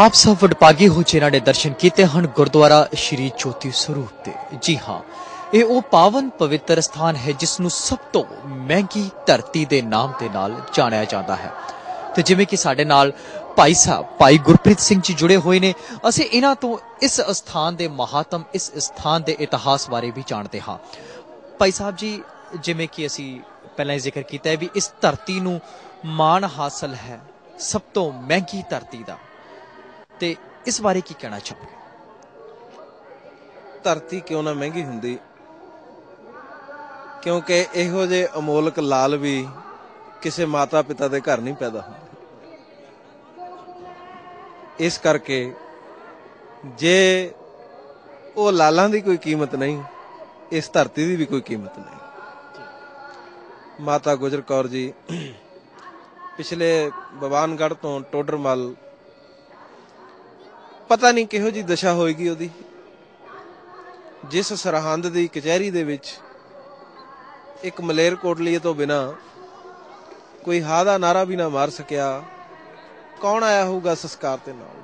ਆਪ ਸਭ ਵਡਭਾਗੀ ਹੋ ਜਿਨ੍ਹਾਂ ਨੇ ਦਰਸ਼ਨ ਕੀਤੇ ਹਨ ਗੁਰਦੁਆਰਾ ਸ਼੍ਰੀ ਜੋਤੀ ਸਰੂਪ ਦੇ ਜੀ ਹਾਂ, ਇਹ ਉਹ ਪਾਵਨ ਪਵਿੱਤਰ ਸਥਾਨ ਹੈ ਜਿਸ ਨੂੰ ਸਭ ਤੋਂ ਮਹਿੰਗੀ ਧਰਤੀ ਦੇ ਨਾਮ ਦੇ ਨਾਲ ਜਾਣਿਆ ਜਾਂਦਾ ਹੈ। ਤੇ ਜਿਵੇਂ ਕਿ ਸਾਡੇ ਨਾਲ ਭਾਈ ਸਾਹਿਬ ਭਾਈ ਗੁਰਪ੍ਰੀਤ ਸਿੰਘ ਜੀ ਜੁੜੇ ਹੋਏ ਨੇ, ਅਸੀਂ ਇਹਨਾਂ ਤੋਂ ਇਸ ਸਥਾਨ ਦੇ ਮਹਾਤਮ, ਇਸ ਸਥਾਨ ਦੇ ਇਤਿਹਾਸ ਬਾਰੇ ਵੀ ਜਾਣਦੇ ਹਾਂ। ਭਾਈ ਸਾਹਿਬ ਜੀ, ਜਿਵੇਂ ਕਿ ਅਸੀਂ ਪਹਿਲਾਂ ਹੀ ਜ਼ਿਕਰ ਕੀਤਾ ਹੈ ਵੀ ਇਸ ਧਰਤੀ ਨੂੰ ਮਾਣ ਹਾਸਲ ਹੈ, ਸਭ ਤੋਂ ਮਹਿੰਗੀ ਧਰਤੀ ਦਾ। ਤੇ ਇਸ ਬਾਰੇ ਕੀ ਕਹਿਣਾ ਚਾਹੋਗੇ? ਧਰਤੀ ਕਿਉਂ ਨਾ ਮਹਿੰਗੀ ਹੁੰਦੀ? ਕਿਉਂਕਿ ਇਹੋ ਜਿਹੇ ਅਮੋਲਕ ਲਾਲ ਵੀ ਕਿਸੇ ਮਾਤਾ ਪਿਤਾ ਦੇ ਘਰ ਨਹੀਂ ਪੈਦਾ ਹੁੰਦੇ। ਇਸ ਕਰਕੇ ਜੇ ਉਹ ਲਾਲਾਂ ਦੀ ਕੋਈ ਕੀਮਤ ਨਹੀਂ, ਇਸ ਧਰਤੀ ਦੀ ਵੀ ਕੋਈ ਕੀਮਤ ਨਹੀਂ। ਮਾਤਾ ਗੁਜਰ ਕੌਰ ਜੀ, ਪਿਛਲੇ ਬਵਾਨਗੜ ਤੋਂ ਟੋਡਰਮਲ ਪਤਾ ਨਹੀਂ ਕਿਹੋ ਜੀ ਦਸ਼ਾ ਹੋਏਗੀ ਉਹਦੀ। ਜਿਸ ਸਰਹੰਦ ਦੀ ਕਚਹਿਰੀ ਦੇ ਵਿੱਚ ਇੱਕ ਮਲੇਰ ਕੋਟਲੀਏ ਤੋਂ ਬਿਨਾ ਕੋਈ ਹਾ ਦਾ ਨਾਰਾ ਵੀ ਨਾ ਮਾਰ ਸਕਿਆ, ਕੌਣ ਆਇਆ ਹੋਊਗਾ ਸੰਸਕਾਰ ਤੇ ਨਾਲ?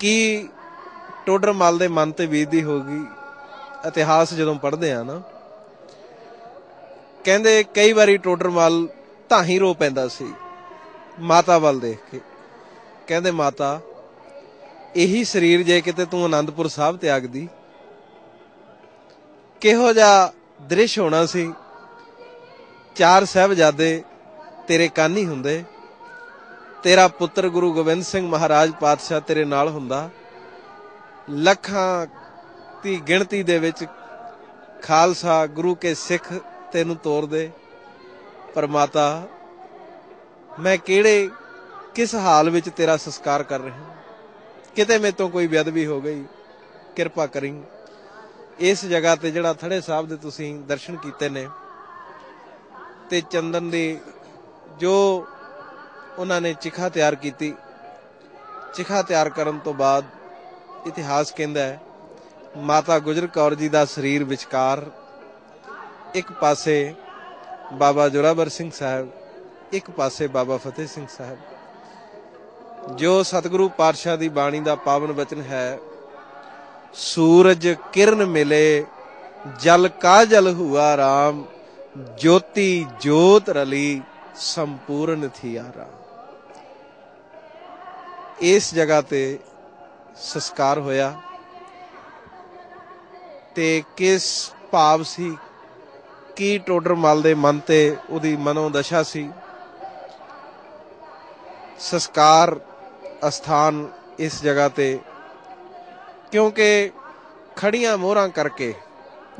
ਕੀ ਟੋਡਰ ਮਲ ਦੇ ਮਨ ਤੇ ਬੀਤਦੀ ਹੋਗੀ ਇਤਿਹਾਸ ਜਦੋਂ ਪੜ੍ਹਦੇ ਆ ਨਾ, ਕਹਿੰਦੇ ਕਈ ਵਾਰੀ ਟੋਡਰ ਮਲ ਤਾਂ ਹੀ ਰੋ ਪੈਂਦਾ ਸੀ, ਮਾਤਾ ਵੱਲ ਦੇਖ ਕੇ। ਕਹਿੰਦੇ ਮਾਤਾ ਇਹੀ ਸਰੀਰ ਜੇ ਕਿਤੇ ਤੂੰ ਆਨੰਦਪੁਰ ਸਾਹਿਬ ਤਿਆਗਦੀ। ਕਿਹੋ ਜਿਹਾ ਦ੍ਰਿਸ਼ ਹੋਣਾ ਸੀ। ਚਾਰ ਸਾਹਿਬਜ਼ਾਦੇ ਤੇਰੇ ਕਾਨੀ ਹੁੰਦੇ। ਤੇਰਾ ਪੁੱਤਰ ਗੁਰੂ ਗੋਬਿੰਦ ਸਿੰਘ ਮਹਾਰਾਜ ਪਾਤਸ਼ਾਹ ਤੇਰੇ ਨਾਲ ਹੁੰਦਾ। ਲੱਖਾਂ ਦੀ ਗਿਣਤੀ ਦੇ ਵਿੱਚ ਖਾਲਸਾ ਗੁਰੂ ਕੇ ਸਿੱਖ ਤੈਨੂੰ ਤੋਰਦੇ। ਪਰ ਮਾਤਾ ਮੈਂ ਕਿਹੜੇ, ਕਿਸ ਹਾਲ ਵਿੱਚ ਤੇਰਾ ਸੰਸਕਾਰ ਕਰ ਰਿਹਾ ਕਿਤੇ ਮੇਰੇ ਤੋਂ ਕੋਈ ਬੇਅਦਬੀ ਹੋ ਗਈ, ਕਿਰਪਾ ਕਰੀ। ਇਸ ਜਗ੍ਹਾ ਤੇ ਜਿਹੜਾ ਥੜੇ ਸਾਹਿਬ ਦੇ ਤੁਸੀਂ ਦਰਸ਼ਨ ਕੀਤੇ ਨੇ, ਤੇ ਚੰਦਨ ਦੀ ਜੋ ਉਹਨਾਂ ਨੇ ਚਿਖਾ ਤਿਆਰ ਕੀਤੀ, ਚਿਖਾ ਤਿਆਰ ਕਰਨ ਤੋਂ ਬਾਅਦ ਇਤਿਹਾਸ ਕਹਿੰਦਾ ਹੈ, ਮਾਤਾ ਗੁਜਰ ਕੌਰ ਜੀ ਦਾ ਸਰੀਰ ਵਿਚਕਾਰ ਇੱਕ ਪਾਸੇ ਬਾਬਾ ਜੋਰਾਵਰ ਸਿੰਘ ਸਾਹਿਬ, ਇੱਕ ਪਾਸੇ ਬਾਬਾ ਫਤਿਹ ਸਿੰਘ ਸਾਹਿਬ। ਜੋ ਸਤਿਗੁਰੂ ਪਾਤਸ਼ਾਹ ਦੀ ਬਾਣੀ ਦਾ ਪਾਵਨ ਵਚਨ ਹੈ, ਸੂਰਜ ਕਿਰਨ ਮਿਲੇ, ਜਲ ਕਾ ਜਲ ਹੁਆ ਰਾਮ, ਜੋਤੀ ਜੋਤ ਰਲੀ, ਸੰਪੂਰਨ ਥਿਆਰਾ ਇਸ ਜਗ੍ਹਾ ਤੇ ਸੰਸਕਾਰ ਹੋਇਆ ਤੇ ਕਿਸ ਭਾਵ ਸੀ, ਕੀ ਟੋਡਰ ਮਲ ਦੇ ਮਨ ਤੇ ਉਹਦੀ ਮਨੋਦਸ਼ਾ ਸੀ, ਸੰਸਕਾਰ ਅਸਥਾਨ ਇਸ ਜਗ੍ਹਾ ਤੇ, ਕਿਉਂਕਿ ਖੜੀਆਂ ਮੋਹਰਾਂ ਕਰਕੇ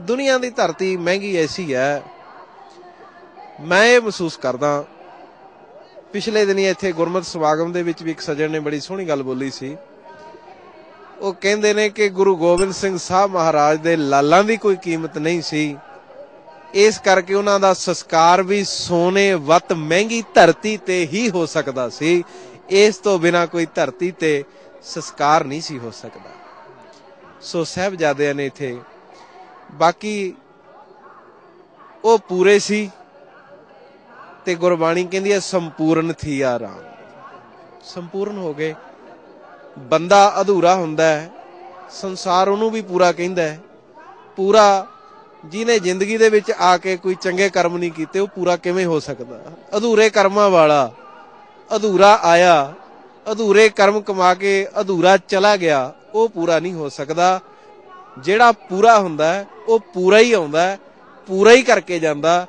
ਦੁਨੀਆ ਦੀ ਧਰਤੀ ਮਹਿੰਗੀ ਐਸੀ ਹੈ, ਮੈਂ ਇਹ ਮਹਿਸੂਸ ਕਰਦਾ ਪਿਛਲੇ ਦਿਨੀ ਇੱਥੇ ਗੁਰਮਤਿ ਸਮਾਗਮ ਦੇ ਵਿੱਚ ਵੀ ਇੱਕ ਸੱਜਣ ਨੇ ਬੜੀ ਸੋਹਣੀ ਗੱਲ ਬੋਲੀ ਸੀ। ਉਹ ਕਹਿੰਦੇ ਨੇ ਕਿ ਗੁਰੂ ਗੋਬਿੰਦ ਸਿੰਘ ਸਾਹਿਬ ਮਹਾਰਾਜ ਦੇ ਲਾਲਾਂ ਦੀ ਕੋਈ ਕੀਮਤ ਨਹੀਂ ਸੀ। ਇਸ ਕਰਕੇ ਉਹਨਾਂ ਦਾ ਸੰਸਕਾਰ ਵੀ ਸੋਨੇ ਵਤ ਮਹਿੰਗੀ ਧਰਤੀ ਤੇ ਹੀ ਹੋ ਸਕਦਾ ਸੀ। ਇਸ ਤੋਂ ਬਿਨਾ ਕੋਈ ਧਰਤੀ ਤੇ ਸੰਸਕਾਰ ਨਹੀਂ ਸੀ ਹੋ ਸਕਦਾ। ਸੋ ਸਾਹਿਬਜ਼ਾਦਿਆਂ ਨੇ ਇਥੇ ਬਾਕੀ ਉਹ ਪੂਰੇ ਸੀ ਤੇ ਗੁਰਬਾਣੀ ਕਹਿੰਦੀ ਹੈ, ਸੰਪੂਰਨ ਥੀ ਆ ਰਾਮ। ਸੰਪੂਰਨ ਹੋ ਗਏ। ਬੰਦਾ ਅਧੂਰਾ ਹੁੰਦਾ ਹੈ। ਸੰਸਾਰ ਉਹਨੂੰ ਵੀ ਪੂਰਾ ਕਹਿੰਦਾ ਹੈ। ਪੂਰਾ ਜਿਹਨੇ ਜ਼ਿੰਦਗੀ ਦੇ ਵਿੱਚ ਆ ਕੇ ਕੋਈ ਚੰਗੇ ਕਰਮ ਨਹੀਂ ਕੀਤੇ, ਉਹ ਪੂਰਾ ਕਿਵੇਂ ਹੋ ਸਕਦਾ? ਅਧੂਰੇ ਕਰਮਾਂ ਵਾਲਾ ਅਧੂਰਾ ਆਇਆ, ਅਧੂਰੇ ਕਰਮ ਕਮਾ ਕੇ ਅਧੂਰਾ ਚਲਾ ਗਿਆ, ਉਹ ਪੂਰਾ ਨਹੀਂ ਹੋ ਸਕਦਾ। ਜਿਹੜਾ ਪੂਰਾ ਹੁੰਦਾ ਉਹ ਪੂਰਾ ਹੀ ਆਉਂਦਾ ਪੂਰਾ ਹੀ ਕਰਕੇ ਜਾਂਦਾ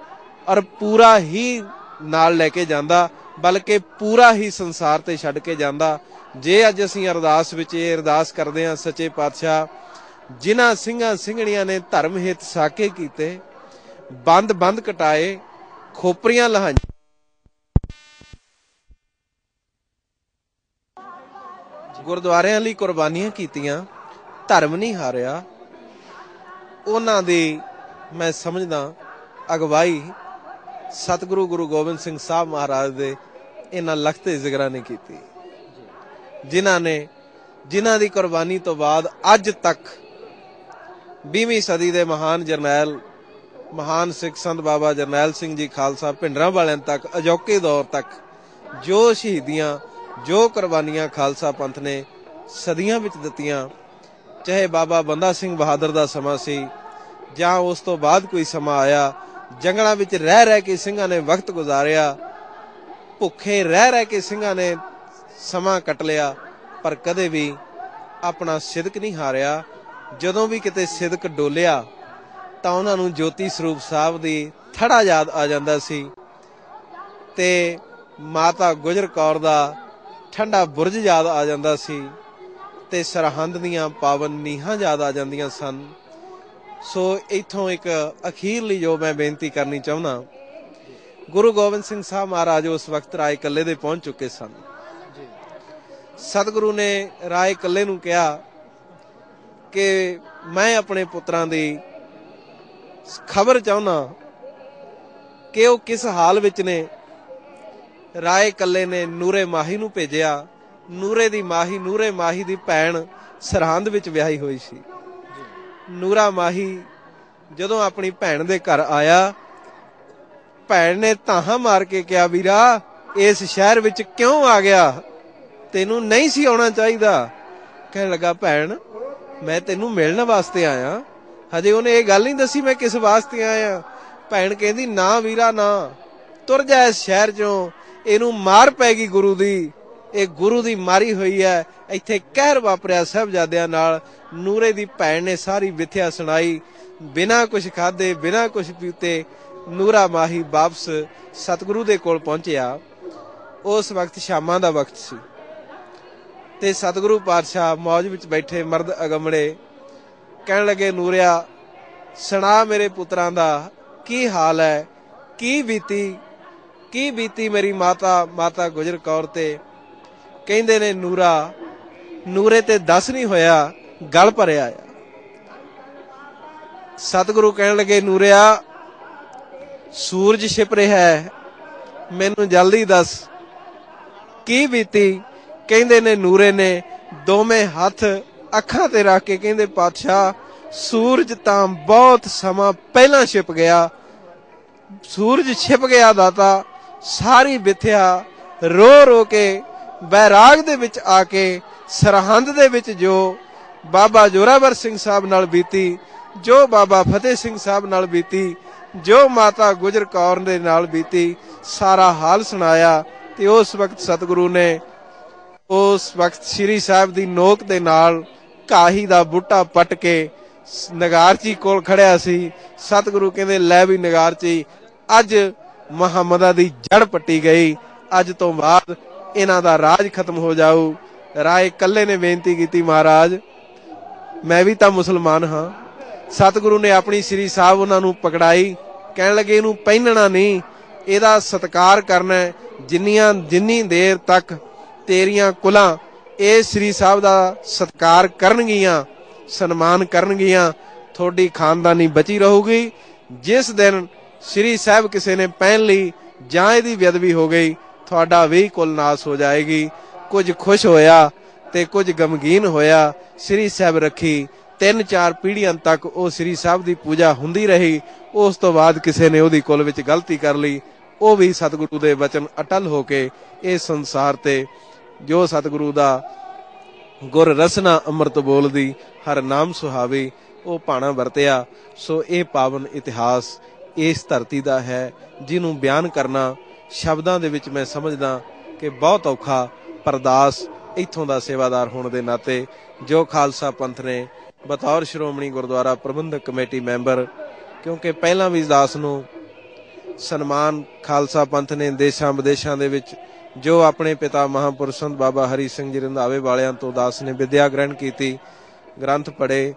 ਔਰ ਪੂਰਾ ਹੀ ਨਾਲ ਲੈ ਕੇ ਜਾਂਦਾ, ਬਲਕਿ ਪੂਰਾ ਹੀ ਸੰਸਾਰ ਤੇ ਛੱਡ ਕੇ ਜਾਂਦਾ। ਜੇ ਅੱਜ ਅਸੀਂ ਅਰਦਾਸ ਵਿੱਚ ਇਹ ਅਰਦਾਸ ਕਰਦੇ ਹਾਂ, ਸੱਚੇ ਪਾਤਸ਼ਾਹ, ਜਿਨ੍ਹਾਂ ਸਿੰਘਾਂ ਸਿੰਘਣੀਆਂ ਨੇ ਧਰਮ ਹਿੱਤ ਸਾਕੇ ਕੀਤੇ ਬੰਦ ਬੰਦ ਕਟਾਏ, ਖੋਪਰੀਆਂ ਲਹਾਈਆਂ ਗੁਰਦੁਆਰਿਆਂ ਲਈ ਕੁਰਬਾਨੀਆਂ ਕੀਤੀਆਂ, ਧਰਮ ਨਹੀਂ ਹਾਰਿਆ। ਉਹਨਾਂ ਦੀ ਮੈਂ ਸਮਝਦਾ ਅਗਵਾਈ ਸਤਿਗੁਰੂ ਗੁਰੂ ਗੋਬਿੰਦ ਸਿੰਘ ਸਾਹਿਬ ਮਹਾਰਾਜ ਦੇ ਇਹਨਾਂ ਲਖਤੇ ਜ਼ਿਕਰਾਂ ਨੇ ਕੀਤੀ। ਜਿਨ੍ਹਾਂ ਨੇ, ਜਿਨ੍ਹਾਂ ਦੀ ਕੁਰਬਾਨੀ ਤੋਂ ਬਾਅਦ ਅੱਜ ਤੱਕ 20ਵੀਂ ਸਦੀ ਦੇ ਮਹਾਨ ਜਰਨੈਲ, ਮਹਾਨ ਸਿੱਖ ਸੰਤ ਬਾਬਾ ਜਰਨੈਲ ਸਿੰਘ ਜੀ ਖਾਲਸਾ ਭਿੰਡਰਾਂ ਵਾਲਿਆਂ ਤੱਕ ਅਜੋਕੇ ਦੌਰ ਤੱਕ ਜੋ ਸ਼ਹੀਦੀਆਂ ਜੋ ਕੁਰਬਾਨੀਆਂ ਖਾਲਸਾ ਪੰਥ ਨੇ ਸਦੀਆਂ ਵਿੱਚ ਦਿੱਤੀਆਂ, ਚਾਹੇ ਬਾਬਾ ਬੰਦਾ ਸਿੰਘ ਬਹਾਦਰ ਦਾ ਸਮਾਂ ਸੀ ਜਾਂ ਉਸ ਤੋਂ ਬਾਅਦ ਕੋਈ ਸਮਾਂ ਆਇਆ, ਜੰਗਲਾਂ ਵਿੱਚ ਰਹਿ ਰਹਿ ਕੇ ਸਿੰਘਾਂ ਨੇ ਵਕਤ ਗੁਜ਼ਾਰਿਆ, ਭੁੱਖੇ ਰਹਿ ਰਹਿ ਕੇ ਸਿੰਘਾਂ ਨੇ ਸਮਾਂ ਕੱਟ ਲਿਆ, ਪਰ ਕਦੇ ਵੀ ਆਪਣਾ ਸਿਦਕ ਨਹੀਂ ਹਾਰਿਆ। ਜਦੋਂ ਵੀ ਕਿਤੇ ਸਿਦਕ ਡੋਲਿਆ, ਤਾਂ ਉਹਨਾਂ ਨੂੰ ਜੋਤੀ ਸਰੂਪ ਸਾਹਿਬ ਦੀ ਥੜਾ ਯਾਦ ਆ ਜਾਂਦਾ ਸੀ ਤੇ ਮਾਤਾ ਗੁਜਰ ਕੌਰ ਦਾ ਠੰਡਾ ਬੁਰਜ ਯਾਦ ਆ ਜਾਂਦਾ ਸੀ ਤੇ ਸਰਹੰਦ ਦੀਆਂ ਪਾਵਨ ਨੀਹਾਂ ਯਾਦ ਆ ਜਾਂਦੀਆਂ ਸਨ। ਸੋ ਇਥੋਂ ਇੱਕ ਅਖੀਰਲੀ ਜੋ ਮੈਂ ਬੇਨਤੀ ਕਰਨੀ ਚਾਹੁੰਦਾ, ਗੁਰੂ ਗੋਬਿੰਦ ਸਿੰਘ ਸਾਹਿਬ ਮਹਾਰਾਜ ਉਸ ਵਕਤ ਰਾਏ ਕੱਲੇ ਦੇ ਪਹੁੰਚ ਚੁੱਕੇ ਸਨ। ਸਤਿਗੁਰੂ ਨੇ ਰਾਏ ਕੱਲੇ ਨੂੰ ਕਿਹਾ ਕਿ ਮੈਂ ਆਪਣੇ ਪੁੱਤਰਾਂ ਦੀ ਖਬਰ ਚਾਹੁੰਦਾ ਕਿ ਉਹ ਕਿਸ ਹਾਲ ਵਿੱਚ ਨੇ ਰਾਏ ਕੱਲੇ ਨੇ ਨੂਰੇ ਮਾਹੀ ਨੂੰ ਭੇਜਿਆ। ਨੂਰੇ ਦੀ ਮਾਹੀ, ਨੂਰੇ ਮਾਹੀ ਦੀ ਭੈਣ ਸਰਹੰਦ ਵਿੱਚ ਵਿਆਹੀ ਹੋਈ ਸੀ। ਨੂਰਾ ਮਾਹੀ ਜਦੋਂ ਆਪਣੀ ਭੈਣ ਦੇ ਘਰ ਆਇਆ, ਭੈਣ ਨੇ ਤਾਹਾਂ ਮਾਰ ਕੇ ਕਿਹਾ, ਵੀਰਾ, ਇਸ ਸ਼ਹਿਰ ਵਿੱਚ ਕਿਉਂ ਆ ਗਿਆ? ਤੈਨੂੰ ਨਹੀਂ ਸੀ ਆਉਣਾ ਚਾਹੀਦਾ। ਕਹਿਣ ਲੱਗਾ, ਭੈਣ, ਮੈਂ ਤੈਨੂੰ ਮਿਲਣ ਵਾਸਤੇ ਆਇਆ। ਹਜੇ ਉਹਨੇ ਇਹ ਗੱਲ ਨਹੀਂ ਦੱਸੀ ਮੈਂ ਕਿਸ ਵਾਸਤੇ ਆਇਆ। ਭੈਣ ਕਹਿੰਦੀ, ਨਾ ਵੀਰਾ, ਨਾ। ਤੁਰ ਜਾ ਇਸ ਸ਼ਹਿਰ ਚੋਂ। ਇਹਨੂੰ ਮਾਰ ਪੈ ਗਈ ਗੁਰੂ ਦੀ। ਇਹ ਗੁਰੂ ਦੀ ਮਾਰੀ ਹੋਈ ਹੈ। ਇੱਥੇ ਕਹਿਰ ਵਾਪਰਿਆ ਸਾਹਿਬਜ਼ਾਦਿਆਂ ਨਾਲ। ਨੂਰੇ ਦੀ ਭੈਣ ਨੇ ਸਾਰੀ ਵਿਥਿਆ ਸੁਣਾਈ। ਬਿਨਾਂ ਕੁਝ ਖਾਦੇ ਬਿਨਾਂ ਕੁਝ ਪੀਤੇ ਨੂਰਾ ਮਾਹੀ ਵਾਪਸ ਸਤਿਗੁਰੂ ਦੇ ਕੋਲ ਪਹੁੰਚਿਆ। ਉਸ ਵਕਤ ਸ਼ਾਮਾਂ ਦਾ ਵਕਤ ਸੀ। ਤੇ ਸਤਿਗੁਰੂ ਪਾਤਸ਼ਾਹ ਮੌਜ ਵਿੱਚ ਬੈਠੇ ਮਰਦ ਅਗਮੜੇ ਕਹਿਣ ਲੱਗੇ, ਨੂਰਿਆ, ਸੁਣਾ ਮੇਰੇ ਪੁੱਤਰਾਂ ਦਾ ਕੀ ਹਾਲ ਹੈ? ਕੀ ਬੀਤੀ? ਕੀ ਬੀਤੀ ਮੇਰੀ ਮਾਤਾ ਮਾਤਾ ਗੁਜਰ ਕੌਰ ਤੇ? ਕਹਿੰਦੇ ਨੇ, ਨੂਰਾ, ਨੂਰੇ ਤੇ ਦੱਸ ਨਹੀਂ ਹੋਇਆ, ਗਲ ਭਰਿਆ ਆ। ਸਤਿਗੁਰੂ ਕਹਿਣ ਲੱਗੇ, ਨੂਰਿਆ, ਸੂਰਜ ਛਿਪ ਰਿਹਾ ਹੈ, ਮੈਨੂੰ ਜਲਦੀ ਦੱਸ। ਕੀ ਬੀਤੀ? ਕਹਿੰਦੇ ਨੇ, ਨੂਰੇ ਨੇ ਦੋਵੇਂ ਹੱਥ ਅੱਖਾਂ ਤੇ ਰੱਖ ਕੇ ਕਹਿੰਦੇ, ਪਾਤਸ਼ਾਹ, ਸੂਰਜ ਤਾਂ ਬਹੁਤ ਸਮਾਂ ਪਹਿਲਾਂ ਛਿਪ ਗਿਆ। ਸੂਰਜ ਛਿਪ ਗਿਆ ਦਾਤਾ ਸਾਰੀ ਵਿਥਿਆ ਰੋ ਰੋ ਕੇ ਬੈਰਾਗ ਦੇ ਵਿੱਚ ਆ ਕੇ ਸਰਹੰਦ ਦੇ ਵਿੱਚ ਜੋ ਬਾਬਾ ਜੋਰਾਵਰ ਸਿੰਘ ਸਾਹਿਬ ਨਾਲ ਬੀਤੀ, ਜੋ ਬਾਬਾ ਫਤਿਹ ਸਿੰਘ ਸਾਹਿਬ ਨਾਲ ਬੀਤੀ, ਜੋ ਮਾਤਾ ਗੁਜਰ ਕੌਰ ਦੇ ਨਾਲ ਬੀਤੀ, ਸਾਰਾ ਹਾਲ ਸੁਣਾਇਆ ਤੇ ਉਸ ਵਕਤ ਸਤਿਗੁਰੂ ਨੇ ਉਸ ਵਕਤ ਸ੍ਰੀ ਸਾਹਿਬ ਦੀ ਨੋਕ ਦੇ ਨਾਲ ਕਾਹੀ ਦਾ ਬੂਟਾ ਪੱਟ ਕੇ ਨਗਾਰਚੀ ਕੋਲ ਖੜਿਆ ਸੀ। ਸਤਿਗੁਰੂ ਕਹਿੰਦੇ, ਲੈ ਵੀ ਨਗਾਰਚੀ ਅੱਜ ਮੁਹੰਮਦਾ ਦੀ ਜੜ ਪੱਟੀ ਗਈ। ਅੱਜ ਤੋਂ ਬਾਅਦ ਇਹਨਾਂ ਦਾ ਰਾਜ ਖਤਮ ਹੋ ਜਾਊ। ਰਾਏ ਕੱਲੇ ਨੇ ਬੇਨਤੀ ਕੀਤੀ, ਮਹਾਰਾਜ। ਮੈਂ ਵੀ ਤਾਂ ਮੁਸਲਮਾਨ ਹਾਂ। ਸਤਿਗੁਰੂ ਨੇ ਆਪਣੀ ਸ੍ਰੀ ਸਾਹਿਬ ਉਹਨਾਂ ਨੂੰ ਪਕੜਾਈ। ਕਹਿਣ ਲੱਗੇ, ਇਹਨੂੰ ਪਹਿਨਣਾ ਨਹੀਂ। ਇਹਦਾ ਸਤਕਾਰ ਕਰਨਾ ਜਿੰਨੀਆਂ, ਜਿੰਨੀ ਦੇਰ ਤੱਕ ਤੇਰੀਆਂ ਕੁਲਾਂ ਇਹ ਸ੍ਰੀ ਸਾਹਿਬ ਦਾ ਸਤਕਾਰ ਕਰਨਗੀਆਂ, ਸਨਮਾਨ ਕਰਨਗੀਆਂ, ਤੁਹਾਡੀ ਖਾਨਦਾਨੀ ਬਚੀ ਰਹੂਗੀ। ਜਿਸ ਦਿਨ ਸ੍ਰੀ ਸਾਹਿਬ ਕਿਸੇ ਨੇ ਪਹਿਨ ਲਈ, ਜਾਂ ਇਹਦੀ ਬੇਅਦਬੀ ਹੋ ਗਈ, ਤੁਹਾਡਾ ਵੀ ਕੁਲ ਨਾਸ ਹੋ ਜਾਏਗੀ। ਕੁਝ ਖੁਸ਼ ਹੋਇਆ ਤੇ ਕੁਝ ਗਮਗੀਨ ਹੋਇਆ, ਸ੍ਰੀ ਸਾਹਿਬ ਰੱਖੀ। ਤਿੰਨ ਚਾਰ ਪੀੜ੍ਹੀਆਂ ਤੱਕ ਉਹ ਸ੍ਰੀ ਸਾਹਿਬ ਦੀ ਪੂਜਾ ਹੁੰਦੀ ਰਹੀ। ਉਸ ਤੋਂ ਬਾਅਦ ਕਿਸੇ ਨੇ ਉਹਦੀ ਕੁਲ ਵਿੱਚ ਗਲਤੀ ਕਰ ਲਈ। ਉਹ ਵੀ ਸਤਿਗੁਰੂ ਦੇ ਵਚਨ ਅਟਲ ਹੋ ਕੇ ਇਸ ਸੰਸਾਰ ਤੇ, ਜੋ ਸਤਿਗੁਰੂ ਦਾ ਗੁਰ ਰਸਨਾ ਅੰਮ੍ਰਿਤ ਬੋਲਦੀ, ਹਰ ਨਾਮ ਸੁਹਾਵੇ, ਉਹ ਪਾਣਾ ਵਰਤਿਆ। ਸੋ ਇਹ ਪਾਵਨ ਇਤਿਹਾਸ ਇਸ ਧਰਤੀ ਦਾ ਹੈ, ਜਿਹਨੂੰ ਬਿਆਨ ਕਰਨਾ ਸ਼ਬਦਾਂ ਦੇ ਵਿੱਚ ਮੈਂ ਸਮਝਦਾ ਕਿ ਬਹੁਤ ਔਖਾ ਪਰਦਾਸ ਇੱਥੋਂ ਦਾ ਸੇਵਾਦਾਰ ਹੋਣ ਦੇ ਨਾਤੇ ਜੋ ਖਾਲਸਾ ਪੰਥ ਨੇ ਬਤੌਰ ਸ਼੍ਰੋਮਣੀ ਗੁਰਦੁਆਰਾ ਪ੍ਰਬੰਧਕ ਕਮੇਟੀ ਮੈਂਬਰ, ਕਿਉਂਕਿ ਪਹਿਲਾਂ ਵੀ ਦਾਸ ਨੂੰ ਸਨਮਾਨ ਖਾਲਸਾ ਪੰਥ ਨੇ ਦੇਸ਼ਾਂ ਵਿਦੇਸ਼ਾਂ ਦੇ ਵਿੱਚ ਜੋ ਆਪਣੇ ਪਿਤਾ ਮਹਾਂਪੁਰਸ਼ ਸੰਤ ਬਾਬਾ ਹਰੀ ਸਿੰਘ ਜੀ ਰੰਧਾਵੇ ਵਾਲਿਆਂ ਤੋਂ ਦਾਸ ਨੇ ਵਿਦਿਆ ਗ੍ਰਹਿਣ ਕੀਤੀ, ਗ੍ਰੰਥ ਪੜ੍ਹੇ,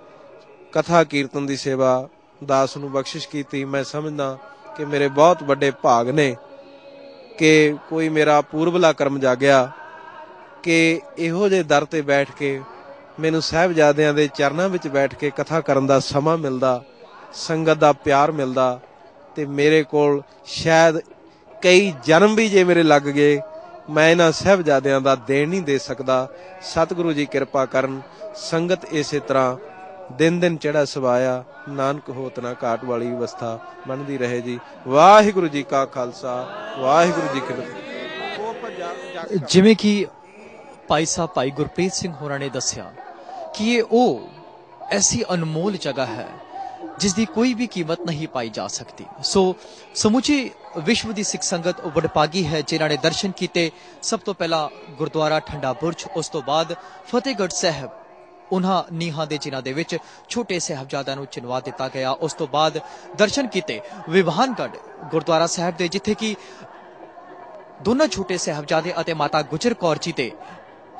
ਕਥਾ ਕੀਰਤਨ ਦੀ ਸੇਵਾ ਦਾਸ ਨੂੰ ਬਖਸ਼ਿਸ਼ ਕੀਤੀ, ਮੈਂ ਸਮਝਦਾ ਕਿ ਮੇਰੇ ਬਹੁਤ ਵੱਡੇ ਭਾਗ ਨੇ, ਕਿ ਕੋਈ ਮੇਰਾ ਪੂਰਬਲਾ ਕਰਮ ਜਾਗਿਆ, ਕਿ ਇਹੋ ਜਿਹੇ ਦਰ ਤੇ ਬੈਠ ਕੇ ਮੈਨੂੰ ਸਾਹਿਬਜ਼ਾਦਿਆਂ ਦੇ ਚਰਨਾਂ ਵਿੱਚ ਬੈਠ ਕੇ ਕਥਾ ਕਰਨ ਦਾ ਸਮਾਂ ਮਿਲਦਾ, ਸੰਗਤ ਦਾ ਪਿਆਰ ਮਿਲਦਾ ਤੇ ਮੇਰੇ ਕੋਲ ਸ਼ਾਇਦ ਕਈ ਜਨਮ ਵੀ ਜੇ ਮੇਰੇ ਲੱਗ ਗਏ, ਮੈਂ ਇਹਨਾਂ ਸਾਹਿਬਜ਼ਾਦਿਆਂ ਦਾ ਦੇਣ ਨਹੀਂ ਦੇ ਸਕਦਾ। ਸਤਿਗੁਰੂ ਜੀ ਕਿਰਪਾ ਕਰਨ, ਸੰਗਤ ਇਸੇ ਤਰ੍ਹਾਂ ਦਿਨ ਦਿਨ ਚੜਾ ਸਵਾਇਆ, ਨਾਨਕ ਹੋਤ ਨਾ ਘਾਟ ਵਾਲੀ ਅਵਸਥਾ ਬਣਦੀ ਰਹੇ ਜੀ। ਵਾਹਿਗੁਰੂ ਜੀ ਕਾ ਖਾਲਸਾ, ਵਾਹਿਗੁਰੂ ਜੀ ਕੀ ਫਤਿਹ। ਜਿਵੇਂ ਕਿ ਭਾਈ ਸਾਹਿਬ ਭਾਈ ਗੁਰਪ੍ਰੀਤ ਸਿੰਘ ਹੋਰਾਂ ਨੇ ਦੱਸਿਆ ਕਿ ਇਹ ਉਹ ਐਸੀ ਅਨਮੋਲ ਜਗ੍ਹਾ ਹੈ ਜਿਸ ਦੀ ਕੋਈ ਵੀ ਕੀਮਤ ਨਹੀਂ ਪਾਈ ਜਾ ਸਕਦੀ। ਸੋ ਸਮੁੱਚੀ ਵਿਸ਼ਵ ਦੀ ਸਿੱਖ ਸੰਗਤ ਉਹ ਵਡਭਾਗੀ ਹੈ, ਜਿਨ੍ਹਾਂ ਨੇ ਦਰਸ਼ਨ ਕੀਤੇ। ਸਭ ਤੋਂ ਪਹਿਲਾਂ ਗੁਰਦੁਆਰਾ ਠੰਡਾ ਬੁਰਜ, ਉਸ ਤੋਂ ਬਾਅਦ ਫਤਿਹਗੜ੍ਹ ਸਾਹਿਬ ਉਹਨਾਂ ਨੀਹਾਂ ਦੇ ਜਿਨ੍ਹਾਂ ਦੇ ਵਿੱਚ ਛੋਟੇ ਸਾਹਿਬਜ਼ਾਦਿਆਂ ਨੂੰ ਚਿਨਵਾ ਦਿੱਤਾ ਗਿਆ। ਉਸ ਤੋਂ ਬਾਅਦ ਦਰਸ਼ਨ ਕੀਤੇ ਵਿਵਾਨਗੜ੍ਹ ਗੁਰਦੁਆਰਾ ਸਾਹਿਬ ਦੇ, ਜਿੱਥੇ ਕਿ ਦੋਨਾਂ ਛੋਟੇ ਸਾਹਿਬਜ਼ਾਦੇ ਅਤੇ ਮਾਤਾ ਗੁਜਰ ਕੌਰ ਜੀ ਦੇ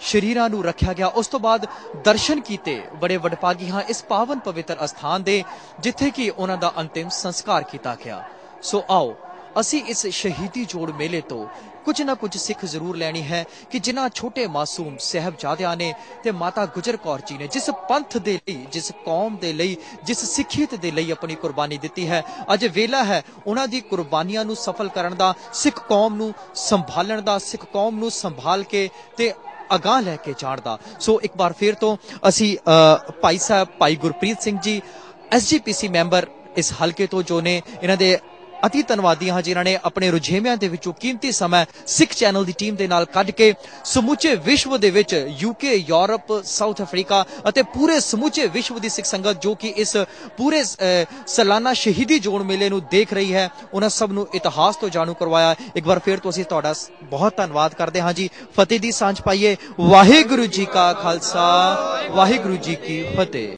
ਸ਼ਰੀਰਾਂ ਨੂੰ ਰੱਖਿਆ ਗਿਆ। ਉਸ ਤੋਂ ਬਾਅਦ ਦਰਸ਼ਨ ਕੀਤੇ ਬੜੇ ਵਡਭਾਗੀ ਹਾਂ ਇਸ ਪਾਵਨ ਪਵਿੱਤਰ ਅਸਥਾਨ ਦੇ, ਜਿੱਥੇ ਕਿ ਉਹਨਾਂ ਦਾ ਅੰਤਿਮ ਸੰਸਕਾਰ ਕੀਤਾ ਗਿਆ। ਸੋ ਆਓ, ਅਸੀਂ ਇਸ ਸ਼ਹੀਦੀ ਜੋੜ ਮੇਲੇ ਤੋਂ ਕੁਝ ਨਾ ਕੁਝ ਸਿੱਖ ਜ਼ਰੂਰ ਲੈਣੀ ਹੈ ਕਿ ਜਿਨ੍ਹਾਂ ਛੋਟੇ ਮਾਸੂਮ ਸਾਹਿਬਜ਼ਾਦਿਆਂ ਨੇ ਤੇ ਮਾਤਾ ਗੁਜਰ ਕੌਰ ਜੀ ਨੇ ਜਿਸ ਪੰਥ ਦੇ ਲਈ, ਜਿਸ ਕੌਮ ਦੇ ਲਈ, ਜਿਸ ਸਿੱਖੀਅਤ ਦੇ ਲਈ ਆਪਣੀ ਕੁਰਬਾਨੀ ਦਿੱਤੀ ਹੈ। ਅੱਜ ਵੇਲਾ ਹੈ ਉਹਨਾਂ ਦੀ ਕੁਰਬਾਨੀਆਂ ਨੂੰ ਸਫਲ ਕਰਨ ਦਾ, ਸਿੱਖ ਕੌਮ ਨੂੰ ਸੰਭਾਲਣ ਦਾ, ਸਿੱਖ ਕੌਮ ਨੂੰ ਸੰਭਾਲ ਕੇ ਤੇ ਅਗਾਹ ਲੈ ਕੇ ਜਾਣ ਦਾ। ਸੋ ਇੱਕ ਵਾਰ ਫੇਰ ਤੋਂ ਅਸੀਂ ਭਾਈ ਸਾਹਿਬ, ਭਾਈ ਗੁਰਪ੍ਰੀਤ ਸਿੰਘ ਜੀ ਐਸਜੀਪੀਸੀ ਮੈਂਬਰ ਇਸ ਹਲਕੇ ਤੋਂ ਜੋ ਨੇ, ਇਹਨਾਂ ਦੇ ਅਤੀ ਧੰਨਵਾਦੀ ਹਾਂ ਜਿਨ੍ਹਾਂ ਨੇ ਆਪਣੇ ਰੁਝੇਵਿਆਂ ਦੇ ਵਿੱਚੋਂ ਕੀਮਤੀ ਸਮਾਂ ਸਿੱਖ ਚੈਨਲ ਦੀ ਟੀਮ ਦੇ ਨਾਲ ਕੱਢ ਕੇ ਸਮੁੱਚੇ ਵਿਸ਼ਵ ਦੇ ਵਿੱਚ ਯੂਕੇ ਯੂਰਪ ਸਾਊਥ ਅਫਰੀਕਾ ਅਤੇ ਪੂਰੇ ਸਮੁੱਚੇ ਵਿਸ਼ਵ ਦੀ ਸਿੱਖ ਸੰਗਤ ਜੋ ਕਿ ਇਸ ਪੂਰੇ ਸਾਲਾਨਾ ਸ਼ਹੀਦੀ ਜੋੜ ਮੇਲੇ ਨੂੰ ਦੇਖ ਰਹੀ ਹੈ, ਉਹਨਾਂ ਸਭ ਨੂੰ ਇਤਿਹਾਸ ਤੋਂ ਜਾਣੂ ਕਰਵਾਇਆ। ਇੱਕ ਵਾਰ ਫੇਰ ਤੋਂ ਅਸੀਂ ਤੁਹਾਡਾ ਬਹੁਤ ਧੰਨਵਾਦ ਕਰਦੇ ਹਾਂ ਜੀ। ਫਤਿਹ ਦੀ ਸਾਂਝ ਪਾਈਏ। ਵਾਹਿਗੁਰੂ ਜੀ ਕਾ ਖਾਲਸਾ, ਵਾਹਿਗੁਰੂ ਜੀ ਕੀ ਫਤਿਹ।